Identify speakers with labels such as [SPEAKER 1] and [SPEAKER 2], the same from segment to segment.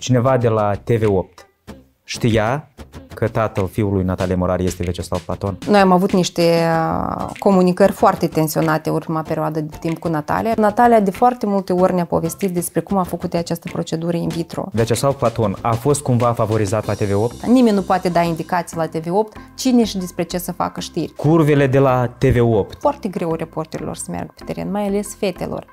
[SPEAKER 1] Cineva de la TV8 știa că tatăl fiului Natalia Morar este Veceslav Platon?
[SPEAKER 2] Noi am avut niște uh, comunicări foarte tensionate urma perioadă de timp cu Natalia. Natalia de foarte multe ori ne-a povestit despre cum a făcut această procedură in vitro.
[SPEAKER 1] Veceslav Platon a fost cumva favorizat la TV8?
[SPEAKER 2] Nimeni nu poate da indicații la TV8 cine și despre ce să facă știri.
[SPEAKER 1] Curvele de la TV8.
[SPEAKER 2] Foarte greu reporterilor să meargă pe teren, mai ales fetelor.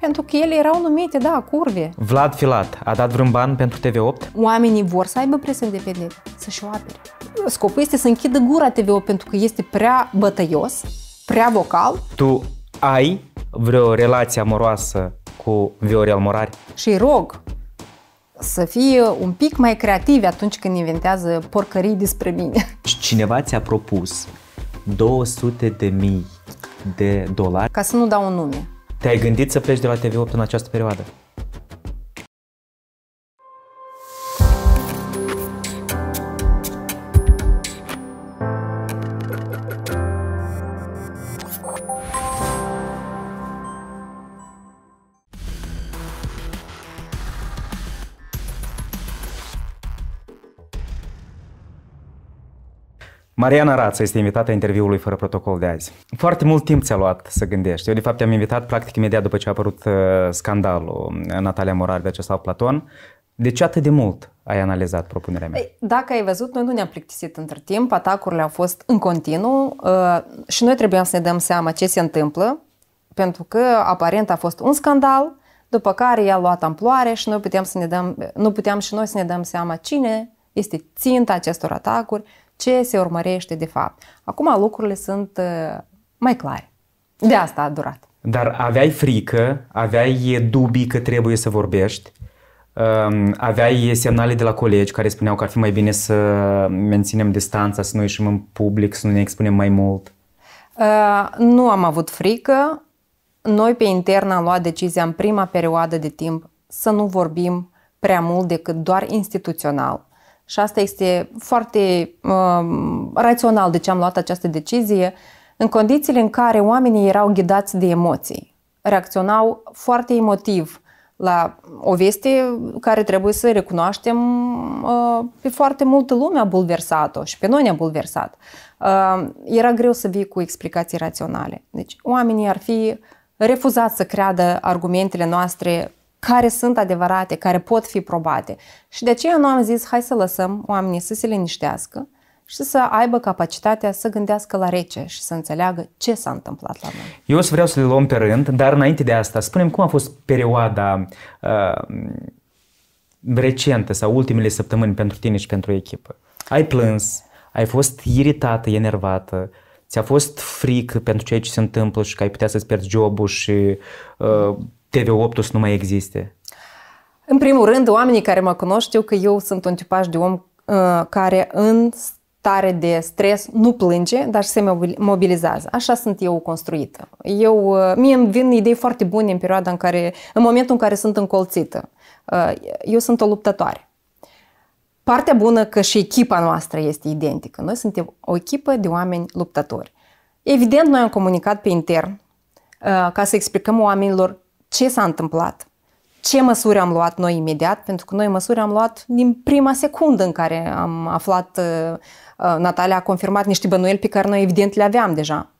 [SPEAKER 2] Pentru că ele erau numite, da, curve.
[SPEAKER 1] Vlad Filat a dat vreun ban pentru TV8?
[SPEAKER 2] Oamenii vor să aibă presă independentă, să-și o apere. Scopul este să închidă gura TV8 pentru că este prea bătăios, prea vocal.
[SPEAKER 1] Tu ai vreo relație amoroasă cu Viorel Morari?
[SPEAKER 2] Și rog să fie un pic mai creativi atunci când inventează porcării despre mine.
[SPEAKER 1] Cineva ți-a propus 200 de mii de dolari
[SPEAKER 2] Ca să nu dau un nume.
[SPEAKER 1] Te-ai gândit să pleci de la TV8 în această perioadă? Mariana Rață este invitată interviului fără protocol de azi. Foarte mult timp ți-a luat să gândești. Eu, de fapt, te-am invitat practic imediat după ce a apărut uh, scandalul uh, Natalia Morar de Veceslav Platon. De ce atât de mult ai analizat propunerea mea?
[SPEAKER 2] Ei, dacă ai văzut, noi nu ne-am plictisit între timp, atacurile au fost în continuu uh, și noi trebuiam să ne dăm seama ce se întâmplă, pentru că aparent a fost un scandal, după care i-a luat amploare și noi puteam să ne dăm, nu puteam și noi să ne dăm seama cine este ținta acestor atacuri, ce se urmărește de fapt. Acum lucrurile sunt uh, mai clare. De asta a durat.
[SPEAKER 1] Dar aveai frică, aveai dubii că trebuie să vorbești, um, aveai semnale de la colegi care spuneau că ar fi mai bine să menținem distanța, să nu ieșim în public, să nu ne expunem mai mult?
[SPEAKER 2] Uh, nu am avut frică. Noi pe intern am luat decizia în prima perioadă de timp să nu vorbim prea mult decât doar instituțional și asta este foarte uh, rațional de ce am luat această decizie, în condițiile în care oamenii erau ghidați de emoții, reacționau foarte emotiv la o veste care trebuie să recunoaștem uh, pe foarte multă lume a bulversat-o și pe noi ne-a bulversat. Uh, era greu să vii cu explicații raționale. Deci oamenii ar fi refuzat să creadă argumentele noastre care sunt adevărate, care pot fi probate. Și de aceea nu am zis, hai să lăsăm oamenii să se liniștească și să aibă capacitatea să gândească la rece și să înțeleagă ce s-a întâmplat la noi.
[SPEAKER 1] Eu o să vreau să le luăm pe rând, dar înainte de asta, spunem cum a fost perioada uh, recentă sau ultimele săptămâni pentru tine și pentru echipă. Ai plâns, ai fost iritată, enervată, ți-a fost frică pentru ceea ce se întâmplă și că ai putea să-ți pierzi jobul și uh, TV8 să nu mai existe?
[SPEAKER 2] În primul rând, oamenii care mă cunosc știu că eu sunt un tipaj de om uh, care în stare de stres nu plânge, dar se mobilizează. Așa sunt eu construită. Eu, uh, mie îmi vin idei foarte bune în perioada în care, în momentul în care sunt încolțită. Uh, eu sunt o luptătoare. Partea bună că și echipa noastră este identică. Noi suntem o echipă de oameni luptători. Evident, noi am comunicat pe intern uh, ca să explicăm oamenilor ce s-a întâmplat, ce măsuri am luat noi imediat, pentru că noi măsuri am luat din prima secundă în care am aflat, uh, uh, Natalia a confirmat niște bănuieli pe care noi evident le aveam deja.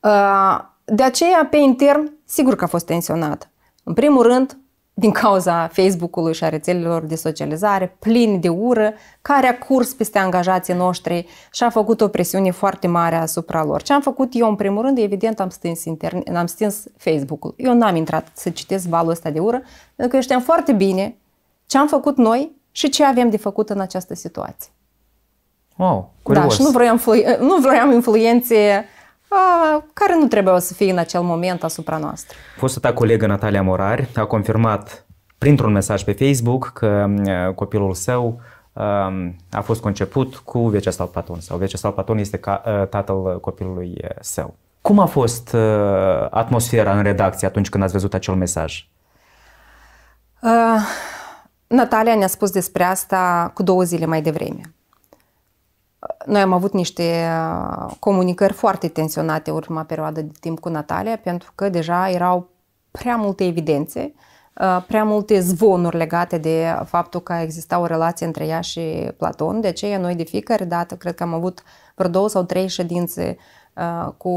[SPEAKER 2] Uh, de aceea, pe intern, sigur că a fost tensionat. În primul rând, din cauza Facebook-ului și a rețelelor de socializare, plin de ură, care a curs peste angajații noștri și a făcut o presiune foarte mare asupra lor. Ce am făcut eu, în primul rând, evident, am stins, internet, am stins Facebook-ul. Eu n-am intrat să citesc valul ăsta de ură, pentru că știam foarte bine ce am făcut noi și ce avem de făcut în această situație.
[SPEAKER 1] Wow, curios.
[SPEAKER 2] Da, și nu vroiam, nu vroiam influențe care nu trebuiau să fie în acel moment asupra noastră.
[SPEAKER 1] Fostă ta colegă Natalia Morari a confirmat printr-un mesaj pe Facebook că copilul său a fost conceput cu Veceslav Platon sau Veceslav Platon este ca, tatăl copilului său. Cum a fost atmosfera în redacție atunci când ați văzut acel mesaj?
[SPEAKER 2] Uh, Natalia ne-a spus despre asta cu două zile mai devreme. Noi am avut niște uh, comunicări foarte tensionate urma perioadă de timp cu Natalia, pentru că deja erau prea multe evidențe uh, prea multe zvonuri legate de faptul că exista o relație între ea și Platon. De aceea noi de fiecare dată, cred că am avut vreo două sau trei ședințe uh, cu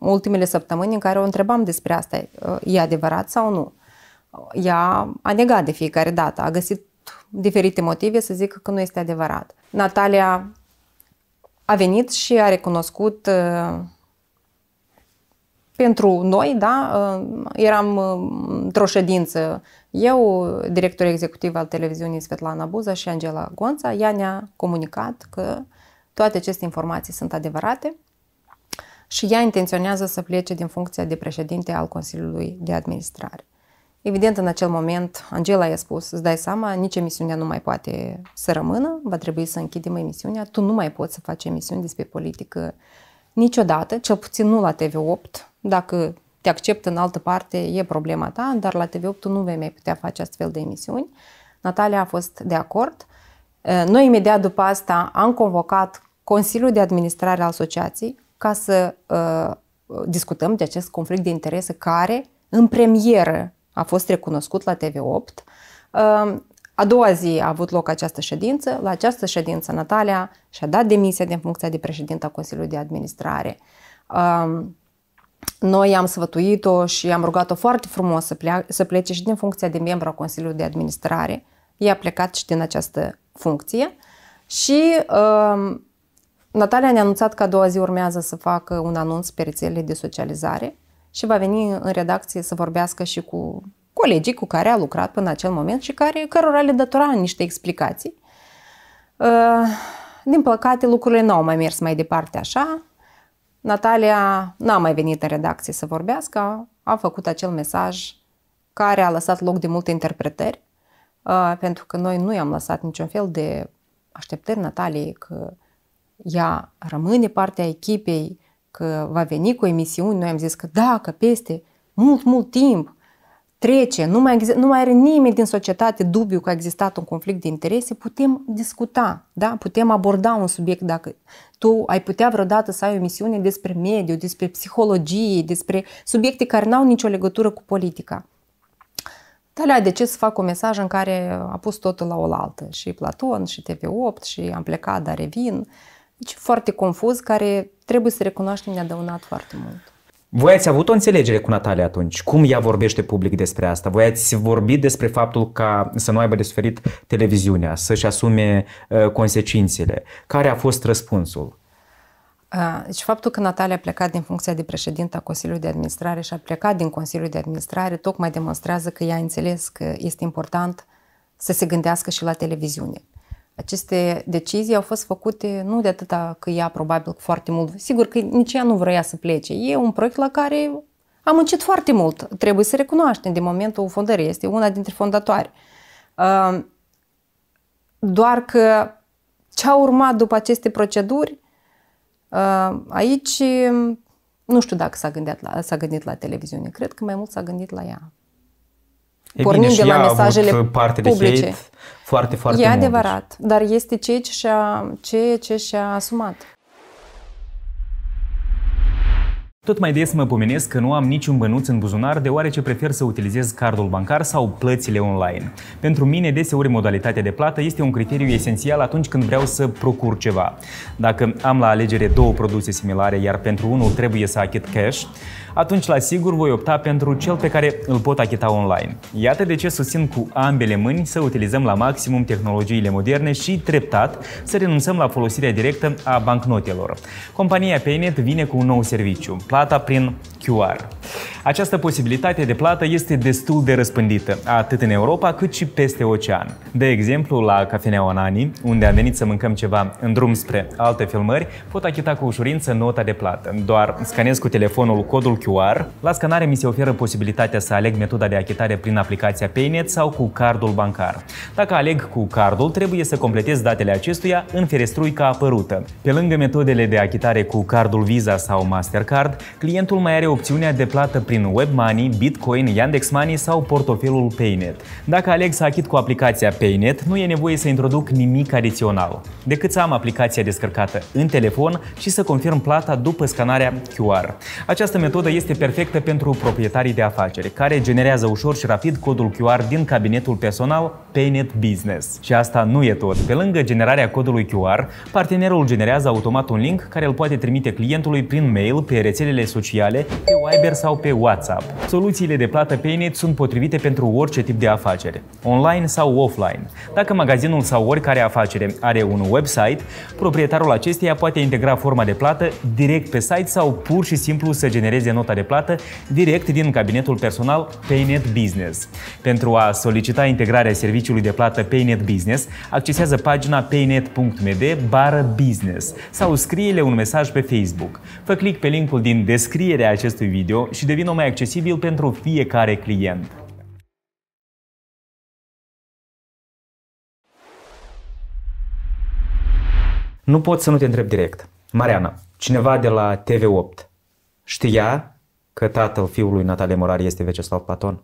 [SPEAKER 2] ultimele săptămâni în care o întrebam despre asta. E adevărat sau nu? Ea a negat de fiecare dată, a găsit diferite motive să zică că nu este adevărat. Natalia a venit și a recunoscut uh, pentru noi, da, uh, eram uh, într-o ședință, eu, director executiv al televiziunii Svetlana Buza și Angela Gonța, ea ne-a comunicat că toate aceste informații sunt adevărate și ea intenționează să plece din funcția de președinte al Consiliului de Administrare. Evident, în acel moment, Angela i-a spus, îți dai seama, nici emisiunea nu mai poate să rămână, va trebui să închidem emisiunea, tu nu mai poți să faci emisiuni despre politică niciodată, cel puțin nu la TV8, dacă te acceptă în altă parte, e problema ta, dar la TV8 tu nu vei mai putea face astfel de emisiuni. Natalia a fost de acord. Noi imediat după asta am convocat Consiliul de Administrare al Asociației ca să uh, discutăm de acest conflict de interese care, în premieră, a fost recunoscut la TV8. A doua zi a avut loc această ședință. La această ședință, Natalia și-a dat demisia din funcția de președinte a Consiliului de Administrare. Noi am sfătuit-o și am rugat-o foarte frumos să, plea, să plece și din funcția de membru a Consiliului de Administrare. Ea a plecat și din această funcție și uh, Natalia ne-a anunțat că a doua zi urmează să facă un anunț pe rețelele de socializare și va veni în redacție să vorbească și cu colegii cu care a lucrat până acel moment și care, cărora le datora niște explicații. Uh, din păcate, lucrurile nu au mai mers mai departe așa. Natalia n-a mai venit în redacție să vorbească, a făcut acel mesaj care a lăsat loc de multe interpretări, uh, pentru că noi nu i-am lăsat niciun fel de așteptări Nataliei că ea rămâne partea echipei, că va veni cu emisiuni, noi am zis că da, că peste mult, mult timp trece, nu mai, nu mai are nimeni din societate dubiu că a existat un conflict de interese, putem discuta, da? putem aborda un subiect dacă tu ai putea vreodată să ai o emisiune despre mediu, despre psihologie, despre subiecte care n-au nicio legătură cu politica. Dar de ce să fac un mesaj în care a pus totul la oaltă? Și Platon, și TV8, și am plecat, dar revin. Deci foarte confuz, care trebuie să recunoaștem ne-a dăunat foarte mult.
[SPEAKER 1] Voi ați avut o înțelegere cu Natalia atunci? Cum ea vorbește public despre asta? Voi ați vorbit despre faptul ca să nu aibă de suferit televiziunea, să-și asume uh, consecințele. Care a fost răspunsul?
[SPEAKER 2] Deci faptul că Natalia a plecat din funcția de președinte a Consiliului de Administrare și a plecat din Consiliul de Administrare tocmai demonstrează că ea a înțeles că este important să se gândească și la televiziune. Aceste decizii au fost făcute nu de atâta că ea probabil foarte mult, sigur că nici ea nu vrea să plece. E un proiect la care am muncit foarte mult. Trebuie să recunoaștem de momentul fondării. Este una dintre fondatoare. Doar că ce a urmat după aceste proceduri, aici nu știu dacă s-a gândit la, s-a gândit la televiziune. Cred că mai mult s-a gândit la ea.
[SPEAKER 1] E Pornind bine, de la mesajele parte publice. De hate foarte, foarte
[SPEAKER 2] E adevărat, dar este ceea ce și-a, ceea ce și-a asumat.
[SPEAKER 1] Tot mai des mă pomenesc că nu am niciun bănuț în buzunar deoarece prefer să utilizez cardul bancar sau plățile online. Pentru mine, deseori, modalitatea de plată este un criteriu esențial atunci când vreau să procur ceva. Dacă am la alegere două produse similare, iar pentru unul trebuie să achit cash, atunci la sigur voi opta pentru cel pe care îl pot achita online. Iată de ce susțin cu ambele mâini să utilizăm la maximum tehnologiile moderne și treptat să renunțăm la folosirea directă a bancnotelor. Compania Paynet vine cu un nou serviciu, plata prin QR. Această posibilitate de plată este destul de răspândită, atât în Europa cât și peste ocean. De exemplu, la Cafeneaua Nani, unde am venit să mâncăm ceva în drum spre alte filmări, pot achita cu ușurință nota de plată. Doar scanez cu telefonul codul QR. La scanare mi se oferă posibilitatea să aleg metoda de achitare prin aplicația Paynet sau cu cardul bancar. Dacă aleg cu cardul, trebuie să completez datele acestuia în ferestruica apărută. Pe lângă metodele de achitare cu cardul Visa sau Mastercard, clientul mai are opțiunea de plată prin WebMoney, Bitcoin, Yandex Money sau portofelul Paynet. Dacă aleg să achit cu aplicația Paynet, nu e nevoie să introduc nimic adițional, decât să am aplicația descărcată în telefon și să confirm plata după scanarea QR. Această metodă este perfectă pentru proprietarii de afaceri, care generează ușor și rapid codul QR din cabinetul personal Paynet Business. Și asta nu e tot. Pe lângă generarea codului QR, partenerul generează automat un link care îl poate trimite clientului prin mail, pe rețelele sociale, pe Viber sau pe WhatsApp. Soluțiile de plată Paynet sunt potrivite pentru orice tip de afacere, online sau offline. Dacă magazinul sau oricare afacere are un website, proprietarul acesteia poate integra forma de plată direct pe site sau pur și simplu să genereze nota de plată direct din cabinetul personal Paynet Business. Pentru a solicita integrarea serviciului de plată Paynet Business, accesează pagina paynet.md bară business sau scrie-le un mesaj pe Facebook. Fă click pe linkul din descrierea acestui video și devină mai accesibil pentru fiecare client. Nu pot să nu te întreb direct. Mariana, cineva de la TV8 știa că tatăl fiului Natalie Morari este Veceslav Platon?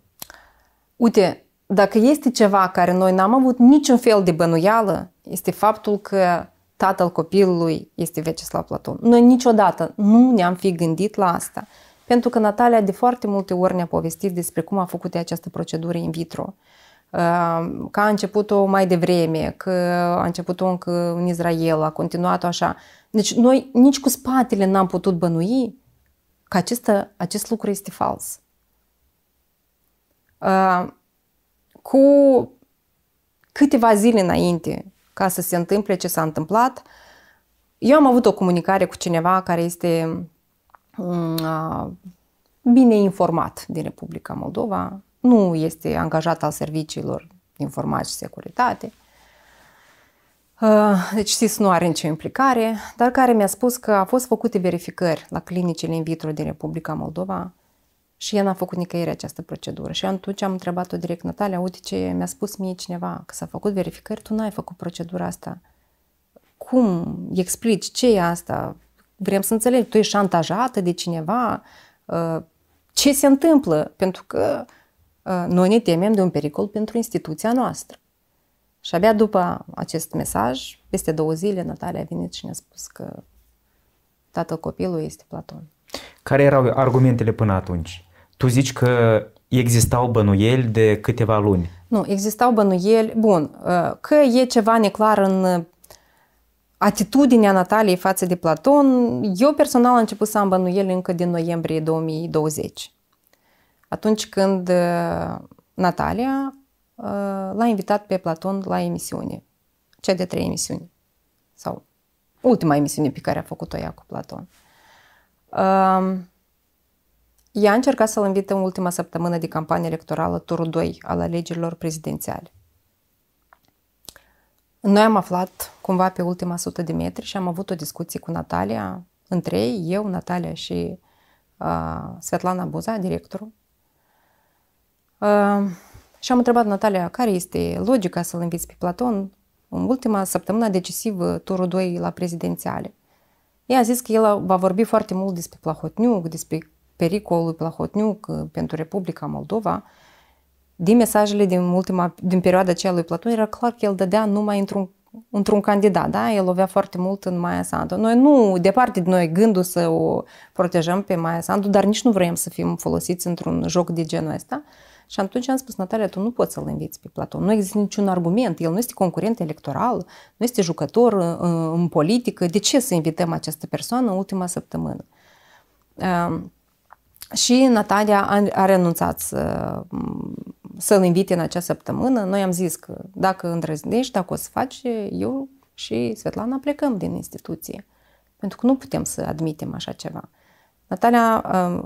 [SPEAKER 2] Uite, dacă este ceva care noi n-am avut niciun fel de bănuială, este faptul că tatăl copilului este Veceslav Platon. Noi niciodată nu ne-am fi gândit la asta. Pentru că Natalia de foarte multe ori ne-a povestit despre cum a făcut această procedură in vitro. Că a început-o mai devreme, că a început-o încă în Israel, a continuat-o așa. Deci noi nici cu spatele n-am putut bănui că acest, acest lucru este fals. Cu câteva zile înainte ca să se întâmple ce s-a întâmplat, eu am avut o comunicare cu cineva care este mm, bine informat din Republica Moldova, nu este angajat al serviciilor informații și securitate, deci SIS nu are nicio implicare, dar care mi-a spus că a fost făcute verificări la clinicile in vitro din Republica Moldova și ea n-a făcut nicăieri această procedură. Și atunci am întrebat-o direct, Natalia, uite ce mi-a spus mie cineva, că s-a făcut verificări, tu n-ai făcut procedura asta. Cum explici? Ce e asta? Vrem să înțeleg, tu ești șantajată de cineva? Ce se întâmplă? Pentru că noi ne temem de un pericol pentru instituția noastră. Și abia după acest mesaj, peste două zile, Natalia a venit și ne-a spus că tatăl copilului este Platon.
[SPEAKER 1] Care erau argumentele până atunci? Tu zici că existau bănuieli de câteva luni.
[SPEAKER 2] Nu, existau bănuieli. Bun, uh, că e ceva neclar în atitudinea Nataliei față de Platon, eu personal am început să am bănuieli încă din noiembrie 2020. Atunci când uh, Natalia uh, l-a invitat pe Platon la emisiune, cea de trei emisiuni, sau ultima emisiune pe care a făcut-o ea cu Platon. Ea a încercat să-l invite în ultima săptămână de campanie electorală, turul 2 al alegerilor prezidențiale. Noi am aflat cumva pe ultima sută de metri și am avut o discuție cu Natalia, între ei, eu, Natalia și uh, Svetlana Buza, directorul. Uh, și am întrebat Natalia care este logica să-l inviți pe Platon în ultima săptămână decisivă, turul 2 la prezidențiale. Ea a zis că el va vorbi foarte mult despre Plahotniuc, despre pericolul lui Plahotniuc pentru Republica Moldova, din mesajele din, ultima, din perioada aceea lui Platon, era clar că el dădea numai într-un, într-un candidat, da? El avea foarte mult în Maia Sandu. Noi nu, departe de noi gândul să o protejăm pe Maia Sandu, dar nici nu vrem să fim folosiți într-un joc de genul ăsta. Și atunci am spus, Natalia, tu nu poți să-l inviți pe Platon. Nu există niciun argument. El nu este concurent electoral, nu este jucător în politică. De ce să invităm această persoană în ultima săptămână? Și Natalia a, a renunțat să, să-l invite în acea săptămână. Noi am zis că dacă îndrăznești, dacă o să faci, eu și Svetlana plecăm din instituție. Pentru că nu putem să admitem așa ceva. Natalia a,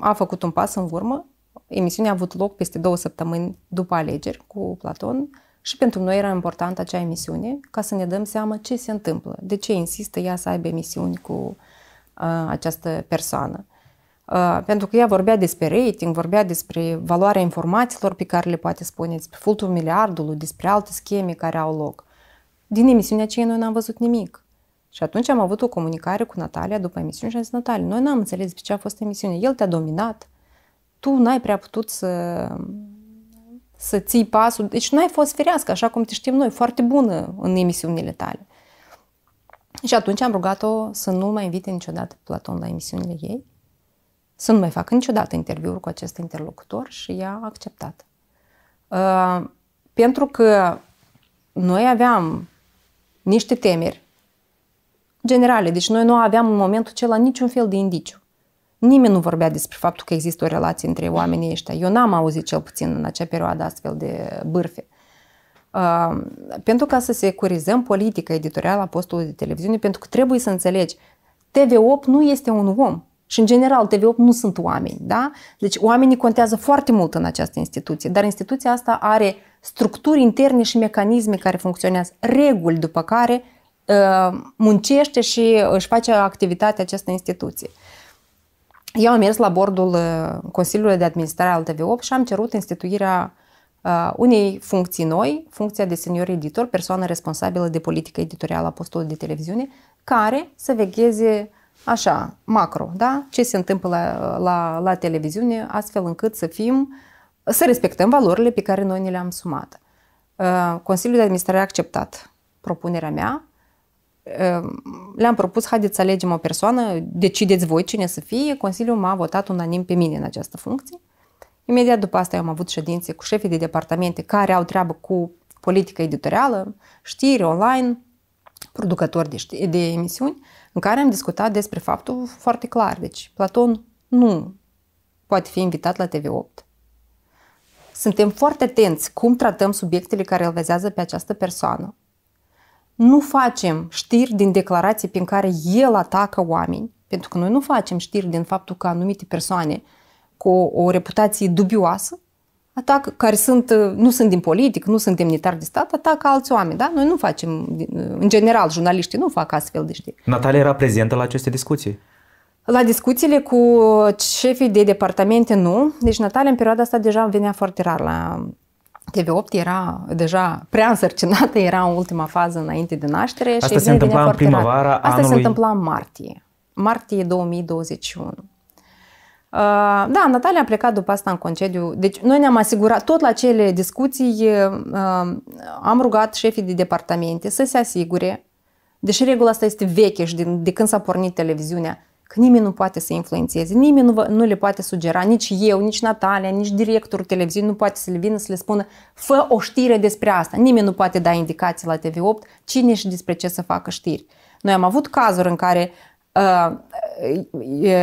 [SPEAKER 2] a făcut un pas în urmă. Emisiunea a avut loc peste două săptămâni după alegeri cu Platon și pentru noi era importantă acea emisiune ca să ne dăm seama ce se întâmplă, de ce insistă ea să aibă emisiuni cu a, această persoană. Uh, pentru că ea vorbea despre rating, vorbea despre valoarea informațiilor pe care le poate spune, despre fultul miliardului, despre alte scheme care au loc. Din emisiunea aceea noi n-am văzut nimic. Și atunci am avut o comunicare cu Natalia după emisiune și am zis, Natalia, noi n-am înțeles ce a fost emisiune. El te-a dominat, tu n-ai prea putut să, să ții pasul. Deci nu ai fost firească, așa cum te știm noi, foarte bună în emisiunile tale. Și atunci am rugat-o să nu mai invite niciodată Platon la emisiunile ei, să nu mai facă niciodată interviuri cu acest interlocutor și ea a acceptat. Uh, pentru că noi aveam niște temeri generale, deci noi nu aveam în momentul acela niciun fel de indiciu. Nimeni nu vorbea despre faptul că există o relație între oamenii ăștia. Eu n-am auzit cel puțin în acea perioadă astfel de bârfe. Uh, pentru ca să securizăm politica editorială a postului de televiziune, pentru că trebuie să înțelegi, TV8 nu este un om. Și în general TV8 nu sunt oameni, da? Deci oamenii contează foarte mult în această instituție, dar instituția asta are structuri interne și mecanisme care funcționează, reguli după care uh, muncește și își face activitatea această instituție. Eu am mers la bordul uh, Consiliului de Administrare al TV8 și am cerut instituirea uh, unei funcții noi, funcția de senior editor, persoană responsabilă de politică editorială a postului de televiziune, care să vegheze așa, macro, da? Ce se întâmplă la, la, la televiziune, astfel încât să fim, să respectăm valorile pe care noi ne le-am sumat. Uh, Consiliul de Administrare a acceptat propunerea mea. Uh, le-am propus, haideți să alegem o persoană, decideți voi cine să fie. Consiliul m-a votat unanim pe mine în această funcție. Imediat după asta eu am avut ședințe cu șefii de departamente care au treabă cu politică editorială, știri online, producători de, știri, de emisiuni în care am discutat despre faptul foarte clar. Deci, Platon nu poate fi invitat la TV8. Suntem foarte atenți cum tratăm subiectele care îl vezează pe această persoană. Nu facem știri din declarații prin care el atacă oameni, pentru că noi nu facem știri din faptul că anumite persoane cu o, o reputație dubioasă atac, care sunt, nu sunt din politic, nu sunt demnitari de stat, atacă alți oameni. Da? Noi nu facem, în general, jurnaliștii nu fac astfel de știri.
[SPEAKER 1] Natalia era prezentă la aceste discuții?
[SPEAKER 2] La discuțiile cu șefii de departamente nu. Deci Natalia în perioada asta deja venea foarte rar la TV8 era deja prea însărcinată, era în ultima fază înainte de naștere.
[SPEAKER 1] Asta și se întâmpla în primăvara
[SPEAKER 2] Asta
[SPEAKER 1] anului...
[SPEAKER 2] se întâmpla în martie. Martie 2021. Uh, da, Natalia a plecat după asta în concediu. Deci noi ne-am asigurat, tot la cele discuții, uh, am rugat șefii de departamente să se asigure, deși regula asta este veche și de, de când s-a pornit televiziunea, că nimeni nu poate să influențeze, nimeni nu, nu le poate sugera, nici eu, nici Natalia, nici directorul televiziunii nu poate să le vină să le spună fă o știre despre asta. Nimeni nu poate da indicații la TV8 cine și despre ce să facă știri. Noi am avut cazuri în care uh,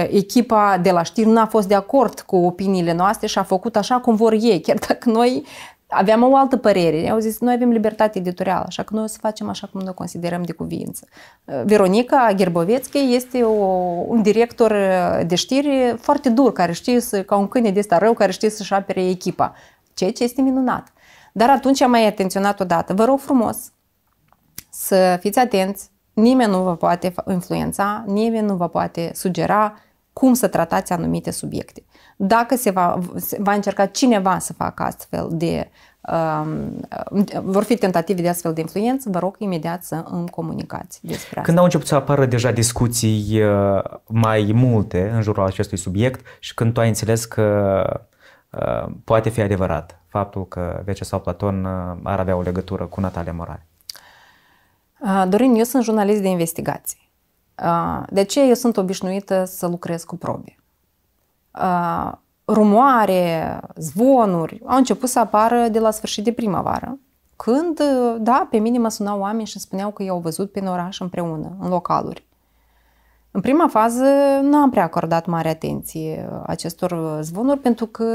[SPEAKER 2] echipa de la știri nu a fost de acord cu opiniile noastre și a făcut așa cum vor ei, chiar dacă noi aveam o altă părere. Au zis, noi avem libertate editorială, așa că noi o să facem așa cum noi considerăm de cuvință. Veronica Gerbovețchi este o, un director de știri foarte dur, care știe să, ca un câine de ăsta rău, care știe să-și apere echipa, ceea ce este minunat. Dar atunci am mai atenționat odată, vă rog frumos să fiți atenți Nimeni nu vă poate influența, nimeni nu vă poate sugera cum să tratați anumite subiecte. Dacă se va, se va încerca cineva să facă astfel de um, vor fi tentative de astfel de influență, vă rog imediat să îmi comunicați despre asta.
[SPEAKER 1] Când au început să apară deja discuții uh, mai multe în jurul acestui subiect și când tu ai înțeles că uh, poate fi adevărat faptul că Vecesau Platon uh, ar avea o legătură cu Natalia Morale?
[SPEAKER 2] Dorin, eu sunt jurnalist de investigație. De aceea eu sunt obișnuită să lucrez cu probe. Rumoare, zvonuri au început să apară de la sfârșit de primăvară, când, da, pe mine mă sunau oameni și spuneau că i-au văzut pe oraș împreună, în localuri. În prima fază nu am prea acordat mare atenție acestor zvonuri pentru că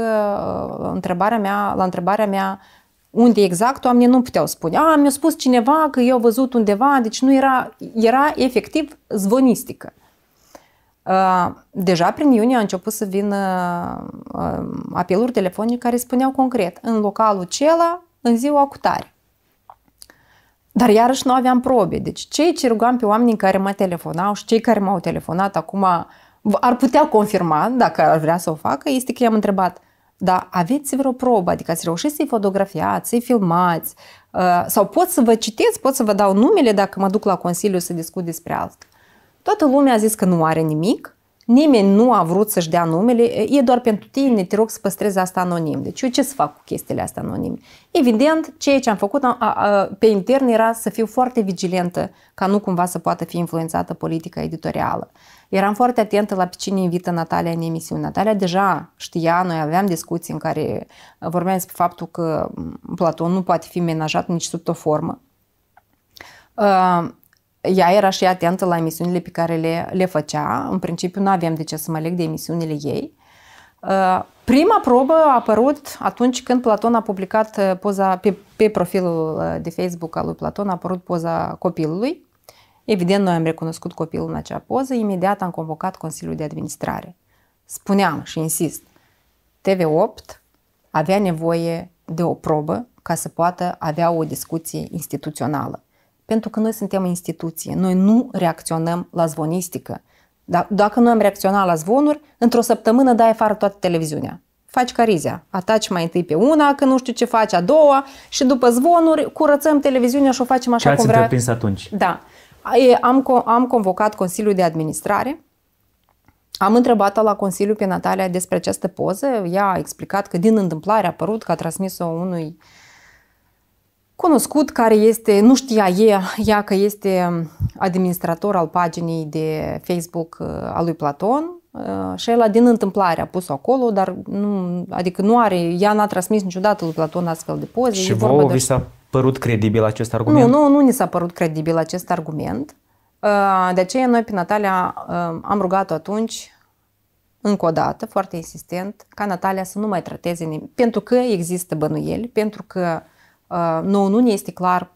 [SPEAKER 2] întrebarea mea, la întrebarea mea unde exact, oamenii nu puteau spune. A, mi-a spus cineva că eu văzut undeva, deci nu era, era efectiv zvonistică. Deja prin iunie a început să vină apeluri telefonice care spuneau concret, în localul cela, în ziua cu tare. Dar iarăși nu aveam probe. Deci cei ce rugam pe oamenii care mă telefonau și cei care m-au telefonat acum ar putea confirma, dacă ar vrea să o facă, este că i-am întrebat – dar aveți vreo probă, adică ați reușit să-i fotografiați, să-i filmați, Uh, sau pot să vă citesc, pot să vă dau numele dacă mă duc la Consiliu să discut despre asta. Toată lumea a zis că nu are nimic, nimeni nu a vrut să-și dea numele, e doar pentru tine, te rog să păstrezi asta anonim. Deci eu ce să fac cu chestiile astea anonime? Evident, ceea ce am făcut a, a, pe intern era să fiu foarte vigilentă ca nu cumva să poată fi influențată politica editorială. Eram foarte atentă la pe cine invită Natalia în emisiune. Natalia deja știa, noi aveam discuții în care vorbeam despre faptul că Platon nu poate fi menajat nici sub o formă. Uh, ea era și atentă la emisiunile pe care le, le făcea. În principiu nu aveam de ce să mă leg de emisiunile ei. Uh, prima probă a apărut atunci când Platon a publicat uh, poza pe, pe profilul de Facebook al lui Platon, a apărut poza copilului Evident, noi am recunoscut copilul în acea poză, imediat am convocat Consiliul de Administrare. Spuneam și insist, TV8 avea nevoie de o probă ca să poată avea o discuție instituțională. Pentru că noi suntem instituție, noi nu reacționăm la zvonistică. Dacă nu am reacționat la zvonuri, într-o săptămână dai afară toată televiziunea. Faci carizia, ataci mai întâi pe una, că nu știu ce faci a doua și după zvonuri curățăm televiziunea și o facem așa
[SPEAKER 1] ce
[SPEAKER 2] cum vrea.
[SPEAKER 1] atunci?
[SPEAKER 2] Da. Am, am convocat Consiliul de Administrare, am întrebat-o la Consiliu pe Natalia despre această poză. Ea a explicat că din întâmplare a apărut că a transmis-o unui cunoscut care este, nu știa ea, ea că este administrator al paginii de Facebook uh, al lui Platon uh, și el din întâmplare a pus-o acolo, dar nu, adică nu are, ea n-a transmis niciodată lui Platon astfel de poze.
[SPEAKER 1] Și vouă vi s-a părut credibil acest argument?
[SPEAKER 2] Nu, nu, nu ni s-a părut credibil acest argument. Uh, de aceea noi pe Natalia uh, am rugat-o atunci, încă o dată, foarte insistent, ca Natalia să nu mai trateze nimic. Pentru că există bănuieli, pentru că uh, nouă nu ne este clar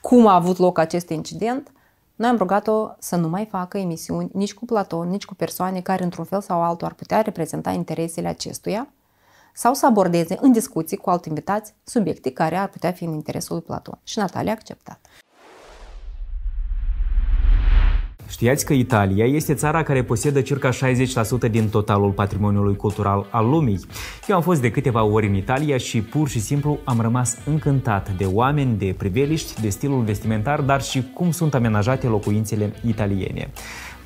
[SPEAKER 2] cum a avut loc acest incident, noi am rugat-o să nu mai facă emisiuni nici cu Platon, nici cu persoane care într-un fel sau altul ar putea reprezenta interesele acestuia, sau să abordeze în discuții cu alți invitați subiecte care ar putea fi în interesul lui Platon. Și Natalia a acceptat.
[SPEAKER 1] Știați că Italia este țara care posedă circa 60% din totalul patrimoniului cultural al lumii. Eu am fost de câteva ori în Italia și pur și simplu am rămas încântat de oameni, de priveliști, de stilul vestimentar, dar și cum sunt amenajate locuințele italiene.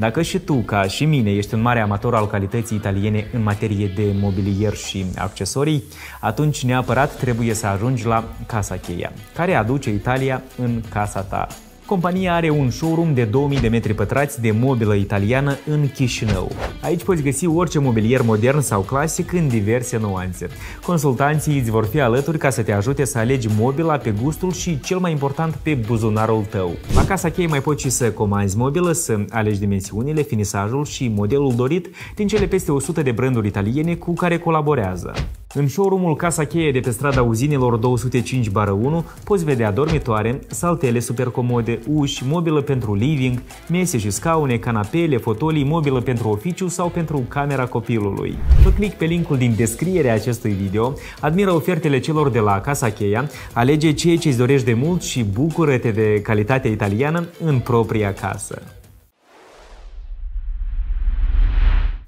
[SPEAKER 1] Dacă și tu, ca și mine, ești un mare amator al calității italiene în materie de mobilier și accesorii, atunci neapărat trebuie să ajungi la Casa Cheia, care aduce Italia în casa ta. Compania are un showroom de 2000 de metri pătrați de mobilă italiană în Chișinău. Aici poți găsi orice mobilier modern sau clasic în diverse nuanțe. Consultanții îți vor fi alături ca să te ajute să alegi mobila pe gustul și, cel mai important, pe buzunarul tău. La Casa Chei mai poți și să comanzi mobilă, să alegi dimensiunile, finisajul și modelul dorit din cele peste 100 de branduri italiene cu care colaborează. În showroomul Casa Cheie de pe strada Uzinilor 205 1 poți vedea dormitoare, saltele super comode, uși, mobilă pentru living, mese și scaune, canapele, fotolii, mobilă pentru oficiu sau pentru camera copilului. Fă click pe linkul din descrierea acestui video, admiră ofertele celor de la Casa Cheia, alege ceea ce îți dorești de mult și bucură-te de calitatea italiană în propria casă.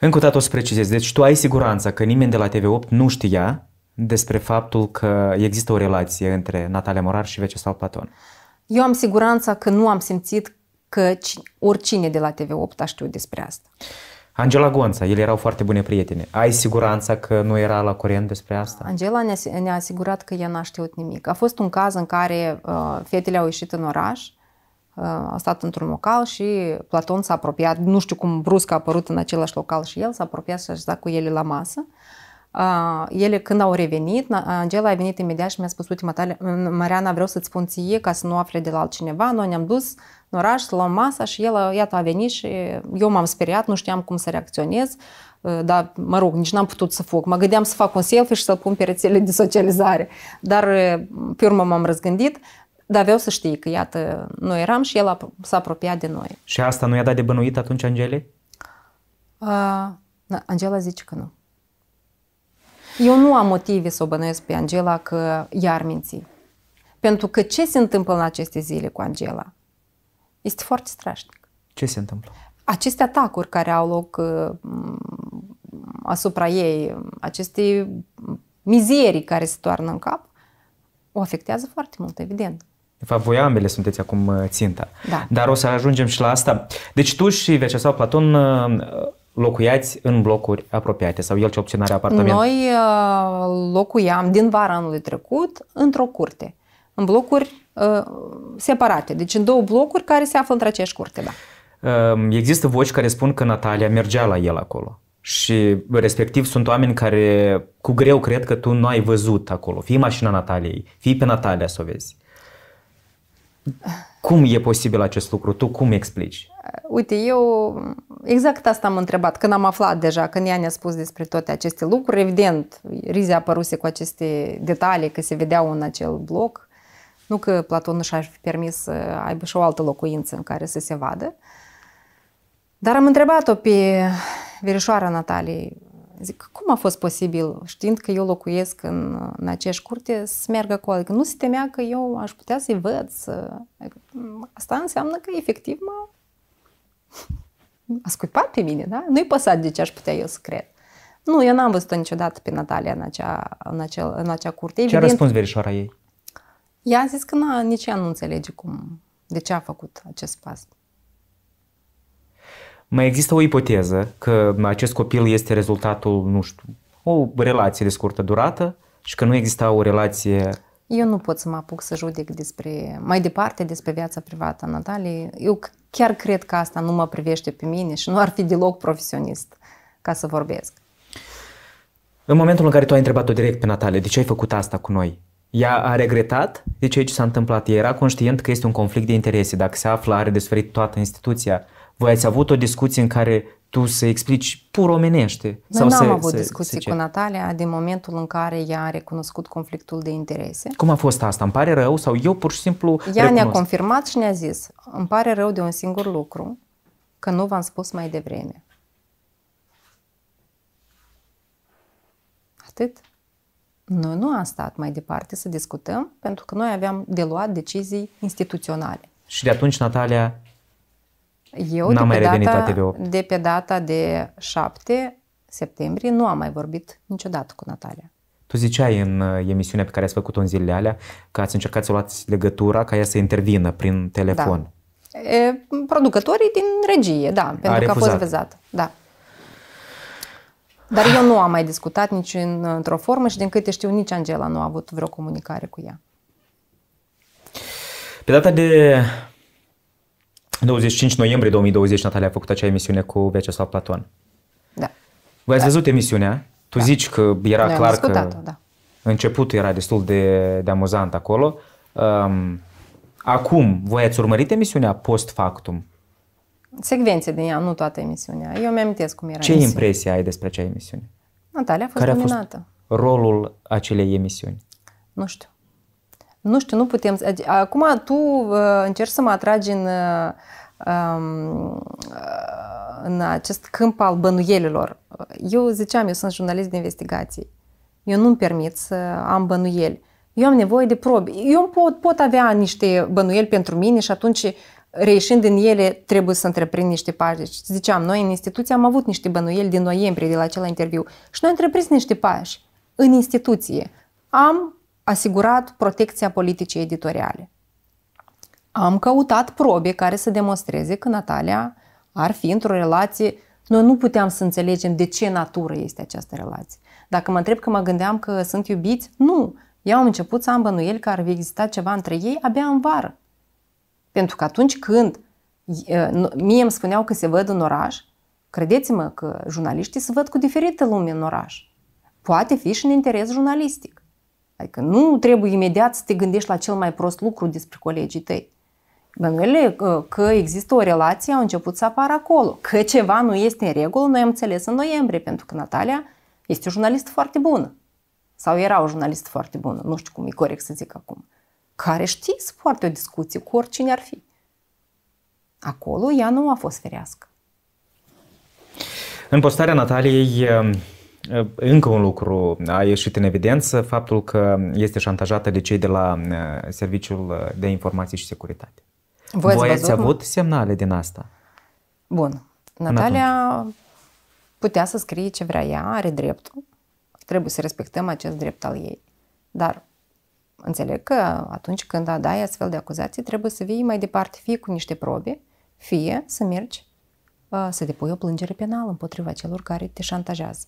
[SPEAKER 1] Încă o dată o să precizez. Deci tu ai siguranța că nimeni de la TV8 nu știa despre faptul că există o relație între Natalia Morar și Veceslav Platon.
[SPEAKER 2] Eu am siguranța că nu am simțit că oricine de la TV8 a știut despre asta.
[SPEAKER 1] Angela Gonța, ele erau foarte bune prietene. Ai siguranța că nu era la curent despre asta?
[SPEAKER 2] Angela ne-a, ne asigurat că ea n-a știut nimic. A fost un caz în care uh, fetele au ieșit în oraș a stat într-un local și Platon s-a apropiat, nu știu cum brusc a apărut în același local și el, s-a apropiat și a așezat cu ele la masă. ele când au revenit, Angela a venit imediat și mi-a spus, uite, Mariana, vreau să-ți spun ție ca să nu afle de la altcineva. Noi ne-am dus în oraș să luăm masa și el, iată, a venit și eu m-am speriat, nu știam cum să reacționez, dar, mă rog, nici n-am putut să fug. Mă gândeam să fac un selfie și să-l pun pe rețele de socializare. Dar, pe urmă, m-am răzgândit. Dar vreau să știi că, iată, noi eram și el s-a apropiat de noi.
[SPEAKER 1] Și asta nu i-a dat de bănuit atunci Angele?
[SPEAKER 2] Uh, Angela zice că nu. Eu nu am motive să o bănuiesc pe Angela că ea ar minți. Pentru că ce se întâmplă în aceste zile cu Angela este foarte strașnic.
[SPEAKER 1] Ce se întâmplă?
[SPEAKER 2] Aceste atacuri care au loc uh, asupra ei, aceste mizerii care se toarnă în cap, o afectează foarte mult, evident.
[SPEAKER 1] De fapt, voi ambele sunteți acum uh, ținta.
[SPEAKER 2] Da.
[SPEAKER 1] Dar o să ajungem și la asta. Deci tu și Veceslav Platon uh, locuiați în blocuri apropiate sau el ce puțin are apartament?
[SPEAKER 2] Noi uh, locuiam din vara anului trecut într-o curte, în blocuri uh, separate, deci în două blocuri care se află între aceeași curte, da.
[SPEAKER 1] Uh, există voci care spun că Natalia mergea la el acolo. Și respectiv sunt oameni care cu greu cred că tu nu ai văzut acolo, fie mașina Nataliei, fie pe Natalia să o vezi. Cum e posibil acest lucru? Tu cum explici?
[SPEAKER 2] Uite, eu exact asta am întrebat. Când am aflat deja, când ea ne-a spus despre toate aceste lucruri, evident, Rize a apăruse cu aceste detalii că se vedeau în acel bloc. Nu că Platon nu și-ar fi permis să aibă și o altă locuință în care să se vadă. Dar am întrebat-o pe verișoara Natalie, zic, cum a fost posibil, știind că eu locuiesc în, în aceeași curte, să meargă acolo? Adică nu se temea că eu aș putea să-i văd, să... Adică, asta înseamnă că efectiv mă a scuipat pe mine, da? Nu-i păsat de ce aș putea eu să cred. Nu, eu n-am văzut-o niciodată pe Natalia în acea, în acea, în acea curte.
[SPEAKER 1] Ce a răspuns verișoara ei?
[SPEAKER 2] Ea a zis că na, nici ea nu înțelege cum, de ce a făcut acest pas.
[SPEAKER 1] Mai există o ipoteză că acest copil este rezultatul, nu știu, o relație de scurtă durată și că nu exista o relație
[SPEAKER 2] eu nu pot să mă apuc să judec despre, mai departe despre viața privată a Nataliei. Eu chiar cred că asta nu mă privește pe mine și nu ar fi deloc profesionist ca să vorbesc.
[SPEAKER 1] În momentul în care tu ai întrebat-o direct pe Natalia, de ce ai făcut asta cu noi? Ea a regretat de ce s-a întâmplat. Ea era conștient că este un conflict de interese. Dacă se află, are de suferit toată instituția. Voi ați avut o discuție în care tu să explici pur omenește.
[SPEAKER 2] Noi sau n-am să, avut să, discuții să cu Natalia din momentul în care ea a recunoscut conflictul de interese.
[SPEAKER 1] Cum a fost asta? Îmi pare rău sau eu pur și simplu Ea
[SPEAKER 2] recunosc? ne-a confirmat și ne-a zis, îmi pare rău de un singur lucru, că nu v-am spus mai devreme. Atât. Noi nu am stat mai departe să discutăm, pentru că noi aveam de luat decizii instituționale.
[SPEAKER 1] Și de atunci Natalia
[SPEAKER 2] eu N-am de, pe mai data, la TV8. de pe data de 7 septembrie nu am mai vorbit niciodată cu Natalia.
[SPEAKER 1] Tu ziceai în uh, emisiunea pe care ați făcut-o în zilele alea că ați încercat să luați legătura ca ea să intervină prin telefon.
[SPEAKER 2] Da. E, producătorii din regie, da, pentru a că refuzat. a fost vizat. Da. Dar eu nu am mai discutat nici în, într-o formă și din câte știu nici Angela nu a avut vreo comunicare cu ea.
[SPEAKER 1] Pe data de 25 noiembrie 2020 Natalia a făcut acea emisiune cu Veceslav Platon.
[SPEAKER 2] Da.
[SPEAKER 1] Voi ați da. văzut emisiunea? Tu da. zici că era
[SPEAKER 2] Noi
[SPEAKER 1] clar că
[SPEAKER 2] da.
[SPEAKER 1] începutul era destul de, de amuzant acolo. Um, acum, voi ați urmărit emisiunea post-factum?
[SPEAKER 2] Secvențe din ea, nu toată emisiunea. Eu mi-am cum era
[SPEAKER 1] Ce emisiune. impresie ai despre acea emisiune?
[SPEAKER 2] Natalia a fost Care dominată. a fost
[SPEAKER 1] rolul acelei emisiuni?
[SPEAKER 2] Nu știu. Nu știu, nu putem... Acum tu uh, încerci să mă atragi în, uh, um, în acest câmp al bănuielilor. Eu ziceam, eu sunt jurnalist de investigații. Eu nu-mi permit să am bănuieli. Eu am nevoie de probe. Eu pot, pot avea niște bănuieli pentru mine și atunci reieșind din ele trebuie să întreprind niște pași. Deci, ziceam, noi în instituție am avut niște bănuieli din noiembrie de la acela interviu și noi am întreprins niște pași în instituție. Am asigurat protecția politicii editoriale. Am căutat probe care să demonstreze că Natalia ar fi într-o relație. Noi nu puteam să înțelegem de ce natură este această relație. Dacă mă întreb că mă gândeam că sunt iubiți, nu. Eu am început să am bănuieli că ar fi existat ceva între ei abia în vară. Pentru că atunci când mie îmi spuneau că se văd în oraș, credeți-mă că jurnaliștii se văd cu diferită lume în oraș. Poate fi și în interes jurnalistic. Adică nu trebuie imediat să te gândești la cel mai prost lucru despre colegii tăi. Bănuiele că, că există o relație au început să apară acolo. Că ceva nu este în regulă, noi am înțeles în noiembrie, pentru că Natalia este o jurnalistă foarte bună. Sau era o jurnalistă foarte bună, nu știu cum e corect să zic acum. Care știe să poarte o discuție cu oricine ar fi. Acolo ea nu a fost ferească.
[SPEAKER 1] În postarea Nataliei încă un lucru a ieșit în evidență, faptul că este șantajată de cei de la uh, Serviciul de Informații și Securitate. Voi, Voi ați avut semnale din asta?
[SPEAKER 2] Bun. Natalia putea să scrie ce vrea ea, are dreptul. Trebuie să respectăm acest drept al ei. Dar înțeleg că atunci când dai astfel de acuzații, trebuie să vii mai departe, fie cu niște probe, fie să mergi uh, să depui o plângere penală împotriva celor care te șantajează.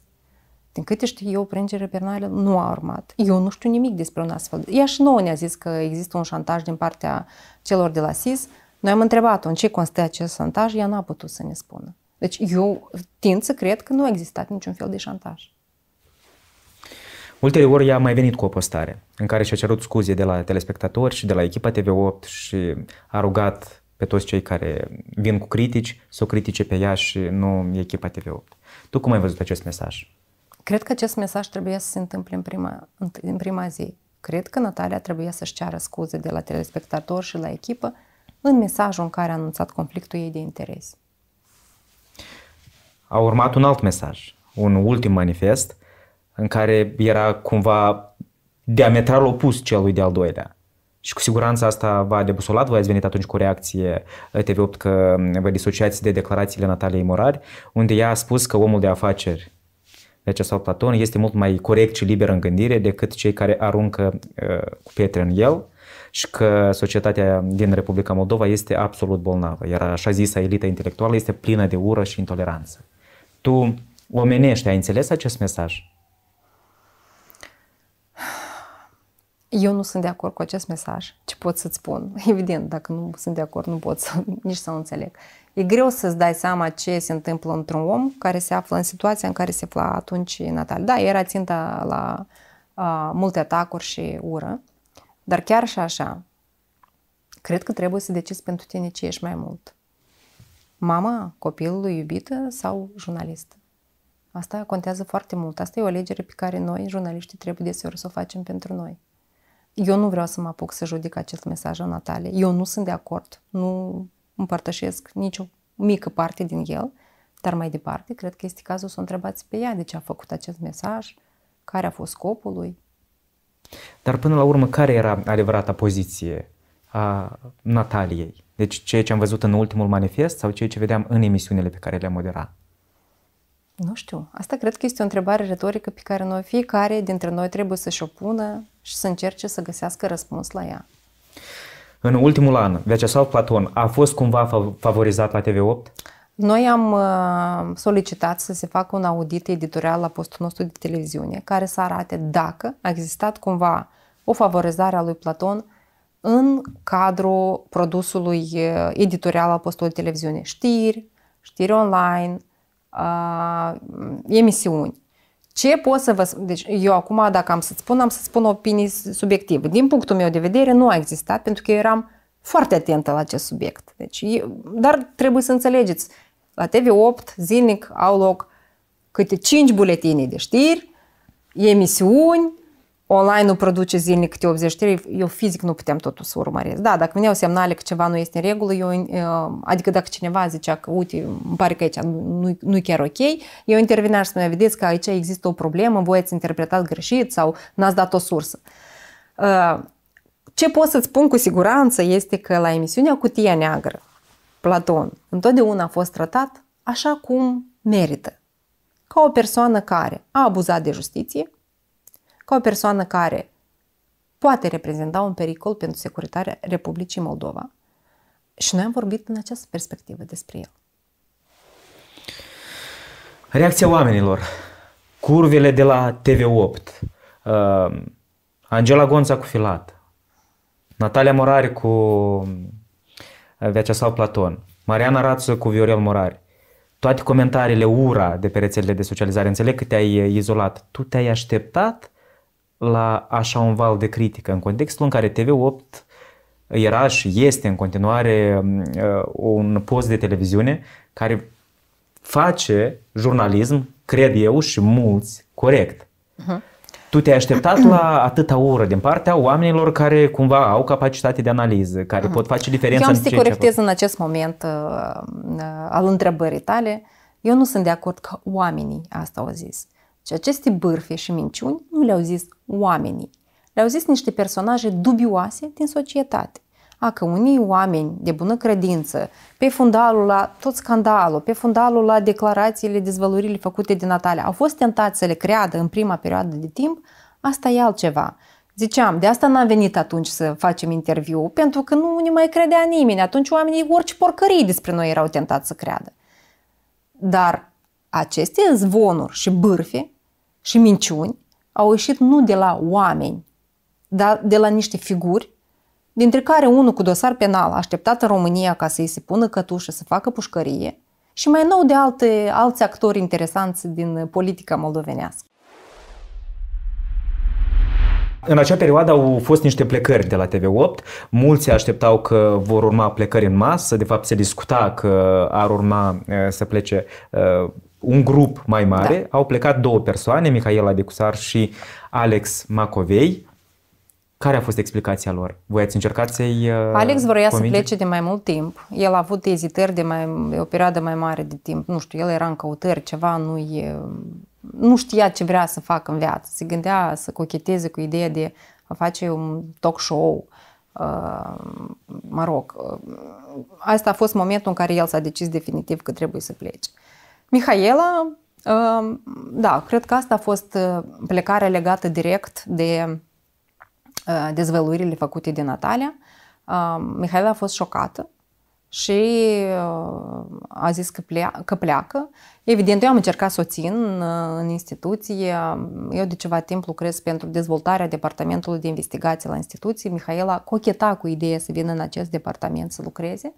[SPEAKER 2] Din câte știu eu, plângere penală nu a urmat. Eu nu știu nimic despre un astfel. Ea și nouă ne-a zis că există un șantaj din partea celor de la SIS. Noi am întrebat-o în ce constă acest șantaj, ea n-a putut să ne spună. Deci eu tind să cred că nu a existat niciun fel de șantaj.
[SPEAKER 1] Ulterior, ea a mai venit cu o postare în care și-a cerut scuze de la telespectatori și de la echipa TV8 și a rugat pe toți cei care vin cu critici să o critique pe ea și nu echipa TV8. Tu cum ai văzut acest mesaj?
[SPEAKER 2] Cred că acest mesaj trebuie să se întâmple în prima, în prima zi. Cred că Natalia trebuie să-și ceară scuze de la telespectator și la echipă în mesajul în care a anunțat conflictul ei de interes.
[SPEAKER 1] A urmat un alt mesaj, un ultim manifest, în care era cumva diametral opus celui de-al doilea. Și cu siguranță asta v-a debusolat, voi ați venit atunci cu o reacție TV8 că vă disociați de declarațiile Nataliei Morari, unde ea a spus că omul de afaceri Vyacheslav Platon este mult mai corect și liber în gândire decât cei care aruncă uh, cu pietre în el și că societatea din Republica Moldova este absolut bolnavă, iar așa zisa elită intelectuală este plină de ură și intoleranță. Tu omenești, ai înțeles acest mesaj?
[SPEAKER 2] Eu nu sunt de acord cu acest mesaj. Ce pot să-ți spun? Evident, dacă nu sunt de acord, nu pot să, nici să o înțeleg. E greu să-ți dai seama ce se întâmplă într-un om care se află în situația în care se afla atunci Natal. Da, era ținta la uh, multe atacuri și ură, dar chiar și așa, cred că trebuie să decizi pentru tine ce ești mai mult. Mama copilului iubită sau jurnalistă? Asta contează foarte mult. Asta e o alegere pe care noi, jurnaliștii, trebuie deseori să o facem pentru noi. Eu nu vreau să mă apuc să judic acest mesaj în Natalie. Eu nu sunt de acord. Nu împărtășesc nicio mică parte din el, dar mai departe, cred că este cazul să o întrebați pe ea de ce a făcut acest mesaj, care a fost scopul lui.
[SPEAKER 1] Dar până la urmă, care era adevărata poziție a Nataliei? Deci ceea ce am văzut în ultimul manifest sau ceea ce vedeam în emisiunile pe care le-a moderat?
[SPEAKER 2] Nu știu. Asta cred că este o întrebare retorică pe care noi, fiecare dintre noi trebuie să-și o pună și să încerce să găsească răspuns la ea.
[SPEAKER 1] În ultimul an, Vyacheslav Platon a fost cumva favorizat la TV8?
[SPEAKER 2] Noi am uh, solicitat să se facă un audit editorial la postul nostru de televiziune care să arate dacă a existat cumva o favorizare a lui Platon în cadrul produsului uh, editorial al postului de televiziune. Știri, știri online, uh, emisiuni. Ce pot să vă Deci eu acum, dacă am să-ți spun, am să spun opinii subiective. Din punctul meu de vedere, nu a existat, pentru că eu eram foarte atentă la acest subiect. Deci, dar trebuie să înțelegeți, la TV8 zilnic au loc câte 5 buletine de știri, emisiuni, online nu produce zilnic câte 80 știri, eu fizic nu puteam totul să urmăresc. Da, dacă veneau semnale că ceva nu este în regulă, eu, adică dacă cineva zicea că, uite, îmi pare că aici nu, nu e chiar ok, eu interveneam și spunea, vedeți că aici există o problemă, voi ați interpretat greșit sau n-ați dat o sursă. Ce pot să-ți spun cu siguranță este că la emisiunea Cutia Neagră, Platon întotdeauna a fost tratat așa cum merită. Ca o persoană care a abuzat de justiție, ca o persoană care poate reprezenta un pericol pentru securitatea Republicii Moldova. Și noi am vorbit în această perspectivă despre el.
[SPEAKER 1] Reacția oamenilor. Curvele de la TV8. Uh, Angela Gonța cu Filat. Natalia Morari cu uh, Vyacheslav Platon. Mariana Rață cu Viorel Morari. Toate comentariile ura de pe rețelele de socializare. Înțeleg că te-ai izolat. Tu te-ai așteptat la așa un val de critică, în contextul în care TV8 era și este în continuare uh, un post de televiziune care face jurnalism, cred eu și mulți, corect. Uh-huh. Tu te-ai așteptat la atâta ură din partea oamenilor care cumva au capacitate de analiză, care uh-huh. pot face diferența
[SPEAKER 2] Eu am să te corectez în acest moment uh, uh, al întrebării tale. Eu nu sunt de acord că oamenii asta au zis. Și aceste bârfe și minciuni nu le-au zis oamenii. Le-au zis niște personaje dubioase din societate. A, că unii oameni de bună credință, pe fundalul la tot scandalul, pe fundalul la declarațiile, dezvăluirile făcute de Natalia, au fost tentați să le creadă în prima perioadă de timp, asta e altceva. Ziceam, de asta n-am venit atunci să facem interviu, pentru că nu ne mai credea nimeni. Atunci oamenii orice porcării despre noi erau tentați să creadă. Dar aceste zvonuri și bârfe și minciuni au ieșit nu de la oameni, dar de la niște figuri, dintre care unul cu dosar penal așteptat în România ca să-i se pună cătușă, să facă pușcărie, și mai nou de alte, alți actori interesanți din politica moldovenească.
[SPEAKER 1] În acea perioadă au fost niște plecări de la TV8. Mulți așteptau că vor urma plecări în masă. De fapt, se discuta că ar urma să plece un grup mai mare. Da. Au plecat două persoane, Mihaela Decusar și Alex Macovei. Care a fost explicația lor? Voi ați încercat să-i
[SPEAKER 2] Alex vroia convinge? să plece de mai mult timp. El a avut ezitări de, mai, de o perioadă mai mare de timp. Nu știu, el era în căutări, ceva nu-i nu știa ce vrea să facă în viață. Se gândea să cocheteze cu ideea de a face un talk show. Uh, mă rog, uh, asta a fost momentul în care el s-a decis definitiv că trebuie să plece. Mihaela, uh, da, cred că asta a fost plecarea legată direct de dezvăluirile făcute de Natalia. Mihaela a fost șocată și a zis că, plea, că pleacă. Evident, eu am încercat să o țin în instituție. Eu de ceva timp lucrez pentru dezvoltarea departamentului de investigație la instituție. Mihaela cocheta cu ideea să vină în acest departament să lucreze.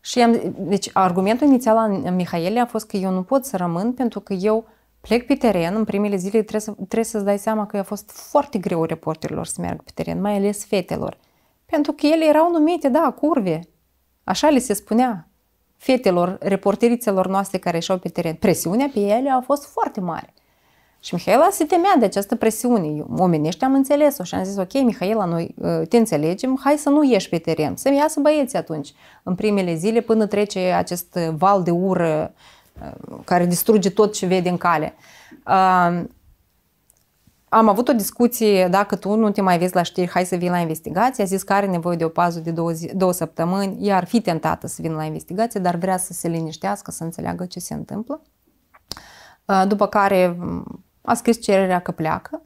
[SPEAKER 2] Și am, deci argumentul inițial al Mihaelei a fost că eu nu pot să rămân pentru că eu plec pe teren, în primele zile trebuie, să, trebuie să-ți dai seama că a fost foarte greu reporterilor să meargă pe teren, mai ales fetelor. Pentru că ele erau numite, da, curve. Așa le se spunea fetelor, reporterițelor noastre care ieșeau pe teren. Presiunea pe ele a fost foarte mare. Și Mihaela se temea de această presiune. Eu, omenește am înțeles-o și am zis, ok, Mihaela, noi uh, te înțelegem, hai să nu ieși pe teren, să-mi iasă băieții atunci, în primele zile, până trece acest val de ură uh, care distruge tot ce vede în cale. Uh, am avut o discuție, dacă tu nu te mai vezi la știri, hai să vii la investigație. A zis că are nevoie de o pază de două, zi, două săptămâni, iar fi tentată să vină la investigație, dar vrea să se liniștească, să înțeleagă ce se întâmplă. După care a scris cererea că pleacă.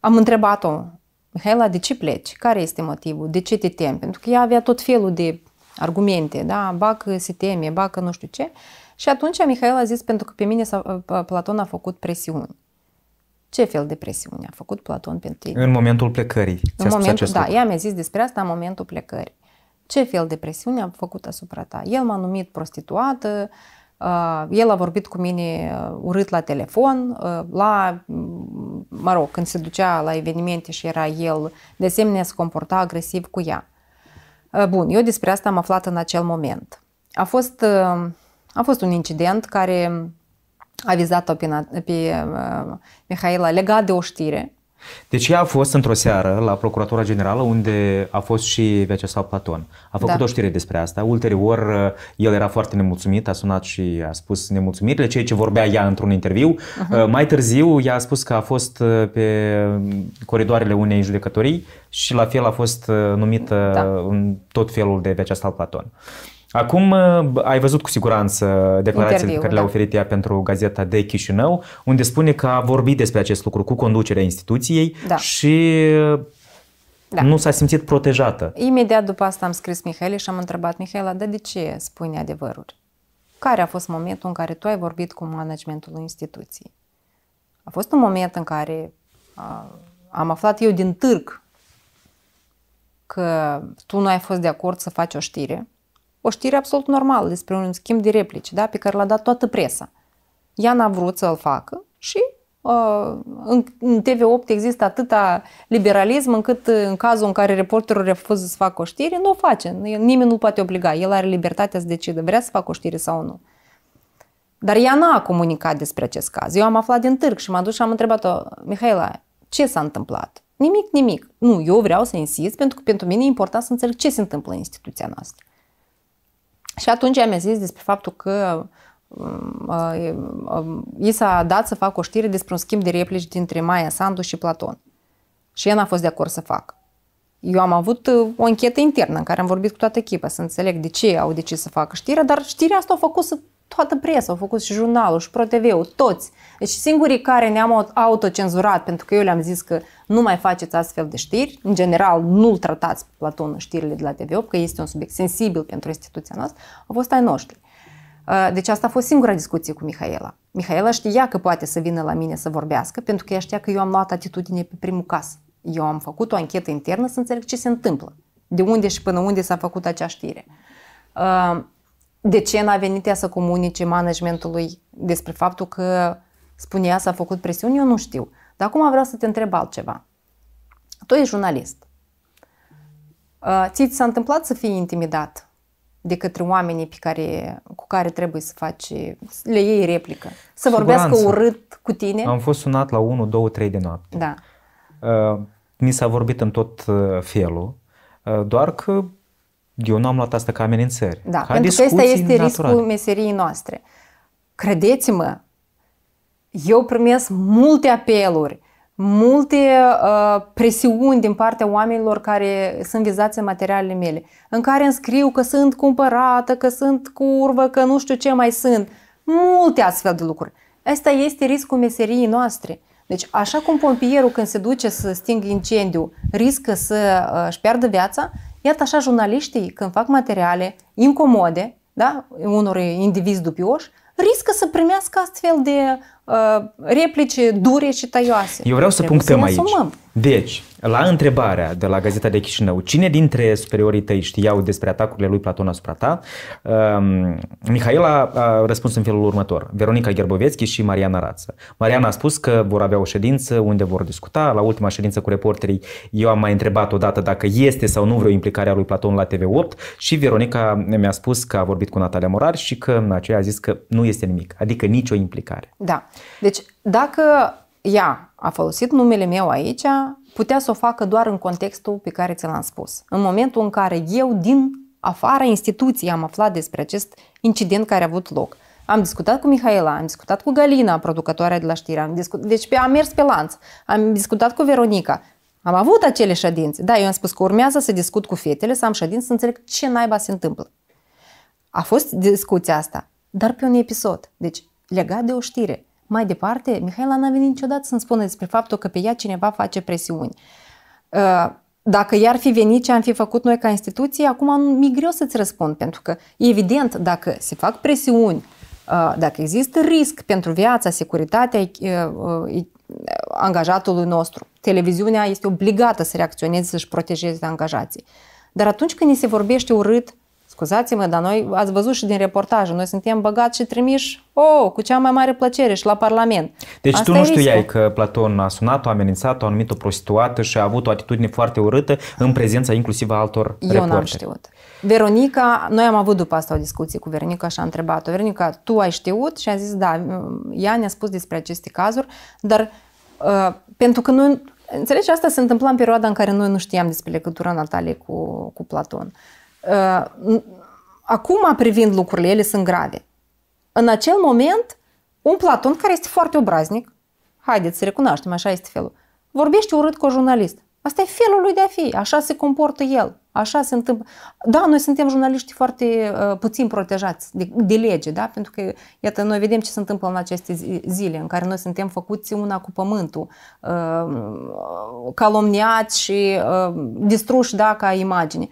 [SPEAKER 2] Am întrebat-o, Mihaela, de ce pleci? Care este motivul? De ce te temi? Pentru că ea avea tot felul de argumente, da? Ba că se teme, ba că nu știu ce. Și atunci Mihaela a zis, pentru că pe mine Platon a făcut presiuni. Ce fel de presiune a făcut Platon pentru tine?
[SPEAKER 1] În momentul plecării.
[SPEAKER 2] În momentul, da, ea mi-a zis despre asta în momentul plecării. Ce fel de presiune a făcut asupra ta? El m-a numit prostituată, uh, el a vorbit cu mine uh, urât la telefon, uh, la, mă rog, când se ducea la evenimente și era el, de asemenea se comporta agresiv cu ea. Bun, eu despre asta am aflat în acel moment. A fost, a fost un incident care a vizat-o pe, pe uh, Mihaela legat de o știre.
[SPEAKER 1] Deci ea a fost într-o seară la Procuratura Generală unde a fost și Vyacheslav Platon. A făcut da. o știre despre asta. Ulterior, uh, el era foarte nemulțumit, a sunat și a spus nemulțumirile, ceea ce vorbea ea într-un interviu. Uh-huh. Mai târziu, ea a spus că a fost uh, pe coridoarele unei judecătorii și la fel a fost numită da. în tot felul de Vyacheslav Platon. Acum uh, ai văzut cu siguranță declarațiile Interviu, pe care da. le-a oferit ea pentru Gazeta de Chișinău, unde spune că a vorbit despre acest lucru cu conducerea instituției da. și da. nu s-a simțit protejată.
[SPEAKER 2] Imediat după asta am scris Mihaela și am întrebat Mihaela, dar de ce spune adevăruri? Care a fost momentul în care tu ai vorbit cu managementul instituției? A fost un moment în care a, am aflat eu din târg că tu nu ai fost de acord să faci o știre o știre absolut normală despre un schimb de replici, da, pe care l-a dat toată presa. Ea n-a vrut să-l facă și uh, în, în TV8 există atâta liberalism încât uh, în cazul în care reporterul refuză să facă o știre, nu o face. Nimeni nu poate obliga. El are libertatea să decide vrea să facă o știre sau nu. Dar ea n-a comunicat despre acest caz. Eu am aflat din târg și m-am dus și am întrebat-o, Mihaela, ce s-a întâmplat? Nimic, nimic. Nu, eu vreau să insist pentru că pentru mine e important să înțeleg ce se întâmplă în instituția noastră. Și atunci mi-a zis despre faptul că um, uh, um, i s-a dat să facă o știre despre un schimb de replici dintre Maia Sandu și Platon. Și el n-a fost de acord să facă. Eu am avut uh, o închetă internă în care am vorbit cu toată echipa să înțeleg de ce au decis să facă știrea, dar știrea asta a făcut să toată presa, au făcut și jurnalul, și ProTV-ul, toți. Deci singurii care ne-am autocenzurat, pentru că eu le-am zis că nu mai faceți astfel de știri, în general nu-l tratați pe Platon în știrile de la TV8, că este un subiect sensibil pentru instituția noastră, au fost ai noștri. Uh, deci asta a fost singura discuție cu Mihaela. Mihaela știa că poate să vină la mine să vorbească, pentru că ea știa că eu am luat atitudine pe primul caz. Eu am făcut o anchetă internă să înțeleg ce se întâmplă, de unde și până unde s-a făcut acea știre. Uh, de ce n-a venit ea să comunice managementului despre faptul că spunea s-a făcut presiuni, eu nu știu. Dar acum vreau să te întreb altceva. Tu ești jurnalist. Uh, ți s-a întâmplat să fii intimidat de către oamenii pe care, cu care trebuie să faci, le iei replică, să
[SPEAKER 1] Siguranță.
[SPEAKER 2] vorbească urât cu tine?
[SPEAKER 1] Am fost sunat la 1, 2, 3 de noapte.
[SPEAKER 2] Da.
[SPEAKER 1] Uh, mi s-a vorbit în tot uh, felul, uh, doar că eu nu am luat asta ca amenințări.
[SPEAKER 2] Da,
[SPEAKER 1] ca
[SPEAKER 2] pentru că ăsta
[SPEAKER 1] discuții
[SPEAKER 2] este
[SPEAKER 1] naturale.
[SPEAKER 2] riscul meseriei noastre. Credeți-mă, eu primesc multe apeluri, multe uh, presiuni din partea oamenilor care sunt vizați în materialele mele, în care îmi scriu că sunt cumpărată, că sunt curvă, că nu știu ce mai sunt. Multe astfel de lucruri. Asta este riscul meseriei noastre. Deci, așa cum pompierul când se duce să stingă incendiu riscă să uh, își piardă viața, iată așa jurnaliștii când fac materiale incomode, da, unor indivizi dupioși, riscă să primească astfel de uh, replici dure și tăioase.
[SPEAKER 1] Eu vreau să
[SPEAKER 2] Trebuie
[SPEAKER 1] punctăm
[SPEAKER 2] ne
[SPEAKER 1] aici.
[SPEAKER 2] asumăm.
[SPEAKER 1] Deci, la întrebarea de la Gazeta de Chișinău, cine dintre superiorii tăi știau despre atacurile lui Platon asupra ta, um, Mihaela a răspuns în felul următor. Veronica Gerbovețchi și Mariana Rață. Mariana a spus că vor avea o ședință unde vor discuta. La ultima ședință cu reporterii eu am mai întrebat odată dacă este sau nu vreo implicare a lui Platon la TV8 și Veronica mi-a spus că a vorbit cu Natalia Morar și că în aceea a zis că nu este nimic, adică nicio implicare.
[SPEAKER 2] Da. Deci, dacă ea a folosit numele meu aici, putea să o facă doar în contextul pe care ți l-am spus. În momentul în care eu, din afara instituției, am aflat despre acest incident care a avut loc. Am discutat cu Mihaela, am discutat cu Galina, producătoarea de la știri, am discut... deci pe, am mers pe lanț, am discutat cu Veronica, am avut acele ședințe. Da, eu am spus că urmează să discut cu fetele, să am ședințe, să înțeleg ce naiba se întâmplă. A fost discuția asta, dar pe un episod, deci legat de o știre. Mai departe, Mihaela n-a venit niciodată să-mi spună despre faptul că pe ea cineva face presiuni. Uh, Dacă i-ar fi venit ce am fi făcut noi ca instituție, acum mi-e greu să-ți răspund, pentru că, evident, dacă se fac presiuni, uh, dacă există risc pentru viața, securitatea uh, angajatului nostru, televiziunea este obligată să reacționeze, să-și protejeze angajații. Dar atunci când ni se vorbește urât, Scuzați-mă, dar noi ați văzut și din reportaje, noi suntem băgați și trimiși, oh, cu cea mai mare plăcere și la Parlament.
[SPEAKER 1] Deci
[SPEAKER 2] Asta
[SPEAKER 1] tu nu
[SPEAKER 2] e
[SPEAKER 1] știai
[SPEAKER 2] riscul.
[SPEAKER 1] că Platon a sunat-o, a amenințat-o, a numit-o prostituată și a avut o atitudine foarte urâtă în prezența inclusiv a altor
[SPEAKER 2] Eu
[SPEAKER 1] reporteri.
[SPEAKER 2] n-am știut. Veronica, noi am avut după asta o discuție cu Veronica și am întrebat-o. Veronica, tu ai știut? Și a zis, da, ea ne-a spus despre aceste cazuri, dar uh, pentru că noi, înțelegi, asta se întâmpla în perioada în care noi nu știam despre legătura Natalie cu, cu Platon. Uh, acum, privind lucrurile, ele sunt grave. În acel moment, un Platon care este foarte obraznic, haideți să recunoaștem, așa este felul, vorbește urât cu o jurnalist. Asta e felul lui de a fi, așa se comportă el, așa se întâmplă. Da, noi suntem jurnaliști foarte uh, puțin protejați de, de lege, da? pentru că, iată, noi vedem ce se întâmplă în aceste zi- zile, în care noi suntem făcuți una cu pământul, uh, calomniați și uh, distruși, da, ca imagine.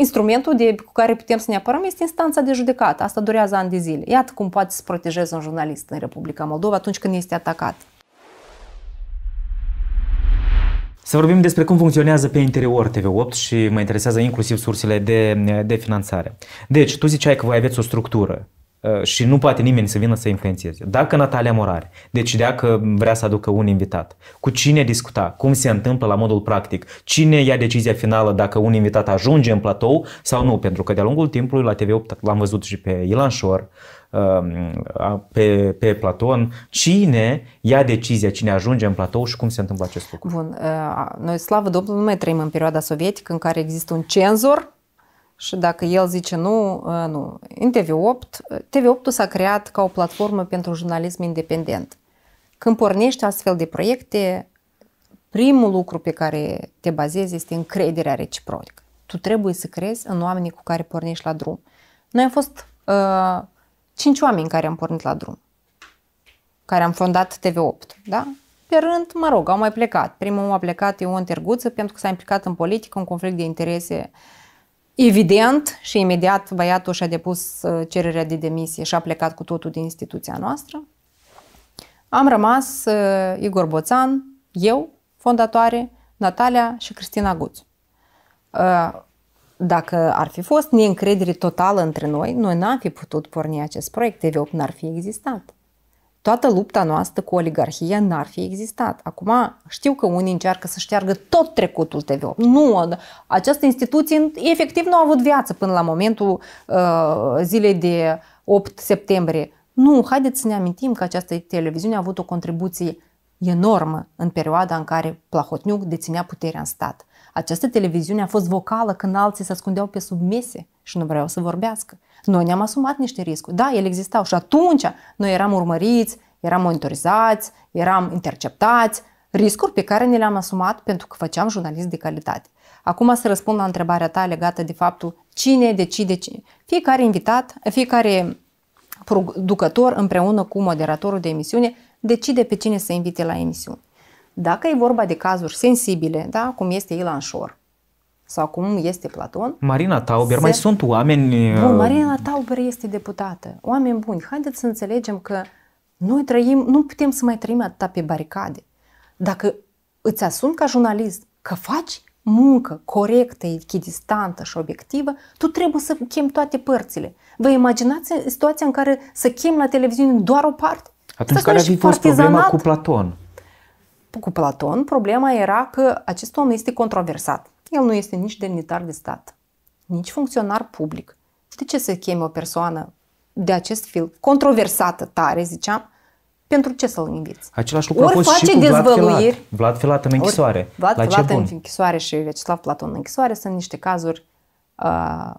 [SPEAKER 2] Instrumentul de, cu care putem să ne apărăm este instanța de judecată. Asta durează ani de zile. Iată cum poate să protejeze un jurnalist în Republica Moldova atunci când este atacat.
[SPEAKER 1] Să vorbim despre cum funcționează pe interior TV8 și mă interesează inclusiv sursele de, de finanțare. Deci, tu ziceai că voi aveți o structură uh, și nu poate nimeni să vină să influențeze. Dacă Natalia Morare decidea că vrea să aducă un invitat, cu cine discuta, cum se întâmplă la modul practic, cine ia decizia finală dacă un invitat ajunge în platou sau nu, pentru că de-a lungul timpului la TV8 l-am văzut și pe Ilan Șor, uh, pe, pe Platon, cine ia decizia, cine ajunge în platou și cum se întâmplă acest lucru.
[SPEAKER 2] Bun, uh, noi, slavă Domnului, nu mai trăim în perioada sovietică în care există un cenzor și dacă el zice nu, uh, nu. În TV8, TV8 s-a creat ca o platformă pentru jurnalism independent. Când pornești astfel de proiecte, primul lucru pe care te bazezi este încrederea reciprocă. Tu trebuie să crezi în oamenii cu care pornești la drum. Noi am fost uh, cinci oameni care am pornit la drum, care am fondat TV8, da? Pe rând, mă rog, au mai plecat. Primul om a plecat Ion Terguță pentru că s-a implicat în politică, un conflict de interese evident și imediat băiatul și-a depus uh, cererea de demisie și a plecat cu totul din instituția noastră. Am rămas uh, Igor Boțan, eu, fondatoare, Natalia și Cristina Guț. Uh, dacă ar fi fost neîncredere totală între noi, noi n-am fi putut porni acest proiect, TV8 n-ar fi existat. Toată lupta noastră cu oligarhia n-ar fi existat. Acum știu că unii încearcă să șteargă tot trecutul TV8. Nu, această instituție efectiv nu a avut viață până la momentul uh, zilei de 8 septembrie. Nu, haideți să ne amintim că această televiziune a avut o contribuție enormă în perioada în care Plahotniuc deținea puterea în stat. Această televiziune a fost vocală când alții se ascundeau pe sub mese și nu vreau să vorbească. Noi ne-am asumat niște riscuri. Da, ele existau și atunci noi eram urmăriți, eram monitorizați, eram interceptați, riscuri pe care ne le-am asumat pentru că făceam jurnalist de calitate. Acum să răspund la întrebarea ta legată de faptul cine decide cine. Fiecare invitat, fiecare producător împreună cu moderatorul de emisiune decide pe cine să invite la emisiune. Dacă e vorba de cazuri sensibile, da, cum este Ilan Șor sau cum este Platon...
[SPEAKER 1] Marina Tauber, se... mai sunt oameni...
[SPEAKER 2] Bun, uh, Marina Tauber este deputată. Oameni buni, haideți să înțelegem că noi trăim, nu putem să mai trăim atâta pe baricade. Dacă îți asumi ca jurnalist că faci muncă corectă, echidistantă și obiectivă, tu trebuie să chemi toate părțile. Vă imaginați situația în care să chem la televiziune doar o parte?
[SPEAKER 1] Atunci care ar fi fost problema cu Platon?
[SPEAKER 2] Cu Platon, problema era că acest om este controversat. El nu este nici demnitar de stat, nici funcționar public. De ce să chemi o persoană de acest fel, controversată tare, ziceam, pentru ce să-l inviți?
[SPEAKER 1] Același lucru ori a fost face și cu Vlad Filat. Vlad Filat în închisoare.
[SPEAKER 2] Vlad La Filat în închisoare și Vyacheslav Platon în închisoare sunt niște cazuri uh,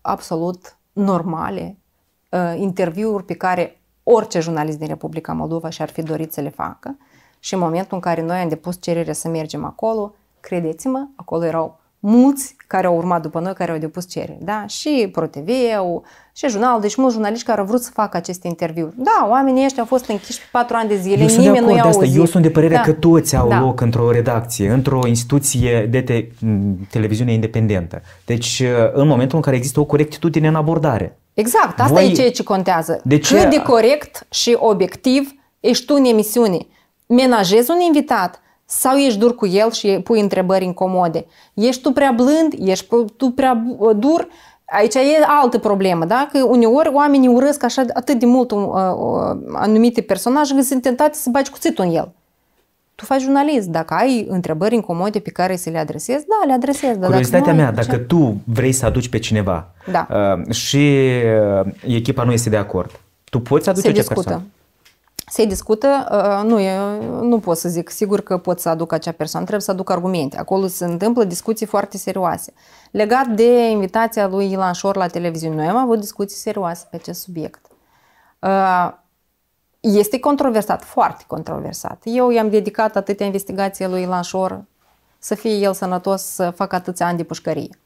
[SPEAKER 2] absolut normale, uh, interviuri pe care orice jurnalist din Republica Moldova și-ar fi dorit să le facă. Și în momentul în care noi am depus cerere să mergem acolo, credeți-mă, acolo erau mulți care au urmat după noi, care au depus cereri, da? Și ProTV, și jurnalul, deci mulți jurnaliști care au vrut să facă aceste interviuri. Da, oamenii ăștia au fost închiși pe patru ani de zile, Eu nimeni nu i-a auzit.
[SPEAKER 1] Eu sunt de părere da. că toți au da. loc într-o redacție, într-o instituție de te- televiziune independentă. Deci, în momentul în care există o corectitudine în abordare.
[SPEAKER 2] Exact, asta Voi... e ceea ce contează. De ce? Cât de corect și obiectiv ești tu în emisiune. Menajezi un invitat, sau ești dur cu el și pui întrebări incomode? Ești tu prea blând? Ești tu prea dur? Aici e altă problemă, da? Că uneori oamenii urăsc așa atât de mult uh, uh, anumite personaje că sunt tentate să bagi cuțitul în el. Tu faci jurnalist. Dacă ai întrebări incomode pe care să le adresezi, da, le adresezi. Dar
[SPEAKER 1] Curiozitatea mea, dacă ce... tu vrei să aduci pe cineva
[SPEAKER 2] da.
[SPEAKER 1] uh, și uh, echipa nu este de acord, tu poți aduce
[SPEAKER 2] Se
[SPEAKER 1] acea
[SPEAKER 2] discută.
[SPEAKER 1] persoană?
[SPEAKER 2] Se discută, uh, nu, nu pot să zic sigur că pot să aduc acea persoană, trebuie să aduc argumente. Acolo se întâmplă discuții foarte serioase. Legat de invitația lui Ilan Șor la televiziune, noi am avut discuții serioase pe acest subiect. Uh, este controversat, foarte controversat. Eu i-am dedicat atâtea investigații lui Ilan Șor să fie el sănătos, să facă atâția ani de pușcărie.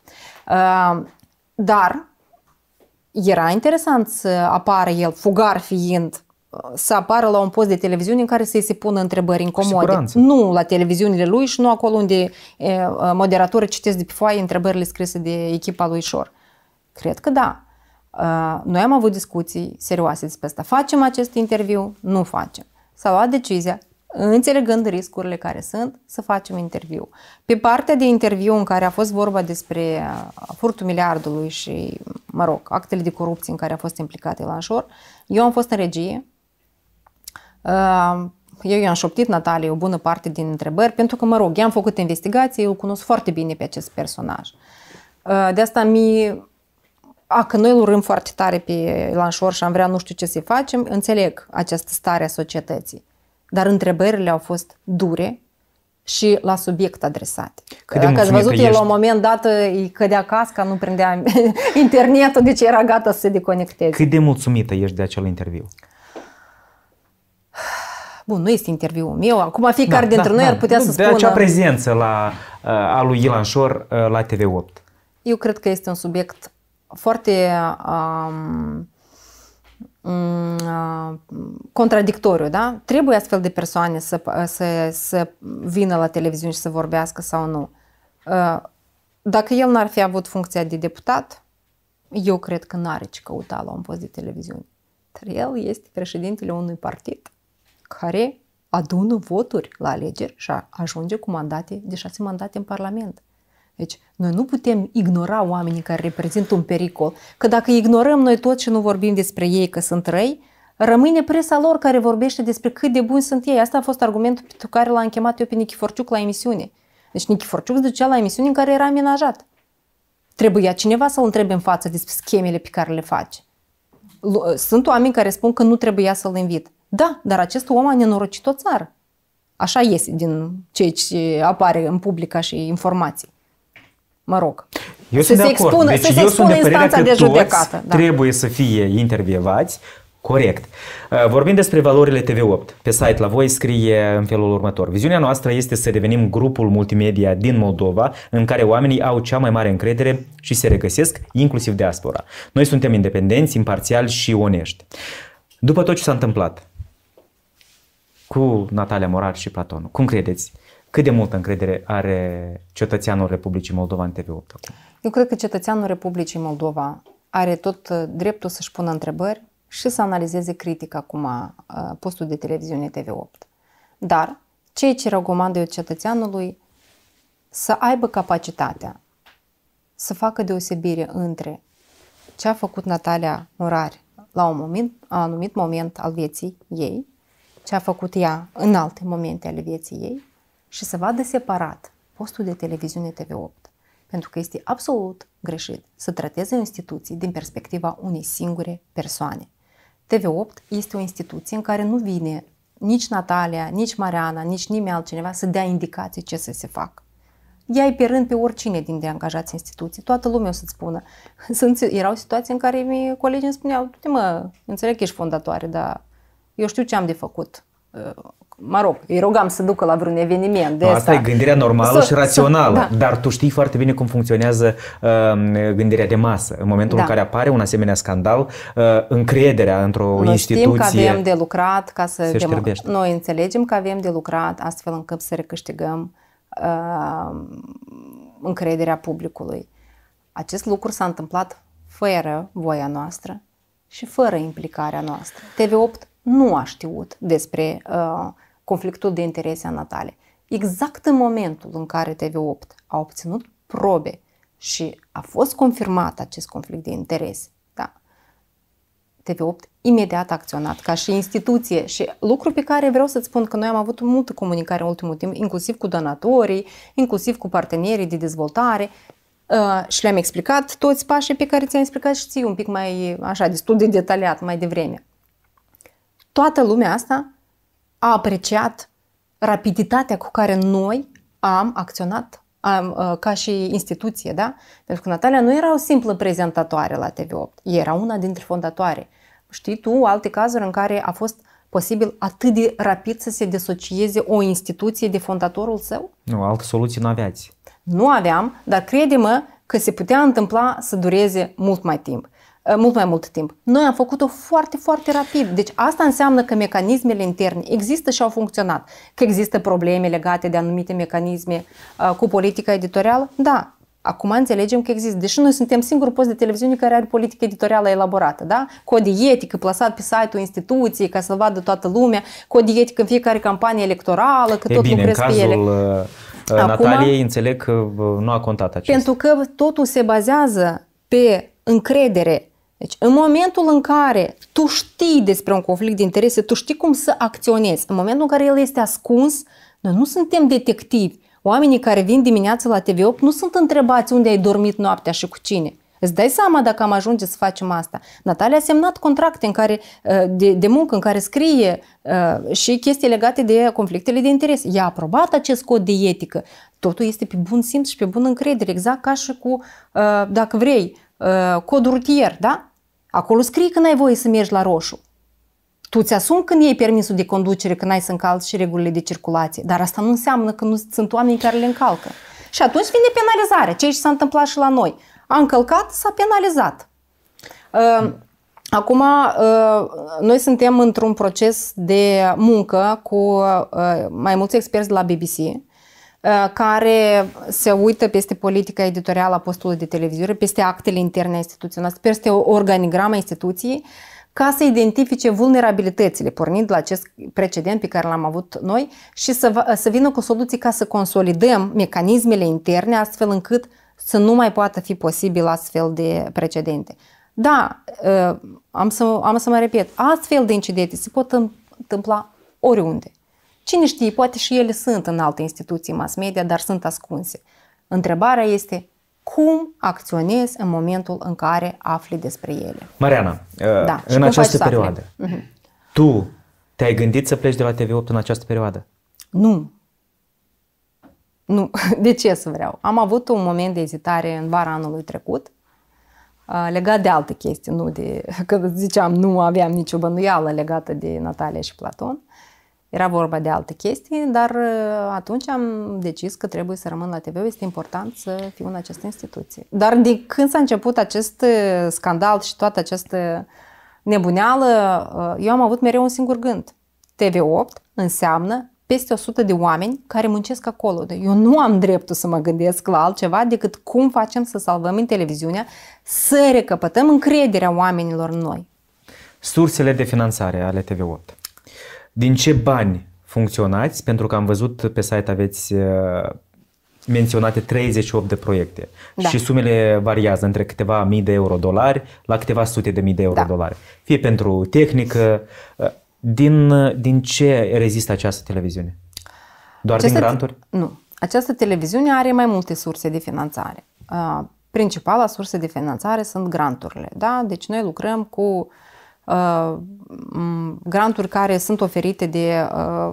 [SPEAKER 2] Uh, dar era interesant să apară el, fugar fiind, să apară la un post de televiziune în care să-i se pună întrebări incomode. Nu la televiziunile lui și nu acolo unde e, moderatorii citesc de pe foaie întrebările scrise de echipa lui Șor. Cred că da. Noi am avut discuții serioase despre asta. Facem acest interviu? Nu facem. S-a luat decizia, înțelegând riscurile care sunt, să facem interviu. Pe partea de interviu în care a fost vorba despre furtul miliardului și, mă rog, actele de corupție în care a fost implicat Elan Șor, eu am fost în regie, eu i-am șoptit Natalie o bună parte din întrebări, pentru că, mă rog, i-am făcut investigații, eu cunosc foarte bine pe acest personaj. De asta mi a, că noi îl urâm foarte tare pe Lanșor și am vrea nu știu ce să facem, înțeleg această stare a societății. Dar întrebările au fost dure și la subiect adresate. Cât Dacă ați văzut, el la un moment dat îi cădea casca, nu prindea internetul, deci era gata să se deconecteze.
[SPEAKER 1] Cât de mulțumită ești de acel interviu?
[SPEAKER 2] Bun, nu este interviul meu, acum fiecare da, dintre da, noi da. ar putea nu, să spună...
[SPEAKER 1] De acea prezență la, uh, a lui Ilan Șor uh, la TV8.
[SPEAKER 2] Eu cred că este un subiect foarte um, uh, contradictoriu, da? Trebuie astfel de persoane să, să, să vină la televiziune și să vorbească sau nu. Uh, dacă el n-ar fi avut funcția de deputat, eu cred că n-are ce căuta la un post de televiziune. Dar el este președintele unui partid care adună voturi la alegeri și ajunge cu mandate de șase mandate în Parlament. Deci, noi nu putem ignora oamenii care reprezintă un pericol, că dacă ignorăm noi tot și nu vorbim despre ei că sunt răi, rămâne presa lor care vorbește despre cât de buni sunt ei. Asta a fost argumentul pentru care l-am chemat eu pe Nichiforciuc la emisiune. Deci Nichiforciuc se ducea la emisiune în care era amenajat. Trebuia cineva să-l întrebe în față despre schemele pe care le face. Sunt oameni care spun că nu trebuia să-l invit. Da, dar acest om a nenorocit o țară. Așa iese din ceea ce apare în public ca și informații. Mă rog.
[SPEAKER 1] Eu
[SPEAKER 2] să
[SPEAKER 1] sunt
[SPEAKER 2] se
[SPEAKER 1] de acord.
[SPEAKER 2] expună,
[SPEAKER 1] deci
[SPEAKER 2] să se
[SPEAKER 1] eu sunt de
[SPEAKER 2] expună
[SPEAKER 1] părerea
[SPEAKER 2] instanța
[SPEAKER 1] că
[SPEAKER 2] de
[SPEAKER 1] toți
[SPEAKER 2] judecată. Da.
[SPEAKER 1] trebuie să fie intervievați Corect. Uh, vorbim despre valorile TV8. Pe site la voi scrie în felul următor. Viziunea noastră este să devenim grupul multimedia din Moldova în care oamenii au cea mai mare încredere și se regăsesc, inclusiv diaspora. Noi suntem independenți, imparțiali și onești. După tot ce s-a întâmplat cu Natalia Morar și Platon, cum credeți? Cât de multă încredere are cetățeanul Republicii Moldova în TV8 acum?
[SPEAKER 2] Eu cred că cetățeanul Republicii Moldova are tot uh, dreptul să-și pună întrebări și să analizeze critic acum uh, postul de televiziune TV8. Dar ceea ce recomandă eu cetățeanului să aibă capacitatea să facă deosebire între ce a făcut Natalia Murari la un moment, anumit moment al vieții ei, ce a făcut ea în alte momente ale vieții ei și să vadă separat postul de televiziune TV8. Pentru că este absolut greșit să trateze instituții din perspectiva unei singure persoane. TV8 este o instituție în care nu vine nici Natalia, nici Mariana, nici nimeni altcineva să dea indicații ce să se facă. Ia pe rând pe oricine din de angajați instituții. Toată lumea o să-ți spună. Sunt, erau situații în care mie, colegii îmi spuneau, du mă, înțeleg că ești fondatoare, dar eu știu ce am de făcut mă rog, îi rogam să ducă la vreun eveniment de
[SPEAKER 1] Asta asta e gândirea normală
[SPEAKER 2] să,
[SPEAKER 1] și rațională,
[SPEAKER 2] să, da.
[SPEAKER 1] dar tu știi foarte bine cum funcționează uh, gândirea de masă. În momentul
[SPEAKER 2] Da.
[SPEAKER 1] în care apare un asemenea scandal, uh, încrederea într-o
[SPEAKER 2] Noi
[SPEAKER 1] instituție
[SPEAKER 2] știm că avem de lucrat ca să...
[SPEAKER 1] se
[SPEAKER 2] dem-
[SPEAKER 1] ștergește.
[SPEAKER 2] Noi înțelegem că avem de lucrat astfel încât să recâștigăm uh, încrederea publicului. Acest lucru s-a întâmplat fără voia noastră și fără implicarea noastră. TV8 nu a știut despre uh, conflictul de interese a Natale. Exact în momentul în care TV8 a obținut probe și a fost confirmat acest conflict de interese, da, TV8 imediat a acționat ca și instituție și lucru pe care vreau să-ți spun că noi am avut multă comunicare în ultimul timp, inclusiv cu donatorii, inclusiv cu partenerii de dezvoltare uh, și le-am explicat toți pașii pe care ți-am explicat și ție un pic mai așa, destul de detaliat mai devreme. Toată lumea asta a apreciat rapiditatea cu care noi am acționat am, uh, ca și instituție, da? Pentru că Natalia nu era o simplă prezentatoare la TV8, era una dintre fondatoare. Știi tu alte cazuri în care a fost posibil atât de rapid să se disocieze o instituție de fondatorul său?
[SPEAKER 1] Nu, altă soluție nu aveați.
[SPEAKER 2] Nu aveam, dar crede-mă că se putea întâmpla să dureze mult mai timp uh, mult mai mult timp. Noi am făcut-o foarte, foarte rapid. Deci asta înseamnă că mecanismele interne există și au funcționat. Că există probleme legate de anumite mecanisme uh, cu politica editorială? Da. Acum înțelegem că există. Deși noi suntem singurul post de televiziune care are politică editorială elaborată, da? Cod de etică plasat pe site-ul instituției ca să-l vadă toată lumea, cod de etică în fiecare campanie electorală, că
[SPEAKER 1] E
[SPEAKER 2] tot
[SPEAKER 1] bine, în
[SPEAKER 2] lucrez pe ele.
[SPEAKER 1] cazul uh,
[SPEAKER 2] Acum-
[SPEAKER 1] Nataliei înțeleg că uh, nu a contat acest.
[SPEAKER 2] Pentru că totul se bazează pe încredere. Deci, în momentul în care tu știi despre un conflict de interese, tu știi cum să acționezi. În momentul în care el este ascuns, noi nu suntem detectivi. Oamenii care vin dimineața la TV8 nu sunt întrebați unde ai dormit noaptea și cu cine. Îți dai seama dacă am ajunge să facem asta. Natalia a semnat contracte în care, de, de muncă în care scrie uh, și chestii legate de conflictele de interes. Ea a aprobat acest cod de etică. Totul este pe bun simț și pe bună încredere, exact ca și cu, uh, dacă vrei, uh, cod rutier, da? Acolo scrie că n-ai voie să mergi la roșu. Tu ți asumi când iei permisul de conducere, că n-ai să încalci și regulile de circulație, dar asta nu înseamnă că nu sunt oameni care le încalcă. Și atunci vine penalizarea, ceea ce s-a întâmplat și la noi. A încălcat, s-a penalizat. Uh, Acum, uh, noi suntem într-un proces de muncă cu uh, mai mulți experți de la BBC, uh, care se uită peste politica editorială a postului de televiziune, peste actele interne instituționale, peste organigrama instituției, ca să identifice vulnerabilitățile, pornind de la acest precedent pe care l-am avut noi și să, să vină cu soluții ca să consolidăm mecanismele interne astfel încât să nu mai poată fi posibil astfel de precedente. Da, ă, am să, am să mă repet, astfel de incidente se pot întâmpla oriunde. Cine știe, poate și ele sunt în alte instituții mass media, dar sunt ascunse. Întrebarea este cum acționezi în momentul în care afli despre ele.
[SPEAKER 1] Mariana, ă, da, în această perioadă, uh-huh. tu te-ai gândit să pleci de la TV8 în această perioadă?
[SPEAKER 2] Nu. Nu. De ce să vreau? Am avut un moment de ezitare în vara anului trecut, legat de alte chestii, nu de, că ziceam, nu aveam nicio bănuială legată de Natalia și Platon. Era vorba de alte chestii, dar atunci am decis că trebuie să rămân la TV. Este important să fiu în această instituție. Dar de când s-a început acest scandal și toată această nebuneală, eu am avut mereu un singur gând. TV8 înseamnă peste 100 de oameni care muncesc acolo. Eu nu am dreptul să mă gândesc la altceva decât cum facem să salvăm în televiziunea, să recăpătăm încrederea oamenilor în noi.
[SPEAKER 1] Sursele de finanțare ale TV8. Din ce bani funcționați? Pentru că am văzut pe site aveți uh, menționate 38 de proiecte da. și sumele variază între câteva mii de euro dolari la câteva sute de mii de euro da. dolari. Fie pentru tehnică, uh, din, din ce rezistă această televiziune? Doar această, din granturi?
[SPEAKER 2] Nu. Această televiziune are mai multe surse de finanțare. Uh, principala sursă de finanțare sunt granturile. Da? Deci noi lucrăm cu uh, granturi care sunt oferite de uh,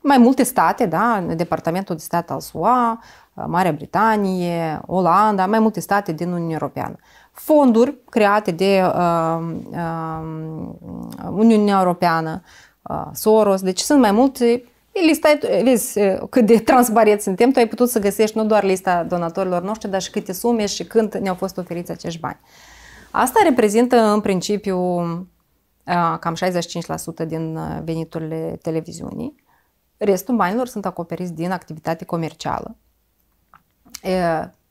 [SPEAKER 2] mai multe state, da? Departamentul de stat al SUA, uh, Marea Britanie, Olanda, mai multe state din Uniunea Europeană fonduri create de uh, uh, Uniunea Europeană, uh, Soros, deci sunt mai multe Lista, vezi uh, cât de transparent suntem, tu ai putut să găsești nu doar lista donatorilor noștri, dar și câte sume și când ne-au fost oferiți acești bani. Asta reprezintă în principiu uh, cam 65% din uh, veniturile televiziunii. Restul banilor sunt acoperiți din activitate comercială.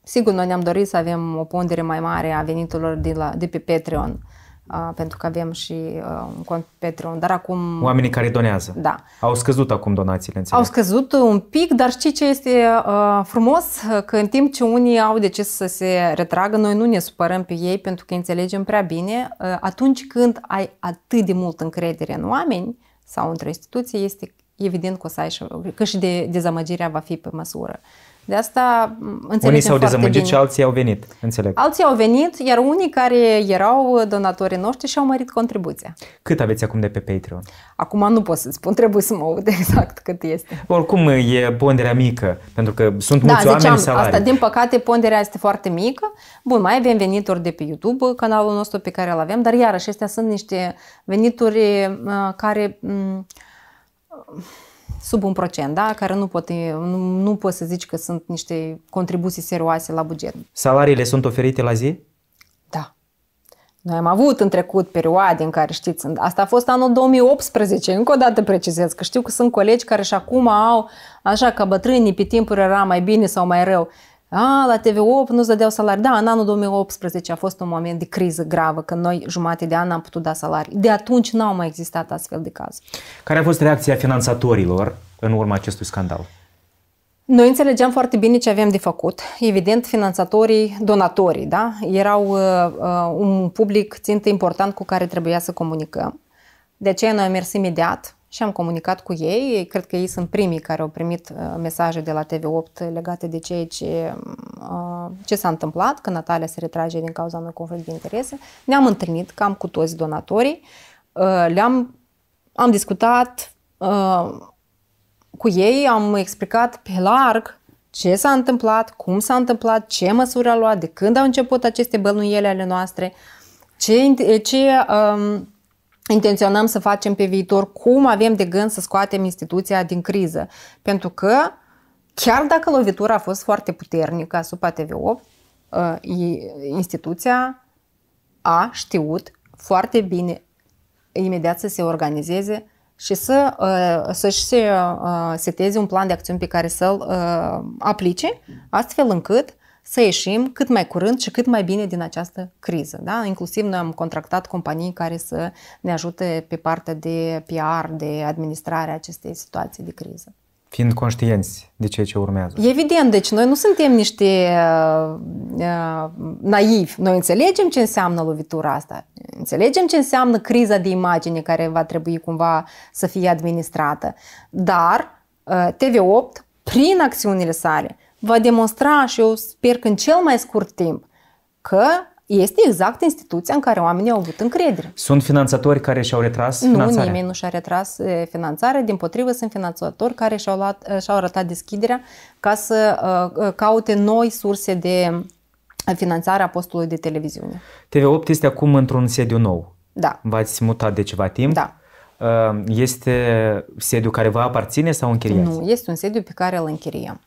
[SPEAKER 2] Sigur, noi ne-am dorit să avem o pondere mai mare a veniturilor de, la, de pe Patreon, uh, pentru că avem și uh, un cont Patreon, dar acum...
[SPEAKER 1] Oamenii care donează.
[SPEAKER 2] Da.
[SPEAKER 1] Au scăzut acum donațiile, înțeleg.
[SPEAKER 2] Au scăzut un pic, dar știi ce este uh, frumos? Că în timp ce unii au decis să se retragă, noi nu ne supărăm pe ei pentru că înțelegem prea bine. Uh, atunci când ai atât de mult încredere în oameni sau într-o instituție, este evident că o să ai și, că și de dezamăgirea va fi pe măsură. De asta înțelegem
[SPEAKER 1] Unii s-au dezamăgit și alții au venit, înțeleg.
[SPEAKER 2] Alții au venit, iar unii care erau donatorii noștri și-au mărit contribuția.
[SPEAKER 1] Cât aveți acum de pe Patreon?
[SPEAKER 2] Acum nu pot să spun, trebuie să mă aud exact cât este.
[SPEAKER 1] Oricum e ponderea mică, pentru că sunt mulți da, oameni ziceam,
[SPEAKER 2] asta, din păcate ponderea este foarte mică. Bun, mai avem venituri de pe YouTube, canalul nostru pe care îl avem, dar iarăși astea sunt niște venituri uh, care... Uh, sub un procent, da? care nu, pot, nu, nu poți să zici că sunt niște contribuții serioase la buget.
[SPEAKER 1] Salariile sunt oferite la zi?
[SPEAKER 2] Da. Noi am avut în trecut perioade în care, știți, asta a fost anul 2018, încă o dată precizez, că știu că sunt colegi care și acum au, așa ca bătrânii, pe timpuri era mai bine sau mai rău. A, la TV8 nu-ți dădeau salarii. Da, în anul 2018 a fost un moment de criză gravă, când noi jumate de an am putut da salarii. De atunci n-au mai existat astfel de caz.
[SPEAKER 1] Care a fost reacția finanțatorilor în urma acestui scandal?
[SPEAKER 2] Noi înțelegeam foarte bine ce avem de făcut. Evident, finanțatorii, donatorii, da? erau uh, uh, un public țintă important cu care trebuia să comunicăm. De aceea noi am mers imediat și am comunicat cu ei. Cred că ei sunt primii care au primit uh, mesaje de la TV8 legate de ceea ce, uh, ce s-a întâmplat, că Natalia se retrage din cauza unui conflict de interese. Ne-am întâlnit cam cu toți donatorii, uh, le-am am discutat cu ei, am explicat pe larg ce s-a întâmplat, cum s-a întâmplat, ce măsuri a luat, de când au început aceste bănuiele ale noastre, ce, ce um, intenționăm să facem pe viitor, cum avem de gând să scoatem instituția din criză. Pentru că, chiar dacă lovitura a fost foarte puternică asupra TV8, uh, instituția a știut foarte bine imediat să se organizeze și să, uh, să-și se, uh, seteze un plan de acțiuni pe care să-l uh, aplice, astfel încât să ieșim cât mai curând și cât mai bine din această criză. Da? Inclusiv noi am contractat companii care să ne ajute pe partea de PR, de administrare a acestei situații de criză
[SPEAKER 1] fiind conștienți de ceea ce urmează.
[SPEAKER 2] Evident, deci noi nu suntem niște uh, uh, naivi. Noi înțelegem ce înseamnă lovitura asta. Înțelegem ce înseamnă criza de imagine care va trebui cumva să fie administrată. Dar uh, TV8, prin acțiunile sale, va demonstra și eu sper că în cel mai scurt timp că este exact instituția în care oamenii au avut încredere.
[SPEAKER 1] Sunt finanțatori care și-au retras
[SPEAKER 2] nu,
[SPEAKER 1] finanțarea?
[SPEAKER 2] Nu, nimeni nu și-a retras finanțarea, din potrivă sunt finanțatori care și-au, luat, și-au arătat deschiderea ca să uh, caute noi surse de finanțare a postului de televiziune.
[SPEAKER 1] TV8 este acum într-un sediu nou.
[SPEAKER 2] Da.
[SPEAKER 1] V-ați mutat de ceva timp?
[SPEAKER 2] Da.
[SPEAKER 1] Este sediu care vă aparține sau închiriați?
[SPEAKER 2] Nu, este un sediu pe care îl închiriem.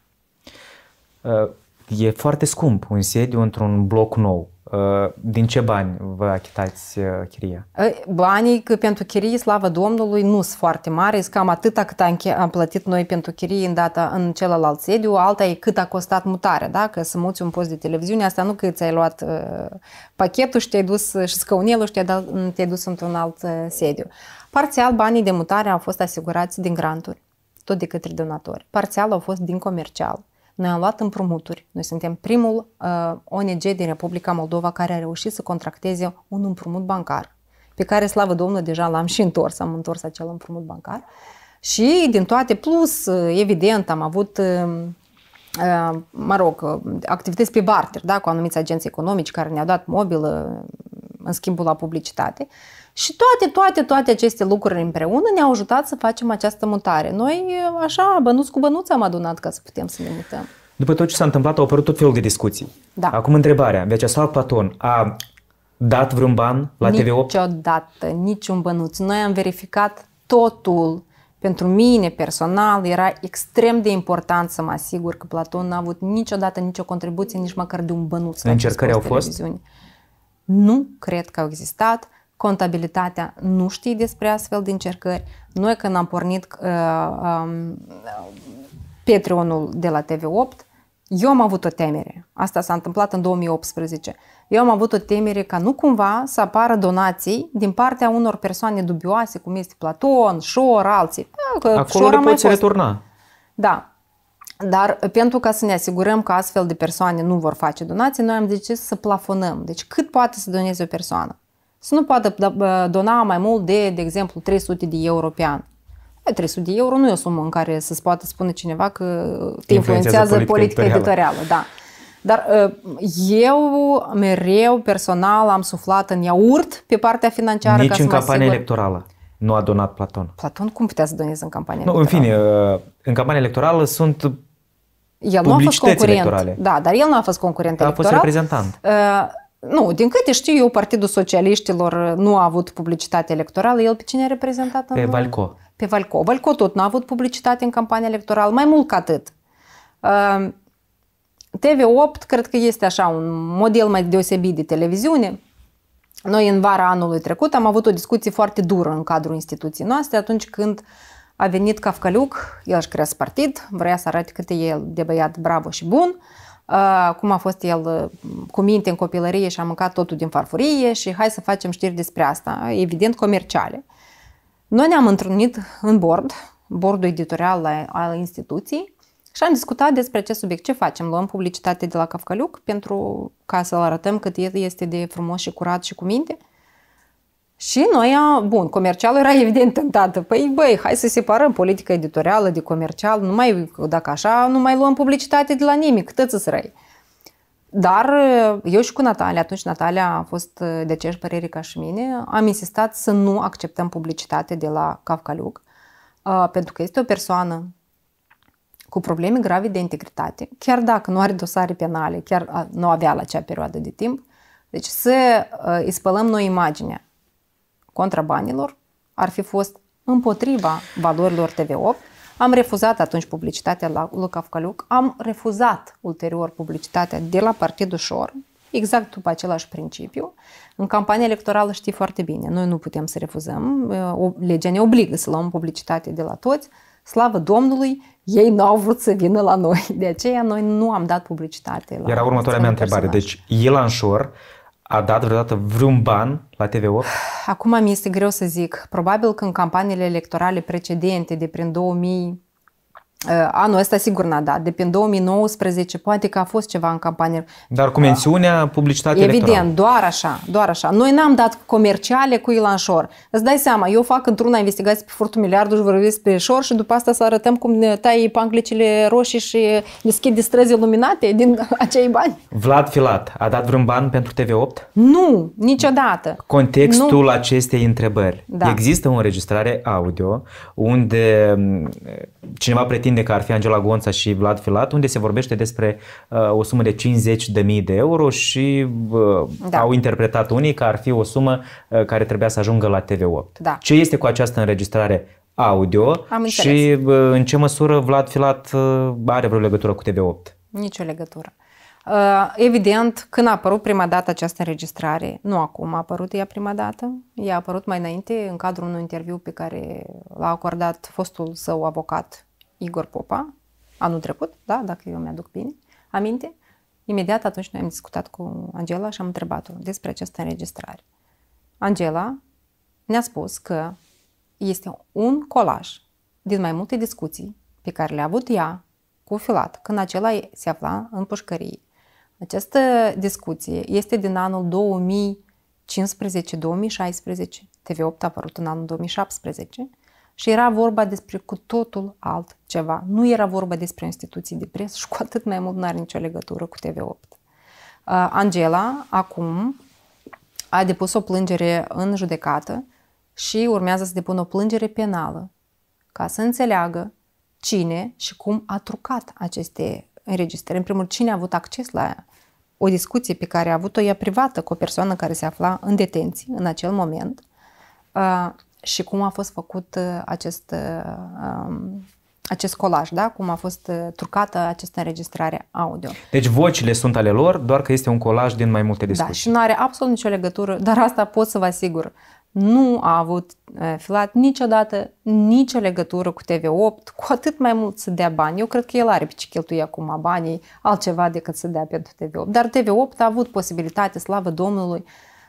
[SPEAKER 1] E foarte scump un sediu într-un bloc nou. Uh, din ce bani vă achitați uh, chiria?
[SPEAKER 2] Banii că pentru chirie, slavă Domnului, nu sunt foarte mari, sunt cam atâta cât am, am plătit noi pentru chirie în data în celălalt sediu, alta e cât a costat mutarea, da? Că să muți un post de televiziune, asta nu că ți-ai luat uh, pachetul și te-ai dus și scăunelul și te-ai, dat, te-ai dus într-un alt uh, sediu. Parțial, banii de mutare au fost asigurați din granturi, tot de către donatori. Parțial au fost din comercial. Noi am luat împrumuturi. Noi suntem primul uh, ONG din Republica Moldova care a reușit să contracteze un împrumut bancar, pe care, slavă Domnului, deja l-am și întors, am întors acel împrumut bancar. Și din toate, plus, uh, evident, am avut uh, uh, mă rog, activități pe barter, da, cu anumiți agenți economici care ne-au dat mobilă în schimbul la publicitate. Și toate, toate, toate aceste lucruri împreună ne-au ajutat să facem această mutare. Noi, așa, bănuț cu bănuț am adunat ca să putem să ne mutăm.
[SPEAKER 1] După tot ce s-a întâmplat, au apărut tot felul de discuții.
[SPEAKER 2] Da.
[SPEAKER 1] Acum întrebarea, Vyacheslav Platon a dat vreun ban la TV8?
[SPEAKER 2] Niciodată, niciun bănuț. Noi am verificat totul. Pentru mine, personal, era extrem de important să mă asigur că Platon n-a avut niciodată nicio contribuție, nici măcar de un bănuț.
[SPEAKER 1] Încercări au fost?
[SPEAKER 2] Nu cred că au existat contabilitatea nu știe despre astfel de încercări. Noi când am pornit uh, um, Patreonul de la TV8, eu am avut o temere. Asta s-a întâmplat în 2018. Eu am avut o temere ca nu cumva să apară donații din partea unor persoane dubioase, cum este Platon, Șor, alții.
[SPEAKER 1] Că Acolo le poți returna.
[SPEAKER 2] Da. Dar pentru ca să ne asigurăm că astfel de persoane nu vor face donații, noi am decis să plafonăm. Deci cât poate să doneze o persoană? Să nu poată da, dona mai mult de, de exemplu, 300 de euro pe an. 300 de euro nu e o sumă în care să-ți poată spune cineva că te influențează, influențează politica editorială. Da. Dar ă, eu mereu personal am suflat în iaurt pe partea financiară
[SPEAKER 1] Nici
[SPEAKER 2] ca
[SPEAKER 1] în
[SPEAKER 2] să
[SPEAKER 1] campania
[SPEAKER 2] asigur...
[SPEAKER 1] electorală nu a donat Platon.
[SPEAKER 2] Platon cum putea să doneze în campania
[SPEAKER 1] nu,
[SPEAKER 2] electorală?
[SPEAKER 1] În fine, ă, în campania electorală sunt
[SPEAKER 2] el nu a fost concurent.
[SPEAKER 1] electorale.
[SPEAKER 2] Da, dar el nu a fost concurent
[SPEAKER 1] a
[SPEAKER 2] electoral.
[SPEAKER 1] A fost reprezentant.
[SPEAKER 2] Uh, nu, din câte știu eu, Partidul Socialiștilor nu a avut publicitate electorală. El pe cine a reprezentat?
[SPEAKER 1] Pe în... Valco.
[SPEAKER 2] Pe Valco. Valco tot nu a avut publicitate în campania electorală, mai mult ca atât. TV8 cred că este așa un model mai deosebit de televiziune. Noi în vara anului trecut am avut o discuție foarte dură în cadrul instituției noastre atunci când a venit Cafcaliuc, el își crease partid, vrea să arate cât e el de băiat bravo și bun, uh, cum a fost el cu minte în copilărie și a mâncat totul din farfurie și hai să facem știri despre asta, evident comerciale. Noi ne-am întâlnit în board, bordul editorial al instituției și am discutat despre acest subiect. Ce facem? Luăm publicitate de la Cafcaliuc pentru ca să-l arătăm cât este de frumos și curat și cu minte? Și noi, bun, comercialul era evident tentată. Păi, băi, hai să separăm politica editorială de comercial, nu mai, dacă așa, nu mai luăm publicitate de la nimic, cât să răi. Dar eu și cu Natalia, atunci Natalia a fost de aceeași părere ca și mine, am insistat să nu acceptăm publicitate de la Cavcaliuc, pentru că este o persoană cu probleme grave de integritate, chiar dacă nu are dosare penale, chiar nu avea la acea perioadă de timp, deci să îi spălăm noi imaginea contra banilor ar fi fost împotriva valorilor TV8. Am refuzat atunci publicitatea la Lucaf Căluc, am refuzat ulterior publicitatea de la Partidul Șor, exact după același principiu. În campania electorală știi foarte bine, noi nu putem să refuzăm, legea ne obligă să luăm publicitate de la toți, slavă Domnului, ei nu au vrut să vină la noi. De aceea noi nu am dat publicitate.
[SPEAKER 1] La Era următoarea mea întrebare. Deci Anșor a dat vreodată vreun ban la TV8?
[SPEAKER 2] Acum mi este greu să zic. Probabil că în campaniile electorale precedente de prin 2000 Uh, anul ăsta sigur n-a dat, de prin 2019 poate că a fost ceva în campanie.
[SPEAKER 1] Dar cu mențiunea publicitate
[SPEAKER 2] Evident,
[SPEAKER 1] electorală.
[SPEAKER 2] doar așa, doar așa. Noi n-am dat comerciale cu Ilan Șor. Îți dai seama, eu fac într-una investigație pe furtul miliardul și vorbesc pe Șor și după asta să arătăm cum ne tai panclicile roșii și deschide străzi iluminate din acei bani.
[SPEAKER 1] Vlad Filat a dat vreun ban pentru TV8?
[SPEAKER 2] Nu, niciodată.
[SPEAKER 1] Contextul nu. acestei întrebări. Da. Există o înregistrare audio unde cineva pretinde pretinde că ar fi Angela Gonța și Vlad Filat, unde se vorbește despre uh, o sumă de 50 de mii de euro și uh, da. au interpretat unii că ar fi o sumă uh, care trebuia să ajungă la TV8.
[SPEAKER 2] Da.
[SPEAKER 1] Ce este cu această înregistrare audio
[SPEAKER 2] Am
[SPEAKER 1] și uh, în ce măsură Vlad Filat uh, are vreo legătură cu TV8?
[SPEAKER 2] Nicio legătură. Uh, evident, când a apărut prima dată această înregistrare, nu acum a apărut ea prima dată, ea a apărut mai înainte în cadrul unui interviu pe care l-a acordat fostul său avocat Igor Popa, anul trecut, da, dacă eu mi-aduc bine, aminte, imediat atunci noi am discutat cu Angela și am întrebat-o despre această înregistrare. Angela ne-a spus că este un colaj din mai multe discuții pe care le-a avut ea cu Filat când acela se afla în pușcărie. Această discuție este din anul 2015-2016, TV8 a apărut în anul 2017 și era vorba despre cu totul altceva. Nu era vorba despre instituții de presă și cu atât mai mult nu are nicio legătură cu TV8. Uh, Angela, acum, a depus o plângere în judecată și urmează să depună o plângere penală ca să înțeleagă cine și cum a trucat aceste înregistrări. În primul rând, cine a avut acces la o discuție pe care a avut-o ea privată cu o persoană care se afla în detenție în acel moment uh, și cum a fost făcut uh, acest, uh, um, acest colaj, da? cum a fost uh, trucată această înregistrare audio.
[SPEAKER 1] Deci vocile sunt ale lor, doar că este un colaj din mai multe discuții.
[SPEAKER 2] Da, și nu are absolut nicio legătură, dar asta pot să vă asigur. Nu a avut Filat niciodată nicio legătură cu TV8, cu atât mai mult să dea bani. Eu cred că el are pe ce cheltuie acum banii, altceva decât să dea pentru TV8. Dar TV8 a avut posibilitate, slavă Domnului,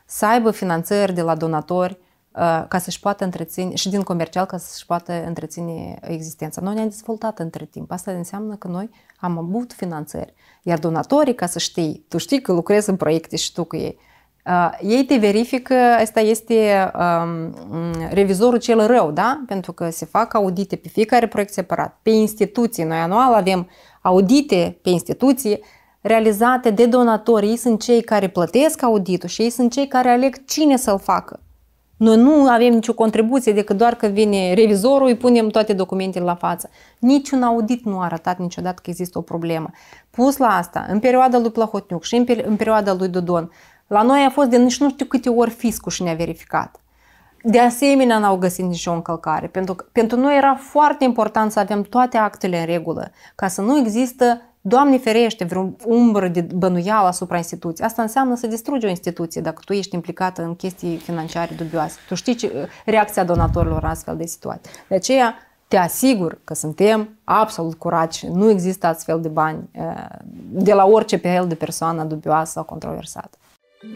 [SPEAKER 2] să aibă finanțări de la donatori, Uh, ca să-și poată întreține, și din comercial ca să-și poată întreține existența. Noi ne-am dezvoltat între timp. Asta înseamnă că noi am avut finanțări. Iar donatorii, ca să știi, tu știi că lucrezi în proiecte și tu cu ei, uh, ei te verifică, asta este um, revizorul cel rău, da? Pentru că se fac audite pe fiecare proiect separat, pe instituții. Noi anual avem audite pe instituții realizate de donatori. Ei sunt cei care plătesc auditul și ei sunt cei care aleg cine să-l facă. Noi nu avem nicio contribuție decât doar că vine revizorul, îi punem toate documentele la față. Niciun audit nu a arătat niciodată că există o problemă. Pus la asta, în perioada lui Plahotniuc și în perioada lui Dodon, la noi a fost de nici nu știu câte ori fiscul și ne-a verificat. De asemenea, n-au găsit nicio încălcare, pentru că pentru noi era foarte important să avem toate actele în regulă, ca să nu există Doamne ferește, vreo umbră de bănuială asupra instituției. Asta înseamnă să distrugi o instituție dacă tu ești implicată în chestii financiare dubioase. Tu știi ce, reacția donatorilor în astfel de situații. De aceea te asigur că suntem absolut curați. Nu există astfel de bani eh, de la orice fel de persoană dubioasă sau controversată.
[SPEAKER 1] Tu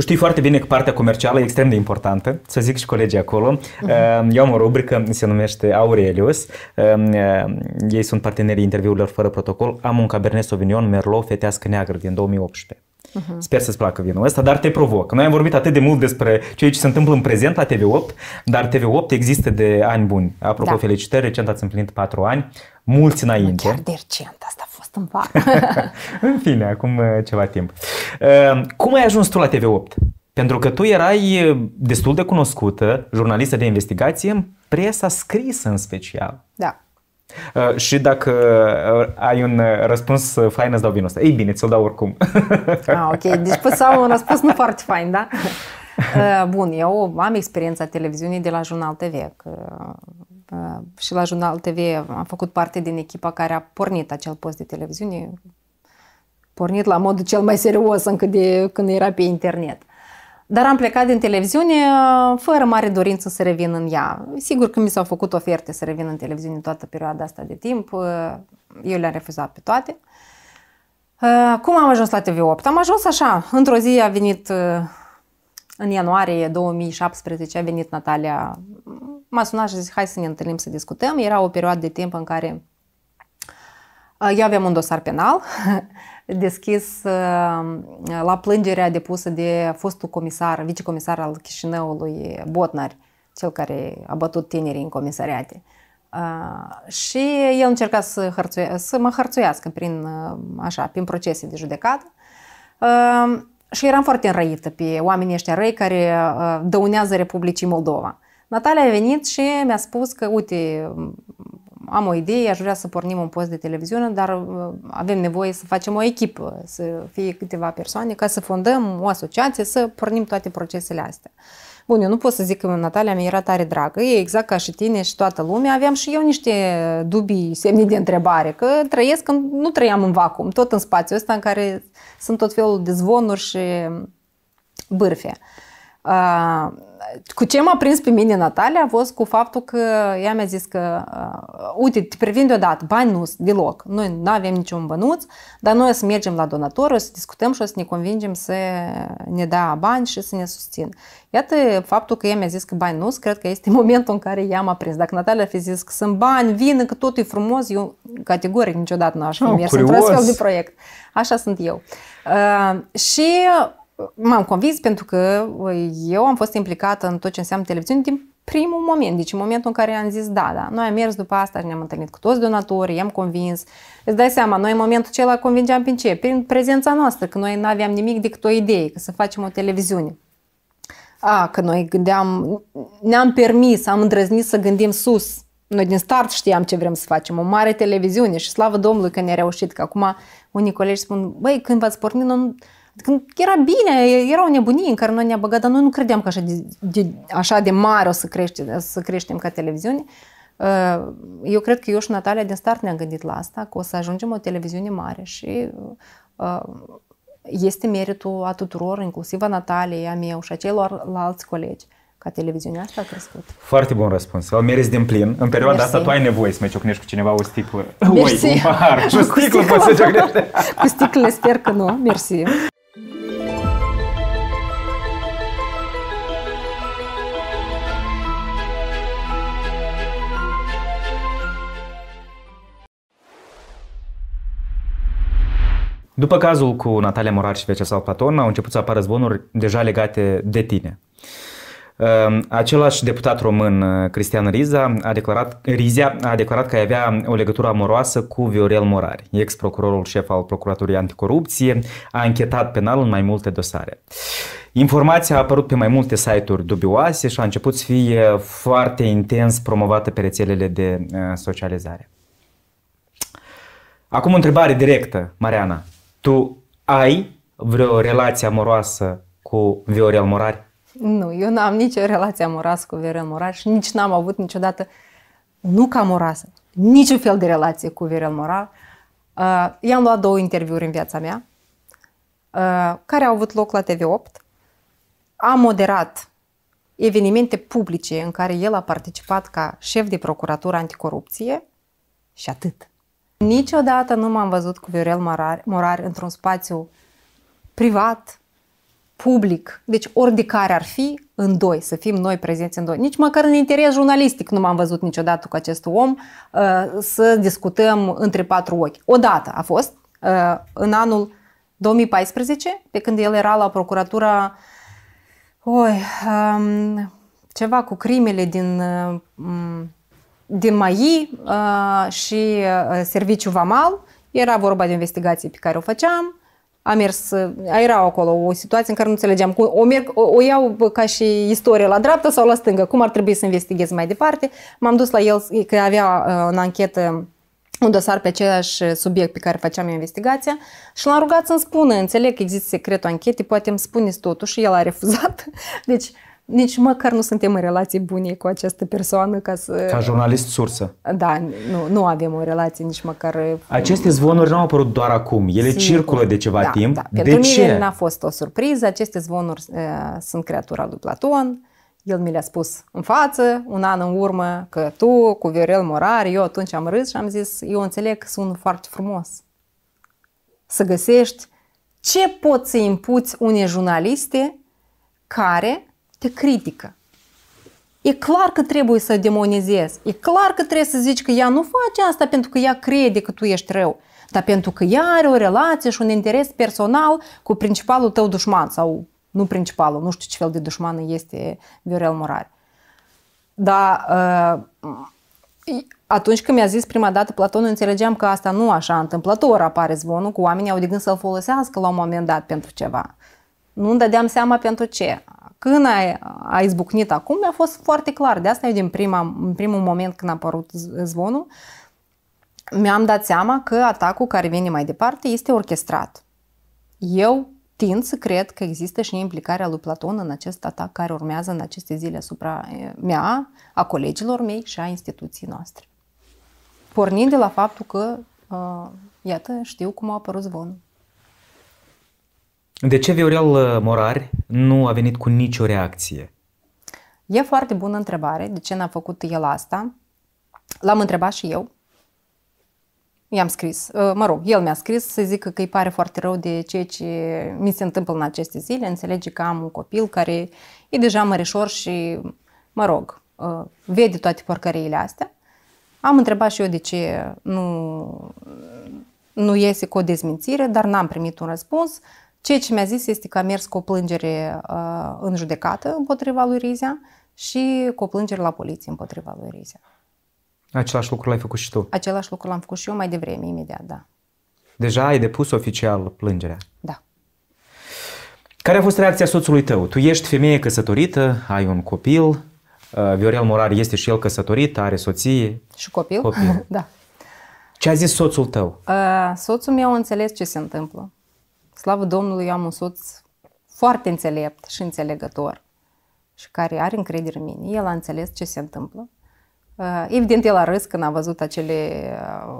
[SPEAKER 1] știi foarte bine că partea comercială e extrem de importantă, să zic și colegii acolo. Uh-huh. Eu am o rubrică, se numește Aurelius. Ehm, ehm, ei sunt partenerii interviurilor fără protocol. Am un Cabernet Sauvignon Merlot fetească neagră din 2018. Uh-huh. Sper să-ți placă vinul ăsta, dar te provoc. Noi am vorbit atât de mult despre ceea ce se întâmplă în prezent la TV8, dar TV8 există de ani buni. Apropo, da. felicitări, recent ați împlinit 4 ani, mulți înainte.
[SPEAKER 2] Chiar de recent, asta a fost în vară.
[SPEAKER 1] în fine, acum uh, ceva timp. Uh, cum ai ajuns tu la TV8? Pentru că tu erai uh, destul de cunoscută, jurnalistă de investigație, în presa scrisă în special.
[SPEAKER 2] Da.
[SPEAKER 1] Uh, și dacă uh, ai un uh, răspuns fain, îți dau vinul ăsta. Ei bine, ți-l dau oricum.
[SPEAKER 2] ah, ok. Deci poți să am un răspuns nu foarte fain, da? Uh, bun, eu am experiența televiziunii de la Jurnal TV. Că, uh, și la Jurnal TV am făcut parte din echipa care a pornit acel post de televiziune, pornit la modul cel mai serios încă de când era pe internet. Dar am plecat din televiziune uh, fără mare dorință să revin în ea. Sigur că mi s-au făcut oferte să revin în televiziune toată perioada asta de timp. Eu le-am refuzat pe toate. Cum am ajuns la TV8? Am ajuns așa. Într-o zi a venit în ianuarie 2017 a venit Natalia, m-a sunat și a zis hai să ne întâlnim să discutăm. Era o perioadă de timp în care uh, eu aveam un dosar penal deschis uh, la plângerea depusă de fostul comisar, vicecomisar al Chișinăului, Botnar, cel care a bătut tinerii în comisariate. Uh, și el încerca să, hărțuie, să mă hărțuiască prin, așa, prin procese de judecată. Și eram foarte înrăită pe oamenii ăștia răi care uh, dăunează Republicii Moldova. Natalia a venit și mi-a spus că, uite, am o idee, aș vrea să pornim un post de televiziune, dar uh, avem nevoie să facem o echipă, să fie câteva persoane, ca să fondăm o asociație, să pornim toate procesele astea. Bun, eu nu pot să zic că Natalia mi era tare dragă, e exact ca și tine și toată lumea, aveam și eu niște dubii, semne de întrebare, că trăiesc, nu trăiam în vacuum, tot în spațiul ăsta în care sunt tot felul de zvonuri și bârfe. Uh, cu ce m-a prins pe mine Natalia a fost cu faptul că ea mi-a zis că uh, uite, te previn deodată, bani nu deloc, noi nu avem niciun bănuț, dar noi o să mergem la donator, o să discutăm și o să ne convingem să ne dea bani și să ne susțin. Iată faptul că ea mi-a zis că bani nu cred că este momentul în care ea m-a prins. Dacă Natalia fi zis că sunt bani, vin, că totul e frumos, eu categoric niciodată nu aș fi oh, mers într-un astfel de proiect. Așa sunt eu. Uh, și m-am convins pentru că eu am fost implicată în tot ce înseamnă televiziune din primul moment, deci în momentul în care am zis da, da. Noi am mers după asta și ne-am întâlnit cu toți donatorii, i-am convins. Îți dai seama, noi în momentul acela convingeam prin ce? Prin prezența noastră, că noi nu aveam nimic decât o idee, că să facem o televiziune. A, că noi gândeam, ne-am permis, am îndrăznit să gândim sus. Noi din start știam ce vrem să facem, o mare televiziune și slavă Domnului că ne-a reușit, că acum unii colegi spun, băi, când v-ați pornit, nu, când era bine, era o nebunie în care noi ne-a băgat, dar noi nu credeam că așa de, de, așa de mare o să, crește, să creștem ca televiziune. Uh, eu cred că eu și Natalia din start ne-am gândit la asta, că o să ajungem o televiziune mare și uh, este meritul a tuturor, inclusiv a Nataliei, a meu și a celor la alți colegi ca televiziunea asta a crescut.
[SPEAKER 1] Foarte bun răspuns. Îl meriți din plin. În perioada Mersi. asta tu ai nevoie să mai ciocnești cu cineva o sticlă. Mersi. Oi, un pahar și o sticlă poți să ciocnești.
[SPEAKER 2] cu sticlele sper că nu. Mersi.
[SPEAKER 1] După cazul cu Natalia Morar și Veceslav Platon, au început să apară zvonuri deja legate de tine. Ehm, același deputat român, Cristian Riza, a declarat, Rizia, a declarat că avea o legătură amoroasă cu Viorel Morari, ex-procurorul șef al Procuraturii Anticorupție, a închetat penal în mai multe dosare. Informația a apărut pe mai multe site-uri dubioase și a început să fie foarte intens promovată pe rețelele de eh, socializare. Acum o întrebare directă, Mariana. Tu ai vreo relație amoroasă cu Viorel Morari?
[SPEAKER 2] Nu, eu n-am nicio relație amoroasă cu Viorel Morari și nici n-am avut niciodată, nu ca amoroasă, niciun fel de relație cu Viorel Morar. Uh, i-am luat două interviuri în viața mea, uh, care au avut loc la TV8. Am moderat evenimente publice în care el a participat ca șef de procuratură anticorupție și atât. Niciodată nu m-am văzut cu Viorel Morar, Morar într-un spațiu privat, public, deci ori de care ar fi, în doi, să fim noi prezenți în doi. Nici măcar în interes jurnalistic nu m-am văzut niciodată cu acest om uh, să discutăm între patru ochi. Odată a fost, uh, în anul 2014, pe când el era la procuratura oi, um, ceva cu crimele din um, din MAI uh, și uh, Serviciu Vamal. Era vorba de investigație pe care o făceam. A mers, uh, era acolo o situație în care nu înțelegeam. O, merg, o, o iau ca și istorie la dreapta sau la stângă, cum ar trebui să investighez mai departe. M-am dus la el, că avea uh, în anchetă un dosar pe același subiect pe care făceam investigația și l-am rugat să-mi spună, înțeleg că există secretul anchetei, poate îmi spuneți totuși, el a refuzat. Deci nici măcar nu suntem în relații bune cu această persoană ca să...
[SPEAKER 1] Ca jurnalist sursă.
[SPEAKER 2] Da, nu, nu avem o relație nici măcar...
[SPEAKER 1] Aceste zvonuri nu au apărut doar acum, ele
[SPEAKER 2] Sigur.
[SPEAKER 1] circulă de ceva
[SPEAKER 2] da,
[SPEAKER 1] timp.
[SPEAKER 2] Da.
[SPEAKER 1] De
[SPEAKER 2] Pentru
[SPEAKER 1] ce?
[SPEAKER 2] mine n-a fost o surpriză, aceste zvonuri uh, sunt creatura lui Platon, el mi le-a spus în față, un an în urmă, că tu cu Viorel Morar, eu atunci am râs și am zis, eu înțeleg că sună foarte frumos. Să găsești ce poți să impuți unei jurnaliste care te critică. E clar că trebuie să demonizezi. E clar că trebuie să zici că ea nu face asta pentru că ea crede că tu ești rău, dar pentru că ea are o relație și un interes personal cu principalul tău dușman sau nu principalul, nu știu ce fel de dușman este Viorel Morari. Dar uh, atunci când mi-a zis prima dată Platon, înțelegeam că asta nu așa întâmplător apare zvonul, cu oamenii au de gând să-l folosească la un moment dat pentru ceva. Nu-mi dădeam seama pentru ce. Când a, a izbucnit acum, mi-a fost foarte clar. De asta eu din prima, în primul moment când a apărut zvonul, mi-am dat seama că atacul care vine mai departe este orchestrat. Eu tind să cred că există și implicarea lui Platon în acest atac care urmează în aceste zile asupra mea, a colegilor mei și a instituției noastre. Pornind de la faptul că, uh, iată, știu cum a apărut zvonul.
[SPEAKER 1] De ce Viorel Morari nu a venit cu nicio reacție?
[SPEAKER 2] E foarte bună întrebare. De ce n-a făcut el asta? L-am întrebat și eu. I-am scris, mă rog, el mi-a scris să zică că îi pare foarte rău de ceea ce mi se întâmplă în aceste zile. Înțelege că am un copil care e deja mărișor și, mă rog, vede toate porcăriile astea. Am întrebat și eu de ce nu, nu iese cu o dezmințire, dar n-am primit un răspuns. Ceea ce mi-a zis este că a mers cu o plângere uh, în judecată împotriva lui Rizia și cu o plângere la poliție împotriva lui Rizia.
[SPEAKER 1] Același lucru l-ai făcut și tu?
[SPEAKER 2] Același lucru l-am făcut și eu mai devreme, imediat, da.
[SPEAKER 1] Deja ai depus oficial plângerea?
[SPEAKER 2] Da.
[SPEAKER 1] Care a fost reacția soțului tău? Tu ești femeie căsătorită, ai un copil, uh, Viorel Morar este și el căsătorit, are soție.
[SPEAKER 2] Și copil?
[SPEAKER 1] Copil.
[SPEAKER 2] da.
[SPEAKER 1] Ce a zis soțul tău?
[SPEAKER 2] Uh, soțul meu a înțeles ce se întâmplă. Slavă Domnului, eu am un soț foarte înțelept și înțelegător și care are încredere în mine. El a înțeles ce se întâmplă. Uh, evident, el a râs când a văzut acele...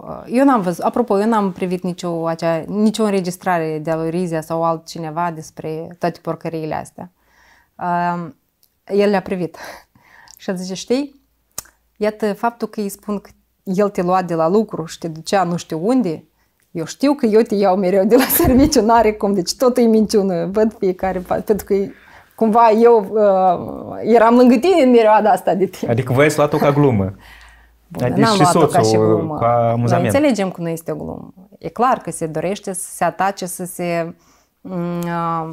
[SPEAKER 2] Uh, eu n-am văzut, apropo, eu n-am privit nicio, acea, nicio înregistrare de-a lui Rizia sau altcineva despre toate porcăriile astea. Uh, el le-a privit și a zis, știi, iată faptul că îi spun că el te lua de la lucru și te ducea nu știu unde, eu știu că eu te iau mereu de la serviciu, n-are cum, deci tot e minciună, văd fiecare, pentru că cumva eu uh, eram lângă tine în perioada asta de timp.
[SPEAKER 1] Adică voi ați luat-o ca glumă.
[SPEAKER 2] Bun, adică n-am
[SPEAKER 1] și
[SPEAKER 2] luat-o
[SPEAKER 1] soțul
[SPEAKER 2] ca și glumă.
[SPEAKER 1] ca amuzament.
[SPEAKER 2] Noi înțelegem că nu este o glumă. E clar că se dorește să se atace, să se uh,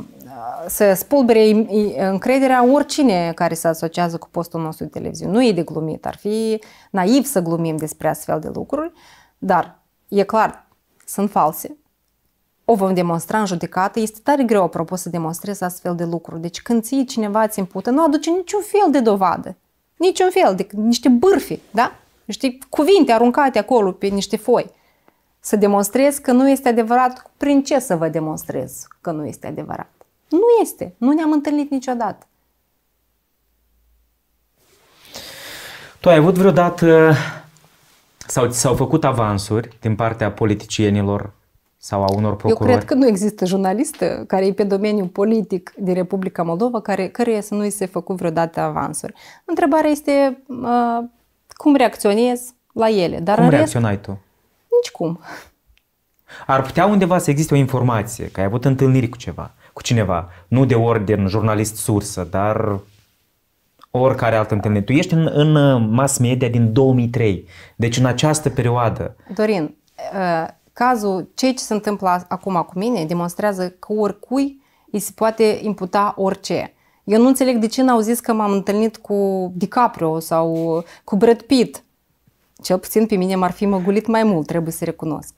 [SPEAKER 2] să spulbere încrederea oricine care se asociază cu postul nostru de televiziune. Nu e de glumit, ar fi naiv să glumim despre astfel de lucruri, dar e clar, sunt false, o vom demonstra în judecată. Este tare greu, apropo, să demonstrezi astfel de lucruri. Deci când ții cineva îți impută, nu aduce niciun fel de dovadă. Niciun fel, de niște bârfi, da? Niște cuvinte aruncate acolo pe niște foi. Să demonstrezi că nu este adevărat, prin ce să vă demonstrez că nu este adevărat? Nu este. Nu ne-am întâlnit niciodată.
[SPEAKER 1] Tu ai avut vreodată sau ți s-au făcut avansuri din partea politicienilor sau a unor procurori?
[SPEAKER 2] Eu cred că nu există jurnalist care e pe domeniul politic din Republica Moldova care, care să nu-i se făcut vreodată avansuri. Întrebarea este uh, cum reacționezi la ele. Dar
[SPEAKER 1] cum
[SPEAKER 2] în
[SPEAKER 1] reacționai
[SPEAKER 2] rest,
[SPEAKER 1] tu?
[SPEAKER 2] Nici cum.
[SPEAKER 1] Ar putea undeva să existe o informație, că ai avut întâlniri cu ceva, cu cineva, nu de ordin jurnalist sursă, dar oricare altă întâlnire. Tu ești în, în mass media din 2003, deci în această perioadă.
[SPEAKER 2] Dorin, uh, cazul, ceea ce se întâmplă acum cu mine, demonstrează că oricui îi se poate imputa orice. Eu nu înțeleg de ce n-au zis că m-am întâlnit cu DiCaprio sau cu Brad Pitt. Cel puțin pe mine m-ar fi măgulit mai mult, trebuie să recunosc.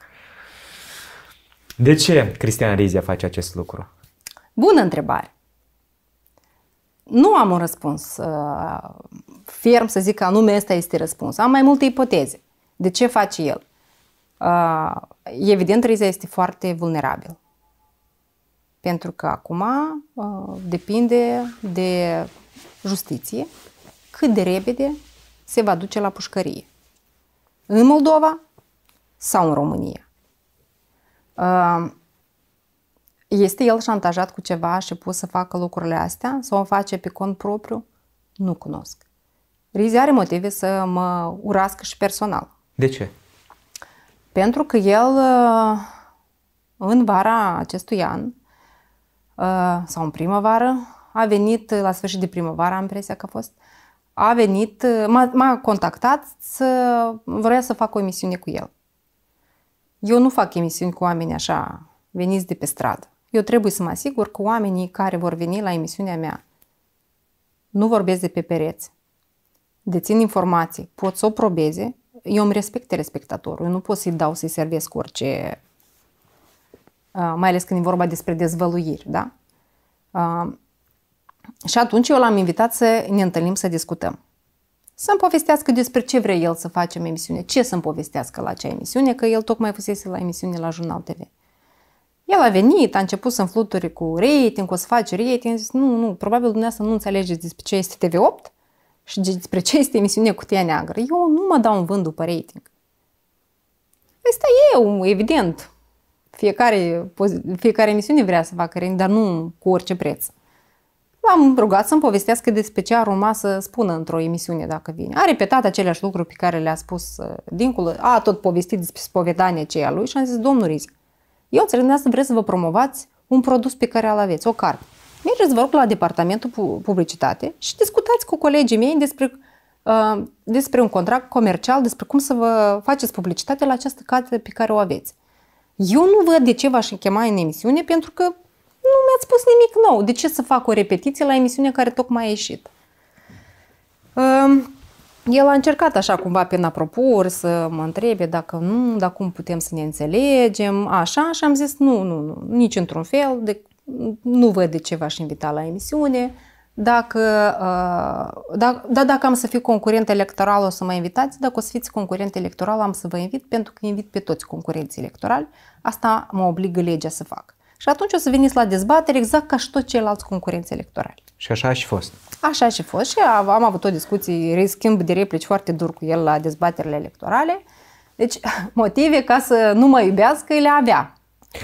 [SPEAKER 1] De ce Cristian Rizia face acest lucru?
[SPEAKER 2] Bună întrebare. Nu am un răspuns uh, ferm să zic că anume ăsta este răspuns. Am mai multe ipoteze. De ce face el? Uh, evident, Riza este foarte vulnerabil. Pentru că acum uh, depinde de justiție cât de repede se va duce la pușcărie. În Moldova sau în România. Uh, este el șantajat cu ceva și pus să facă lucrurile astea sau o face pe cont propriu? Nu cunosc. Rizi are motive să mă urască și personal.
[SPEAKER 1] De ce?
[SPEAKER 2] Pentru că el în vara acestui an sau în primăvară a venit, la sfârșit de primăvară am impresia că a fost, a venit, m-a, m-a contactat să vrea să fac o emisiune cu el. Eu nu fac emisiuni cu oameni așa, veniți de pe stradă. Eu trebuie să mă asigur că oamenii care vor veni la emisiunea mea nu vorbesc de pe pereți, dețin informații, pot să o probeze, eu îmi respect respectatorul, eu nu pot să-i dau să-i servesc orice, mai ales când e vorba despre dezvăluiri, da? Și atunci eu l-am invitat să ne întâlnim să discutăm. Să-mi povestească despre ce vrea el să facem emisiune, ce să-mi povestească la acea emisiune, că el tocmai fusese la emisiune la Jurnal TV. El a venit, a început să înfluturi cu rating, o să faci rating, a zis, nu, nu, probabil dumneavoastră nu înțelegeți despre ce este TV8 și despre ce este emisiunea Cutia Neagră. Eu nu mă dau în vânt după rating. Asta e eu, evident. Fiecare, fiecare emisiune vrea să facă rating, dar nu cu orice preț. L-am rugat să-mi povestească despre ce ar urma să spună într-o emisiune dacă vine. A repetat aceleași lucruri pe care le-a spus uh, dincolo, a tot povestit despre spovedania aceea lui și am zis, domnul Rizic, eu înțeleg să vreți să vă promovați un produs pe care îl aveți, o carte. Mergeți, vă rog, la departamentul publicitate și discutați cu colegii mei despre, uh, despre un contract comercial, despre cum să vă faceți publicitate la această carte pe care o aveți. Eu nu văd de ce v-aș chema în emisiune, pentru că nu mi-ați spus nimic nou. De ce să fac o repetiție la emisiunea care tocmai a ieșit? Uh, el a încercat așa cumva pe apropuri să mă întrebe dacă nu, dar cum putem să ne înțelegem, așa, și am zis nu, nu, nu, nici într-un fel, de, nu văd de ce v-aș invita la emisiune, dacă, uh, da, da, dacă am să fiu concurent electoral o să mă invitați, dacă o să fiți concurent electoral am să vă invit pentru că invit pe toți concurenții electorali, asta mă obligă legea să fac. Și atunci o să veniți la dezbatere exact ca și toți ceilalți concurenți electorali.
[SPEAKER 1] Și așa a și fost.
[SPEAKER 2] Așa a și fost și am, am avut o discuție, schimb de replici foarte dur cu el la dezbaterile electorale. Deci motive ca să nu mă iubească le avea.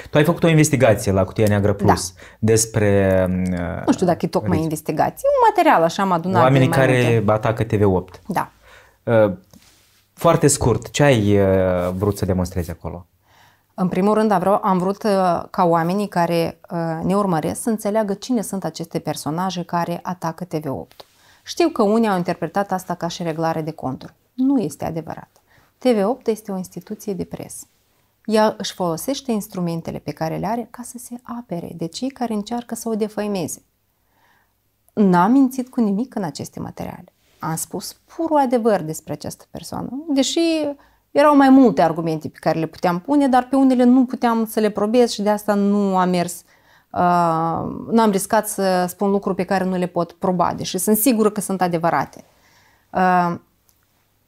[SPEAKER 1] Tu ai făcut o investigație la Cutia Neagră Plus da. despre...
[SPEAKER 2] Uh, nu știu dacă e tocmai investigație, un material așa am adunat.
[SPEAKER 1] Oamenii care multe. atacă TV8.
[SPEAKER 2] Da.
[SPEAKER 1] Uh, foarte scurt, ce ai uh, vrut să demonstrezi acolo?
[SPEAKER 2] În primul rând, am vrut uh, ca oamenii care uh, ne urmăresc să înțeleagă cine sunt aceste personaje care atacă TV8. Știu că unii au interpretat asta ca și reglare de conturi. Nu este adevărat. TV8 este o instituție de presă. Ea își folosește instrumentele pe care le are ca să se apere de cei care încearcă să o defăimeze. N-am mințit cu nimic în aceste materiale. Am spus purul adevăr despre această persoană, deși erau mai multe argumente pe care le puteam pune, dar pe unele nu puteam să le probez și de asta nu am mers, uh, nu am riscat să spun lucruri pe care nu le pot proba, deși sunt sigură că sunt adevărate. Uh,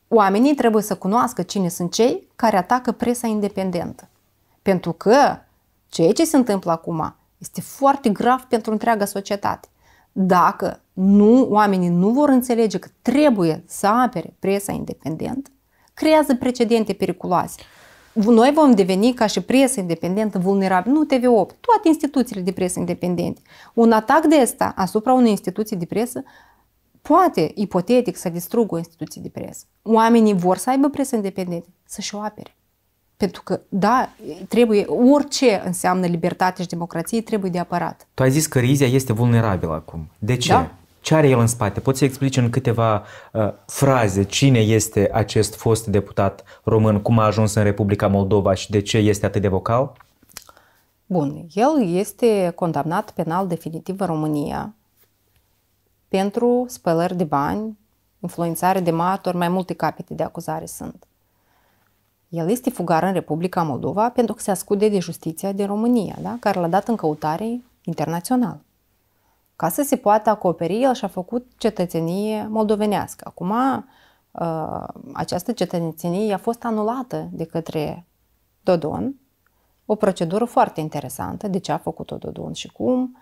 [SPEAKER 2] oamenii trebuie să cunoască cine sunt cei care atacă presa independentă. Pentru că ceea ce se întâmplă acum este foarte grav pentru întreaga societate. Dacă nu, oamenii nu vor înțelege că trebuie să apere presa independentă, creează precedente periculoase. Noi vom deveni ca și presă independentă vulnerabil, nu TV8, toate instituțiile de presă independente. Un atac de ăsta asupra unei instituții de presă poate, ipotetic, să distrugă o instituție de presă. Oamenii vor să aibă presă independentă, să-și o apere. Pentru că, da, trebuie, orice înseamnă libertate și democrație trebuie de apărat.
[SPEAKER 1] Tu ai zis că Rizia este vulnerabilă acum. De ce? Da? Ce are el în spate? Poți să explici în câteva uh, fraze cine este acest fost deputat român, cum a ajuns în Republica Moldova și de ce este atât de vocal?
[SPEAKER 2] Bun, el este condamnat penal definitiv în România pentru spălări de bani, influențare de martori, mai multe capete de acuzare sunt. El este fugar în Republica Moldova pentru că se ascunde de justiția din România, da? care l-a dat în căutare internațional. Ca să se poată acoperi, el și-a făcut cetățenie moldovenească. Acum, uh, această cetățenie a fost anulată de către Dodon, o procedură foarte interesantă, de ce a făcut-o Dodon și cum.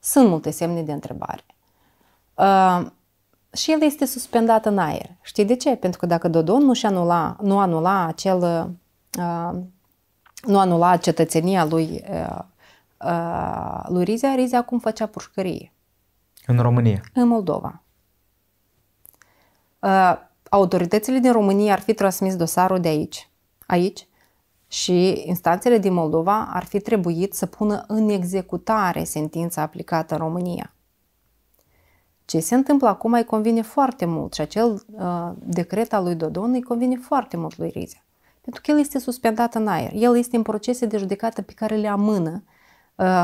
[SPEAKER 2] Sunt multe semne de întrebare. Uh, și el este suspendat în aer. Știi de ce? Pentru că dacă Dodon nu și anula, nu anula acel, uh, nu anula cetățenia lui, uh, uh, lui Rizia, Rizia acum făcea pușcărie.
[SPEAKER 1] În România?
[SPEAKER 2] În Moldova. Uh, autoritățile din România ar fi transmis dosarul de aici, aici, și instanțele din Moldova ar fi trebuit să pună în executare sentința aplicată în România. Ce se întâmplă acum îi convine foarte mult și acel uh, decret al lui Dodon îi convine foarte mult lui Rizia. Pentru că el este suspendat în aer. El este în procese de judecată pe care le amână, uh,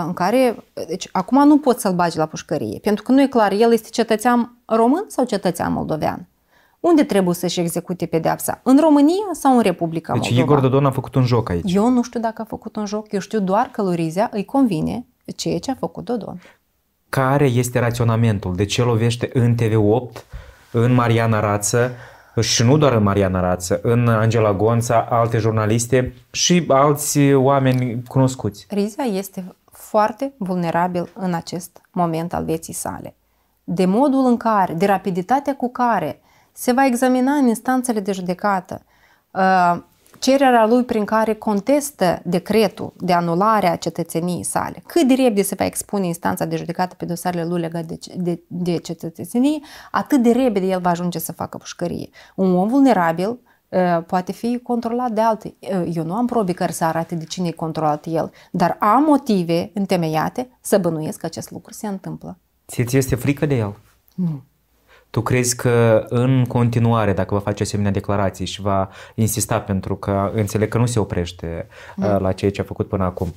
[SPEAKER 2] în care, deci acum nu poți să-l bagi la pușcărie, pentru că nu e clar, el este cetățean român sau cetățean moldovean. Unde trebuie să-și execute pedeapsa? În România sau în Republica
[SPEAKER 1] deci
[SPEAKER 2] Moldova?
[SPEAKER 1] Igor Dodon a făcut un joc aici.
[SPEAKER 2] Eu nu știu dacă a făcut un joc, eu știu doar că lui Rizia îi convine ceea ce a făcut Dodon.
[SPEAKER 1] Care este raționamentul? De ce lovește în TV8, în Mariana Rață, și nu doar în Mariana Rață, în Angela Gonța, alte jurnaliste și alți oameni cunoscuți?
[SPEAKER 2] Rizia este foarte vulnerabil în acest moment al vieții sale. De modul în care, de rapiditatea cu care se va examina în instanțele de judecată uh, cererea lui prin care contestă decretul de anulare a cetățeniei sale. Cât de repede se va expune instanța de judecată pe dosarele lui legate de, de, de cetățenie, atât de repede el va ajunge să facă pușcărie. Un om vulnerabil uh, poate fi controlat de alte. Uh, eu nu am probe care să arate de cine e controlat el, dar am motive întemeiate să bănuiesc că acest lucru se întâmplă.
[SPEAKER 1] Ți este frică de el?
[SPEAKER 2] Nu.
[SPEAKER 1] Tu crezi că în continuare, dacă va face asemenea declarații și va insista pentru că înțeleg că nu se oprește mm. la ceea ce a făcut până acum,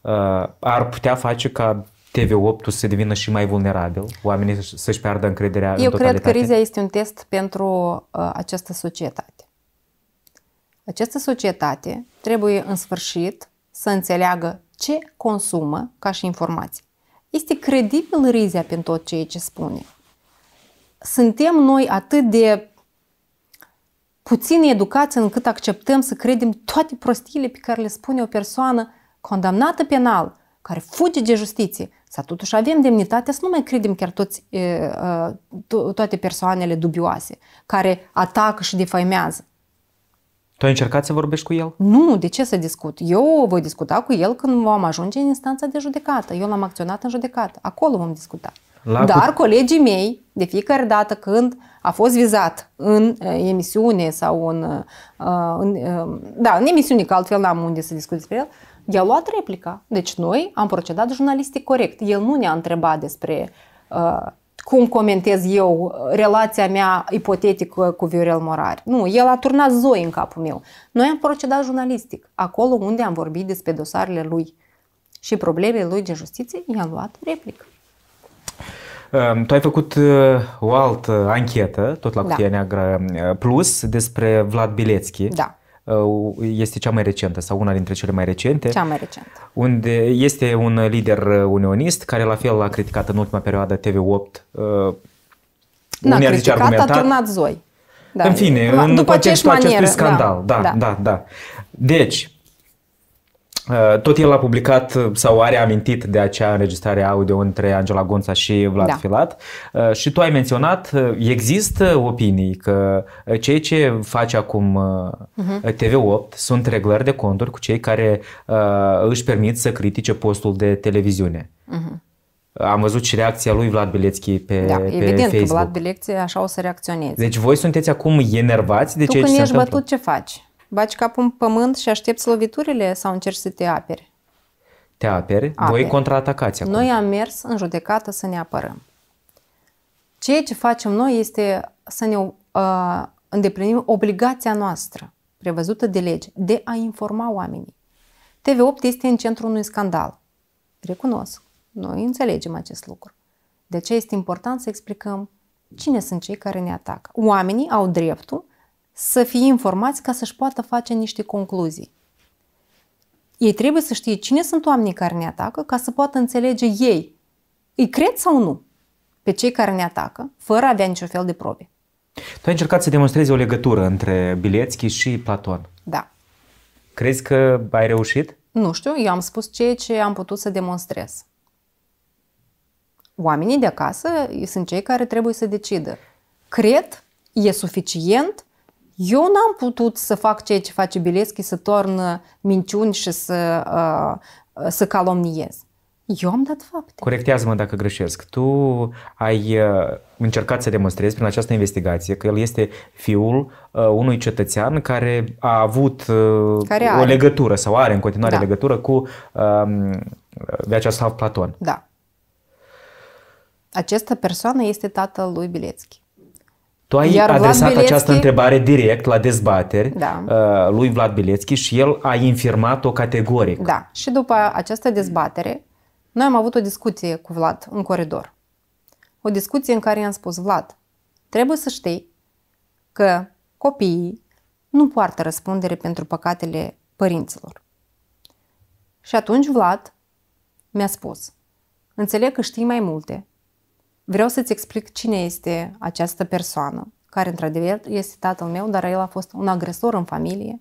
[SPEAKER 1] uh, ar putea face ca TV8 să devină și mai vulnerabil, oamenii să-și piardă încrederea
[SPEAKER 2] Eu
[SPEAKER 1] în totalitate?
[SPEAKER 2] cred că Rizia este un test pentru uh, această societate. Această societate trebuie în sfârșit să înțeleagă ce consumă ca și informații. Este credibil Rizia pentru tot ceea ce spune suntem noi atât de puțin educați încât acceptăm să credem toate prostiile pe care le spune o persoană condamnată penal, care fuge de justiție, să totuși avem demnitatea să nu mai credem chiar toți, toate persoanele dubioase, care atacă și defaimează.
[SPEAKER 1] Tu ai încercat să vorbești cu el?
[SPEAKER 2] Nu, de ce să discut? Eu voi discuta cu el când vom ajunge în instanța de judecată. Eu l-am acționat în judecată. Acolo vom discuta. La Dar cu... colegii mei, de fiecare dată când a fost vizat în uh, emisiune sau în, uh, în, uh, da, în emisiune, că altfel n-am unde să discut despre el, i-a luat replica. Deci noi am procedat jurnalistic corect. El nu ne-a întrebat despre uh, cum comentez eu relația mea ipotetică cu Viorel Morari. Nu, el a turnat zoi în capul meu. Noi am procedat jurnalistic. Acolo unde am vorbit despre dosarele lui și problemele lui de justiție, i-am luat replică.
[SPEAKER 1] Ehm, tu ai făcut uh, o altă anchetă, tot la da. Cutia da. Neagră uh, Plus, despre Vlad Bilețchi.
[SPEAKER 2] Da.
[SPEAKER 1] Uh, este cea mai recentă sau una dintre cele mai recente.
[SPEAKER 2] Cea mai recentă.
[SPEAKER 1] Unde este un lider unionist care la fel a criticat în ultima perioadă TV8.
[SPEAKER 2] N-a criticat, argumentat. a turnat zoi.
[SPEAKER 1] Da. În fine, în După contextul acestui scandal. Da, da, da. da. Deci, Uh, tot el a publicat uh, sau are amintit de acea înregistrare audio între Angela Gonța și Vlad da. Filat uh, și tu ai menționat, există opinii că ceea ce face acum uh-huh. Mhm. TV8 sunt reglări de conturi cu cei care își permit să critique postul de televiziune. Uh-huh. Am văzut și reacția lui Vlad Bilețchi pe, da, pe
[SPEAKER 2] evident
[SPEAKER 1] Facebook.
[SPEAKER 2] că Vlad Bilețchi așa o să reacționeze.
[SPEAKER 1] Deci voi sunteți acum enervați de
[SPEAKER 2] tu
[SPEAKER 1] ceea ce se întâmplă?
[SPEAKER 2] Tu când ești bătut, ce faci? Baci capul în pământ și aștepți loviturile sau încerci să te aperi?
[SPEAKER 1] Te aperi? aperi. Voi contraatacați acum.
[SPEAKER 2] Noi am mers în judecată să ne apărăm. Ceea ce facem noi este să ne uh, îndeplinim obligația noastră, prevăzută de lege, de a informa oamenii. TV8 este în centrul unui scandal. Recunosc. Noi înțelegem acest lucru. De ce este important să explicăm cine sunt cei care ne atacă. Oamenii au dreptul să fie informați ca să-și poată face niște concluzii. Ei trebuie să știe cine sunt oamenii care ne atacă ca să poată înțelege ei. Îi cred sau nu pe cei care ne atacă, fără a avea niciun fel de probe.
[SPEAKER 1] Tu ai încercat să demonstrezi o legătură între Bilețchi și Platon.
[SPEAKER 2] Da.
[SPEAKER 1] Crezi că ai reușit?
[SPEAKER 2] Nu știu, eu am spus ceea ce am putut să demonstrez. Oamenii de acasă sunt cei care trebuie să decidă. Cred, e suficient, eu n-am putut să fac ceea ce face Bileschi, să torn minciuni și să, uh, să calomniez. Eu am dat fapte.
[SPEAKER 1] Corectează-mă dacă greșesc. Tu ai uh, încercat să demonstrezi prin această investigație că el este fiul uh, unui cetățean care a avut uh, care o legătură sau are în continuare da. legătură cu uh, Vyacheslav Platon.
[SPEAKER 2] Da. Această persoană este tatăl lui Bilețchi.
[SPEAKER 1] Tu ai Iar adresat Bilețchi... această întrebare direct la dezbateri da. uh, lui Vlad Bilețchi și el a infirmat-o categoric.
[SPEAKER 2] Da. Și după această dezbatere, noi am avut o discuție cu Vlad în coridor. O discuție în care i-am spus, Vlad, trebuie să știi că copiii nu poartă răspundere pentru păcatele părinților. Și atunci Vlad mi-a spus, înțeleg că știi mai multe, vreau să-ți explic cine este această persoană, care într-adevăr este tatăl meu, dar el a fost un agresor în familie,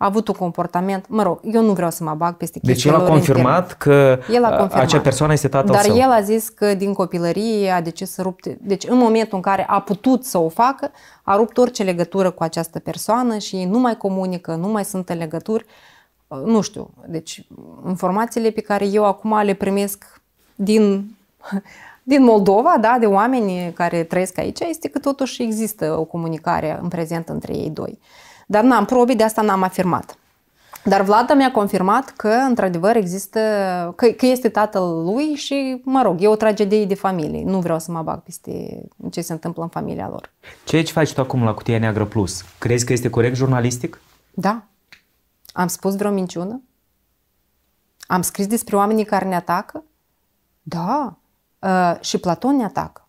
[SPEAKER 2] a avut un comportament, mă rog, eu nu vreau să mă bag peste
[SPEAKER 1] Deci el a confirmat că el a confirmat, acea persoană este tatăl
[SPEAKER 2] dar
[SPEAKER 1] său.
[SPEAKER 2] el a zis că din copilărie a decis să rupte. Deci în momentul în care a putut să o facă, a rupt orice legătură cu această persoană și ei nu mai comunică, nu mai sunt în legături. Nu știu, deci informațiile pe care eu acum le primesc din, din Moldova, da, de oameni care trăiesc aici, este că totuși există o comunicare în prezent între ei doi. Dar n-am probe, de asta n-am afirmat. Dar Vlad mi-a confirmat că, într-adevăr, există, că, că este tatăl lui și, mă rog, e o tragedie de familie. Nu vreau să mă bag peste ce se întâmplă în familia lor.
[SPEAKER 1] Ceea ce faci tu acum la Cutia Neagră Plus, crezi că este corect jurnalistic?
[SPEAKER 2] Da. Am spus vreo minciună? Am scris despre oamenii care ne atacă? Da. Uh, și Platon ne atacă.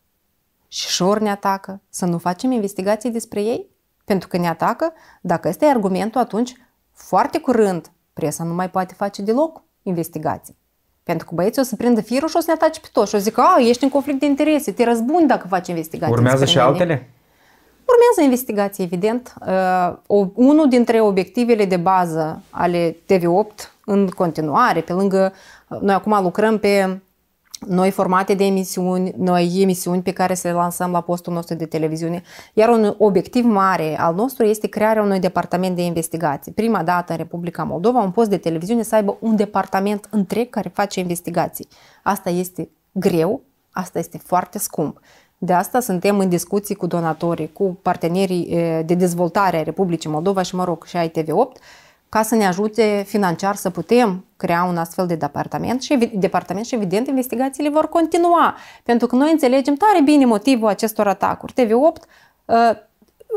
[SPEAKER 2] Și Șor ne atacă. Să nu facem investigații despre ei? pentru că ne atacă, dacă este argumentul, atunci foarte curând presa nu mai poate face deloc investigații. Pentru că băieții o să prindă firul și o să ne atace pe toți și o să zică, a, ești în conflict de interese, te răzbuni dacă faci investigații.
[SPEAKER 1] Urmează și
[SPEAKER 2] mine.
[SPEAKER 1] altele?
[SPEAKER 2] Urmează investigații, evident. Uh, o, unul dintre obiectivele de bază ale TV8 în continuare, pe lângă, noi acum lucrăm pe noi formate de emisiuni, noi emisiuni pe care să le lansăm la postul nostru de televiziune. Iar un obiectiv mare al nostru este crearea unui departament de investigații. Prima dată în Republica Moldova, un post de televiziune să aibă un departament întreg care face investigații. Asta este greu, asta este foarte scump. De asta suntem în discuții cu donatorii, cu partenerii eh, de dezvoltare a Republicii Moldova și, mă rog, și ai TV8, ca să ne ajute financiar să putem crea un astfel de departament și, departament și evident investigațiile vor continua. Pentru că noi înțelegem tare bine motivul acestor atacuri. TV8, uh,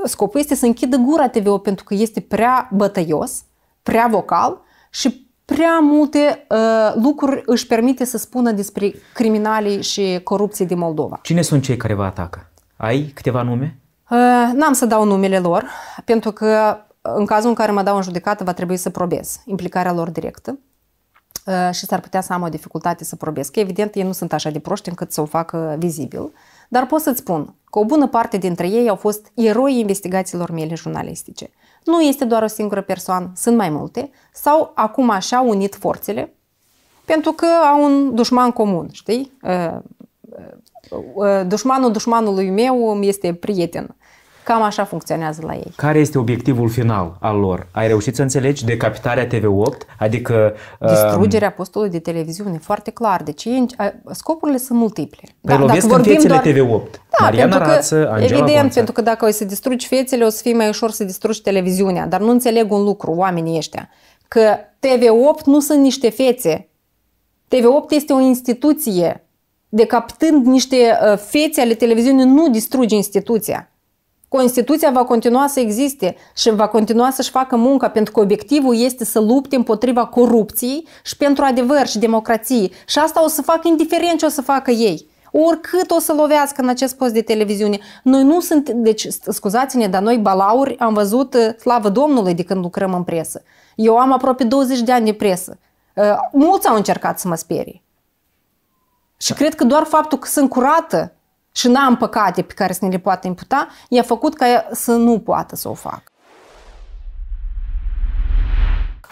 [SPEAKER 2] scopul este să închidă gura TV8 pentru că este prea bătăios, prea vocal și prea multe uh, lucruri își permite să spună despre criminalii și corupție din Moldova.
[SPEAKER 1] Cine sunt cei care vă atacă? Ai câteva nume?
[SPEAKER 2] Uh, n-am să dau numele lor, pentru că în cazul în care mă dau în judecată, va trebui să probez implicarea lor directă uh, și s-ar putea să am o dificultate să probez. Că evident ei nu sunt așa de proști încât să o facă vizibil, dar pot să-ți spun că o bună parte dintre ei au fost eroi investigațiilor mele jurnalistice. Nu este doar o singură persoană, sunt mai multe, sau acum așa unit forțele, pentru că au un dușman comun, știi? Uh, uh, dușmanul dușmanului meu este prieten. Cam așa funcționează la ei.
[SPEAKER 1] Care este obiectivul final al lor? Ai reușit să înțelegi decapitarea TV8? Adică...
[SPEAKER 2] Distrugerea um... postului de televiziune, foarte clar. Deci scopurile sunt multiple.
[SPEAKER 1] Păi da, lovesc dacă în fețele doar... TV8. Da, Mariana
[SPEAKER 2] pentru că,
[SPEAKER 1] Rață, Angela
[SPEAKER 2] Evident,
[SPEAKER 1] Gonța.
[SPEAKER 2] pentru că dacă o să distrugi fețele, o să fie mai ușor să distrugi televiziunea. Dar nu înțeleg un lucru, oamenii ăștia. Că TV8 nu sunt niște fețe. TV8 este o instituție. Decapitând niște uh, fețe ale televiziunii, nu distrugi instituția. Constituția va continua să existe și va continua să-și facă munca pentru că obiectivul este să lupte împotriva corupției și pentru adevăr și democrație. Și asta o să facă indiferent ce o să facă ei. Oricât o să lovească în acest post de televiziune. Noi nu sunt, deci scuzați-ne, dar noi balauri am văzut uh, slavă Domnului de când lucrăm în presă. Eu am aproape 20 de ani de presă. Uh, mulți au încercat să mă sperie. Și cred că doar faptul că sunt curată și n-am păcate pe care să ne le poată imputa, i-a făcut ca să nu poată să o facă.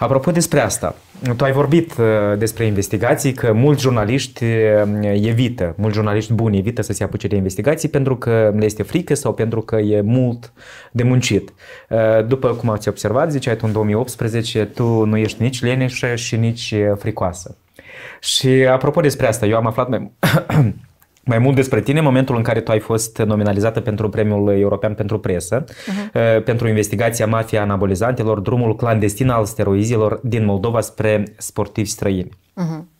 [SPEAKER 1] Apropo despre asta, tu ai vorbit uh, despre investigații, că mulți jurnaliști uh, evită, mulți jurnaliști buni evită să se apuce de investigații pentru că le este frică sau pentru că e mult de muncit. Uh, după cum ați observat, ziceai tu în 2018, tu nu ești nici leneșă și nici fricoasă. Și apropo despre asta, eu am aflat mai, mai mult despre tine în momentul în care tu ai fost nominalizată pentru Premiul European pentru Presă, uh-huh. pentru investigația mafia anabolizantelor, drumul clandestin al steroizilor din Moldova spre sportivi străini. Uh-huh.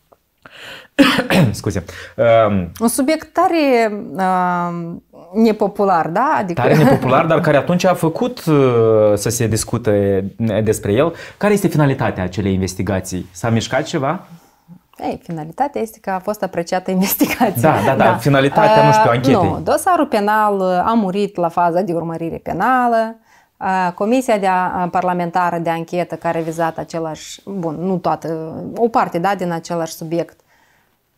[SPEAKER 1] Scuze.
[SPEAKER 2] Uh, Un subiect tare uh, nepopular, da?
[SPEAKER 1] Adică... Tare nepopular, dar care atunci a făcut uh, să se discute despre el. Care este finalitatea acelei investigații? S-a mișcat ceva?
[SPEAKER 2] Ei, finalitatea este că a fost apreciată investigația.
[SPEAKER 1] Da, da, da, da. finalitatea, nu știu, uh, anchetei.
[SPEAKER 2] Nu, dosarul penal uh, a murit la faza de urmărire penală. Uh, comisia de a, parlamentară de anchetă care a vizat același, bun, nu toată, o parte, da, din același subiect,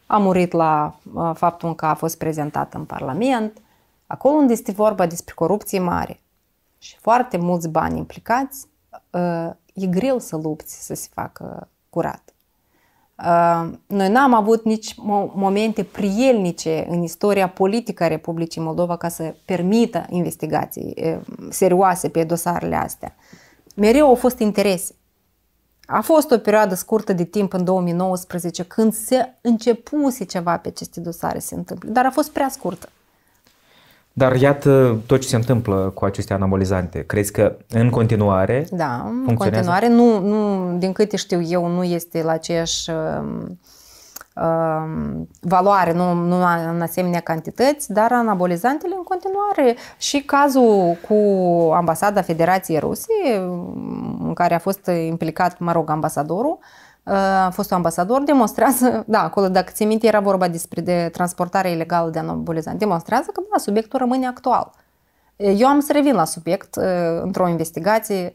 [SPEAKER 2] a murit la faptul că a fost prezentat în Parlament. Acolo unde este vorba despre corupție mare și foarte mulți bani implicați, e greu să lupți să se facă curat. Noi n-am avut nici momente prielnice în istoria politică a Republicii Moldova ca să permită investigații serioase pe dosarele astea. Mereu au fost interese. A fost o perioadă scurtă de timp în 2019 când se începuse ceva pe aceste dosare se întâmplă, dar a fost prea scurtă.
[SPEAKER 1] Dar iată tot ce se întâmplă cu aceste anabolizante. Crezi că în continuare
[SPEAKER 2] Da, în continuare. Nu, nu, din câte știu eu, nu este la aceeași uh, uh, valoare, nu, nu în asemenea cantități, dar anabolizantele în continuare. Și cazul cu ambasada Federației Rusiei, în care a fost implicat, mă rog, ambasadorul, uh, a fost un ambasador, demonstrează, da, acolo, dacă ți minte, era vorba despre de transportarea ilegală de anabolizant, demonstrează că, da, subiectul rămâne actual. Eu am să revin la subiect într-o investigație.